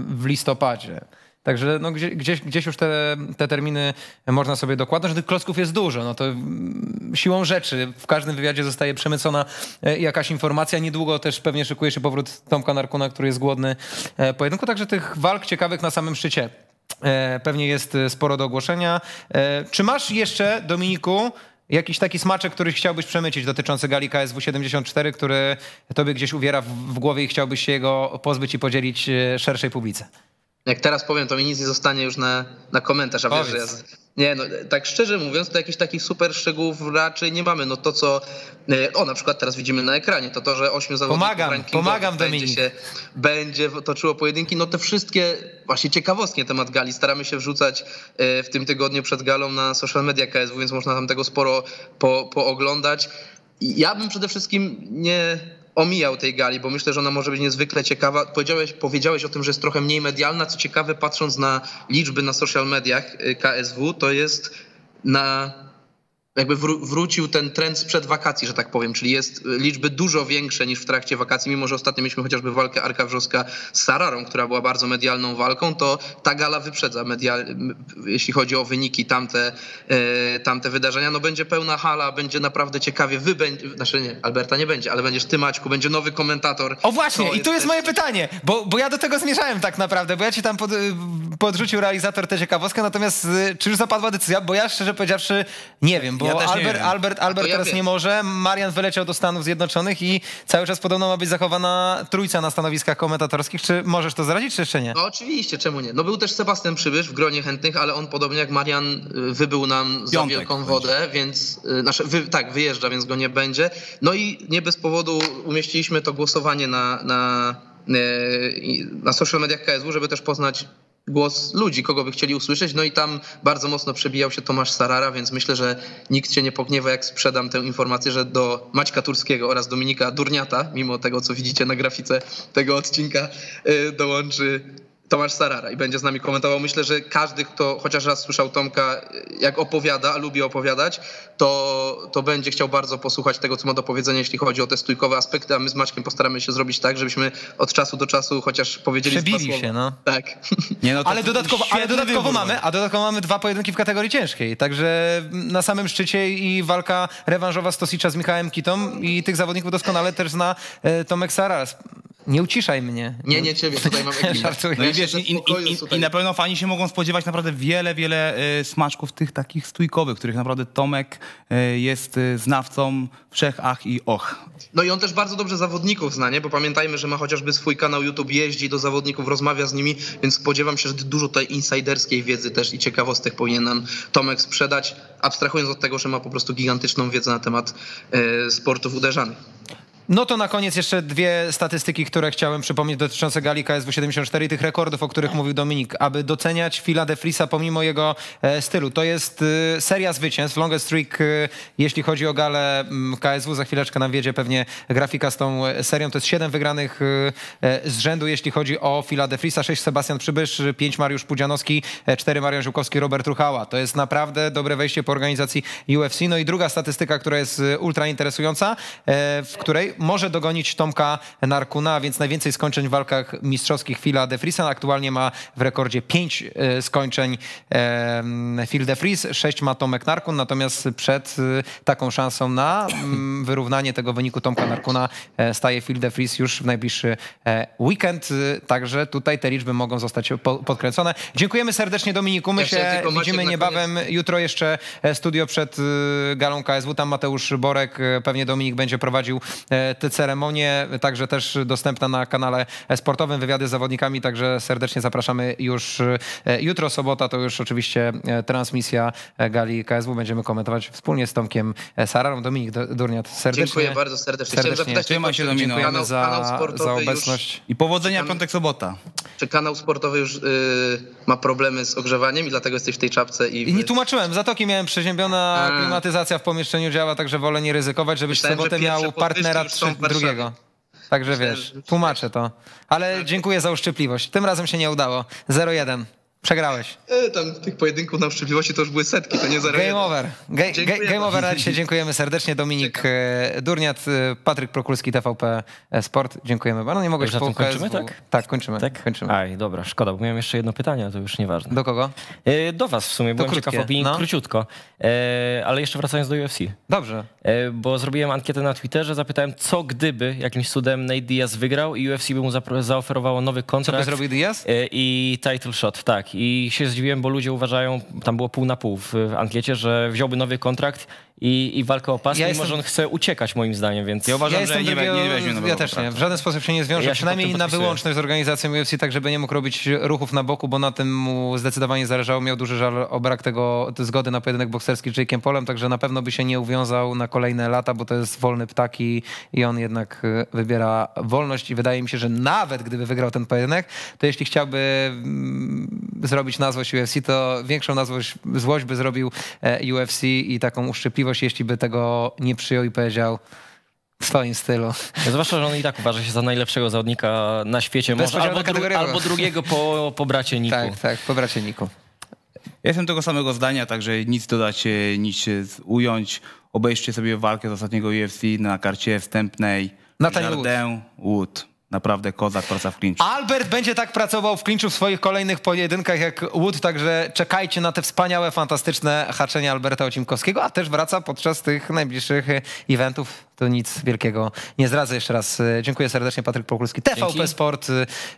W listopadzie. Także no, gdzieś, gdzieś, już te, te terminy można sobie dokładać, że tych klocków jest dużo. No to mm, siłą rzeczy w każdym wywiadzie zostaje przemycona e, jakaś informacja. Niedługo też pewnie szykuje się powrót Tomka Narkuna, który jest głodny e, pojedynku. Także tych walk ciekawych na samym szczycie e, pewnie jest sporo do ogłoszenia. Czy masz jeszcze, Dominiku, jakiś taki smaczek, który chciałbyś przemycić dotyczący gali KSW 74, który tobie gdzieś uwiera w, w głowie i chciałbyś się jego pozbyć i podzielić szerszej publice? Jak teraz powiem, to mi nic nie zostanie już na, na komentarz, a wiesz, że ja... Nie, no tak szczerze mówiąc, to jakichś takich super szczegółów raczej nie mamy. No to, co e, o, na przykład teraz widzimy na ekranie, to to, że ośmiu zawodników pomagam, pomagam będzie się będzie toczyło pojedynki, no te wszystkie właśnie ciekawostki na temat gali staramy się wrzucać e, w tym tygodniu przed galą na social media KSW, więc można tam tego sporo po, pooglądać. Ja bym przede wszystkim nie omijał tej gali, bo myślę, że ona może być niezwykle ciekawa. Powiedziałeś, powiedziałeś o tym, że jest trochę mniej medialna. Co ciekawe, patrząc na liczby na social mediach y, KSW, to jest na jakby wrócił ten trend sprzed wakacji, że tak powiem, czyli jest liczby dużo większe niż w trakcie wakacji, mimo że ostatnio mieliśmy chociażby walkę Arka Wrzoska z Sararą, która była bardzo medialną walką, to ta gala wyprzedza medial, jeśli chodzi o wyniki tamte, e, tamte wydarzenia. No będzie pełna hala, będzie naprawdę ciekawie. Wy będzie, znaczy nie, Alberta nie będzie, ale będziesz ty Maćku, będzie nowy komentator. O właśnie, i tu jest moje pytanie, bo, bo ja do tego zmierzałem tak naprawdę, bo ja ci tam pod, podrzucił realizator tę ciekawostkę, natomiast y, czy już zapadła decyzja? Bo ja szczerze powiedziawszy nie wiem, bo bo ja Albert, Albert, Albert ja teraz wiem. nie może. Marian wyleciał do Stanów Zjednoczonych i cały czas podobno ma być zachowana trójca na stanowiskach komentatorskich. Czy możesz to zradzić, czy jeszcze nie? No oczywiście, czemu nie? No był też Sebastian Przybysz w gronie chętnych, ale on podobnie jak Marian y, wybył nam za wielką będzie. wodę, więc y, nasze, wy, tak, wyjeżdża, więc go nie będzie. No i nie bez powodu umieściliśmy to głosowanie na, na, y, na social mediach KSW, żeby też poznać głos ludzi, kogo by chcieli usłyszeć. No i tam bardzo mocno przebijał się Tomasz Sarara, więc myślę, że nikt się nie pogniewa, jak sprzedam tę informację, że do Maćka Turskiego oraz Dominika Durniata, mimo tego, co widzicie na grafice tego odcinka, y, dołączy Tomasz Sarara i będzie z nami komentował. Myślę, że każdy, kto chociaż raz słyszał Tomka, jak opowiada, a lubi opowiadać, to, to będzie chciał bardzo posłuchać tego, co ma do powiedzenia, jeśli chodzi o te stójkowe aspekty, a my z Maćkiem postaramy się zrobić tak, żebyśmy od czasu do czasu chociaż powiedzieli Przebili się, no. Tak. Nie, no ale dodatkowo, ale dodatkowo mamy, a dodatkowo mamy dwa pojedynki w kategorii ciężkiej, także na samym szczycie i walka rewanżowa Stosicza z Michałem Kitą i tych zawodników doskonale też zna e, Tomek Saras. Nie uciszaj mnie. Nie, nie ciebie, tutaj mam <laughs> ekipę. No i wiesz, i, i, i, i, na pewno fani się mogą spodziewać naprawdę wiele, wiele y, smaczków tych takich stójkowych, których naprawdę Tomek y, jest y, znawcą wszech ach i och. No i on też bardzo dobrze zawodników zna, nie? Bo pamiętajmy, że ma chociażby swój kanał YouTube, jeździ do zawodników, rozmawia z nimi, więc spodziewam się, że dużo tej insiderskiej wiedzy też i ciekawostek powinien nam Tomek sprzedać, abstrahując od tego, że ma po prostu gigantyczną wiedzę na temat sportów uderzanych. No to na koniec jeszcze dwie statystyki, które chciałem przypomnieć dotyczące gali KSW 74 i tych rekordów, o których mówił Dominik, aby doceniać Phila de Friesa pomimo jego e, stylu. To jest e, seria zwycięstw, longest streak, e, jeśli chodzi o galę mm, KSW. Za chwileczkę nam wiedzie pewnie grafika z tą e, serią. To jest siedem wygranych e, e, z rzędu, jeśli chodzi o Phila de Friesa. Sześć Sebastian Przybysz, pięć Mariusz Pudzianowski, e, cztery Marian Żółkowski, Robert Ruchała. To jest naprawdę dobre wejście po organizacji UFC. No i druga statystyka, która jest ultra interesująca, w której może dogonić Tomka Narkuna, więc najwięcej skończeń w walkach mistrzowskich Phila de. Aktualnie ma w rekordzie pięć e, skończeń Phil de sześć ma Tomek Narkun, natomiast przed e, taką szansą na mm, wyrównanie tego wyniku Tomka Narkuna e, staje Phil de już w najbliższy weekend, także tutaj te liczby mogą zostać po- podkręcone. Dziękujemy serdecznie Dominiku, my się widzimy niebawem, jutro jeszcze studio przed galą KSW, tam Mateusz Borek, pewnie Dominik będzie prowadził e, tę ceremonię, także też dostępna na kanale sportowym, wywiady z zawodnikami, także serdecznie zapraszamy już e, jutro, sobota, to już oczywiście e, transmisja e, gali KSW, będziemy komentować wspólnie z Tomkiem Sararą. Dominik Du- Durniat, serdecznie. Dziękuję bardzo serdecznie. Chciałem serdecznie zapytać, Trzymaj się, czy Domino. Dziękujemy kanał, za, kanał za obecność. I powodzenia Tam- piątek, sobota. czy kanał sportowy już y, ma problemy z ogrzewaniem i dlatego jesteś w tej czapce i... I nie tłumaczyłem, zatoki miałem przeziębiona, A. klimatyzacja w pomieszczeniu działa, także wolę nie ryzykować, żebyś w Myślałem, że sobotę miał partnera Warszawie. drugiego. Także wiesz, tłumaczę to. Ale dziękuję za uszczypliwość. Tym razem się nie udało. 0-1. Przegrałeś. E, tam tych pojedynków na uszczypliwości to już były setki, to nie zero Game jeden. over. Ga- Dziękuję ga- game over na dzisiaj. Dziękujemy serdecznie. Dominik e, Durniat, e, Patryk Prokulski, TVP Sport. Dziękujemy bardzo. No nie mogłeś po tym kończymy, tak? Tak, kończymy. Tak? kończymy. Aj, dobra, szkoda, bo miałem jeszcze jedno pytanie, a to już nieważne. Do kogo? E, Do was w sumie, byłem krótkie, ciekaw opinii, no. króciutko. E, Ale jeszcze wracając do UFC. Dobrze. E, Bo zrobiłem ankietę na Twitterze, zapytałem, co gdyby jakimś cudem Nate Diaz wygrał i UFC by mu zaoferowało nowy Co by kontrakt. zrobił Diaz? E, I title shot, tak. I się zdziwiłem, bo ludzie uważają, tam było pół na pół w, ankiecie, że wziąłby nowy kontrakt i, i walkę o pas, Ja jestem- mimo że on chce uciekać moim zdaniem, więc... Ja uważam, ja że nie, drugiego, nie weźmie nowego Ja też nie. W żaden sposób się nie zwiąże. Ja się przynajmniej na wyłączność z organizacją UFC, tak żeby nie mógł robić ruchów na boku, bo na tym mu zdecydowanie zależało. Miał duży żal o brak tego zgody na pojedynek bokserski z Jake'em Polem, także na pewno by się nie uwiązał na kolejne lata, bo to jest wolny ptak i, i on jednak y, wybiera wolność i wydaje mi się, że nawet gdyby wygrał ten pojedynek, to jeśli chciałby mm, zrobić nazwość UFC, to większą nazwość, złość by zrobił e, UFC i taką jeśli by tego nie przyjął i powiedział w swoim stylu. Zwłaszcza, że on i tak uważa się za najlepszego zawodnika na świecie, może albo, dru- albo drugiego po, po bracie Niku. Tak, tak, po bracie Niku. Ja jestem tego samego zdania, także nic dodać, nic ująć. Obejrzcie sobie walkę z ostatniego UFC na karcie wstępnej. Nathaniel Jardin Wood. Naprawdę kozak, praca w klinczu. Albert będzie tak pracował w klinczu w swoich kolejnych pojedynkach jak Wood, także czekajcie na te wspaniałe, fantastyczne haczenia Alberta Ocimkowskiego, a też wraca podczas tych najbliższych eventów. To nic wielkiego nie zdradzę. Jeszcze raz dziękuję serdecznie Patryk Prokulski, TVP Dzięki. Sport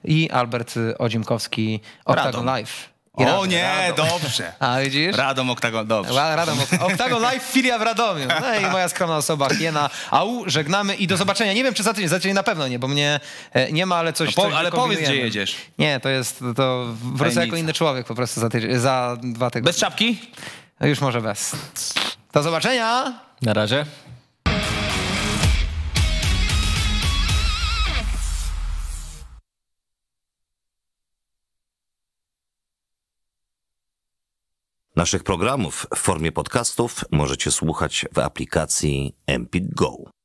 i Albert Odzimkowski, Octagon Radom. Live. I O Radom. nie, Radom. dobrze. <laughs> A widzisz? Radom Oktagon, dobrze. Ra- Radom, Octagon Live, filia w Radomiu. No i moja skromna osoba, Hiena. Au, żegnamy i do zobaczenia. Nie wiem, czy za tydzień, za tydzień na pewno nie, bo mnie e, nie ma, ale coś, No po- coś ale powiedz, gdzie jedziesz. Nie, to jest, to wrócę Tajemnica. jako inny człowiek po prostu za, tydzień, za dwa tygodnie. Bez czapki? Już może bez. Do zobaczenia! Na razie. Naszych programów w formie podcastów możecie słuchać w aplikacji Empik Go.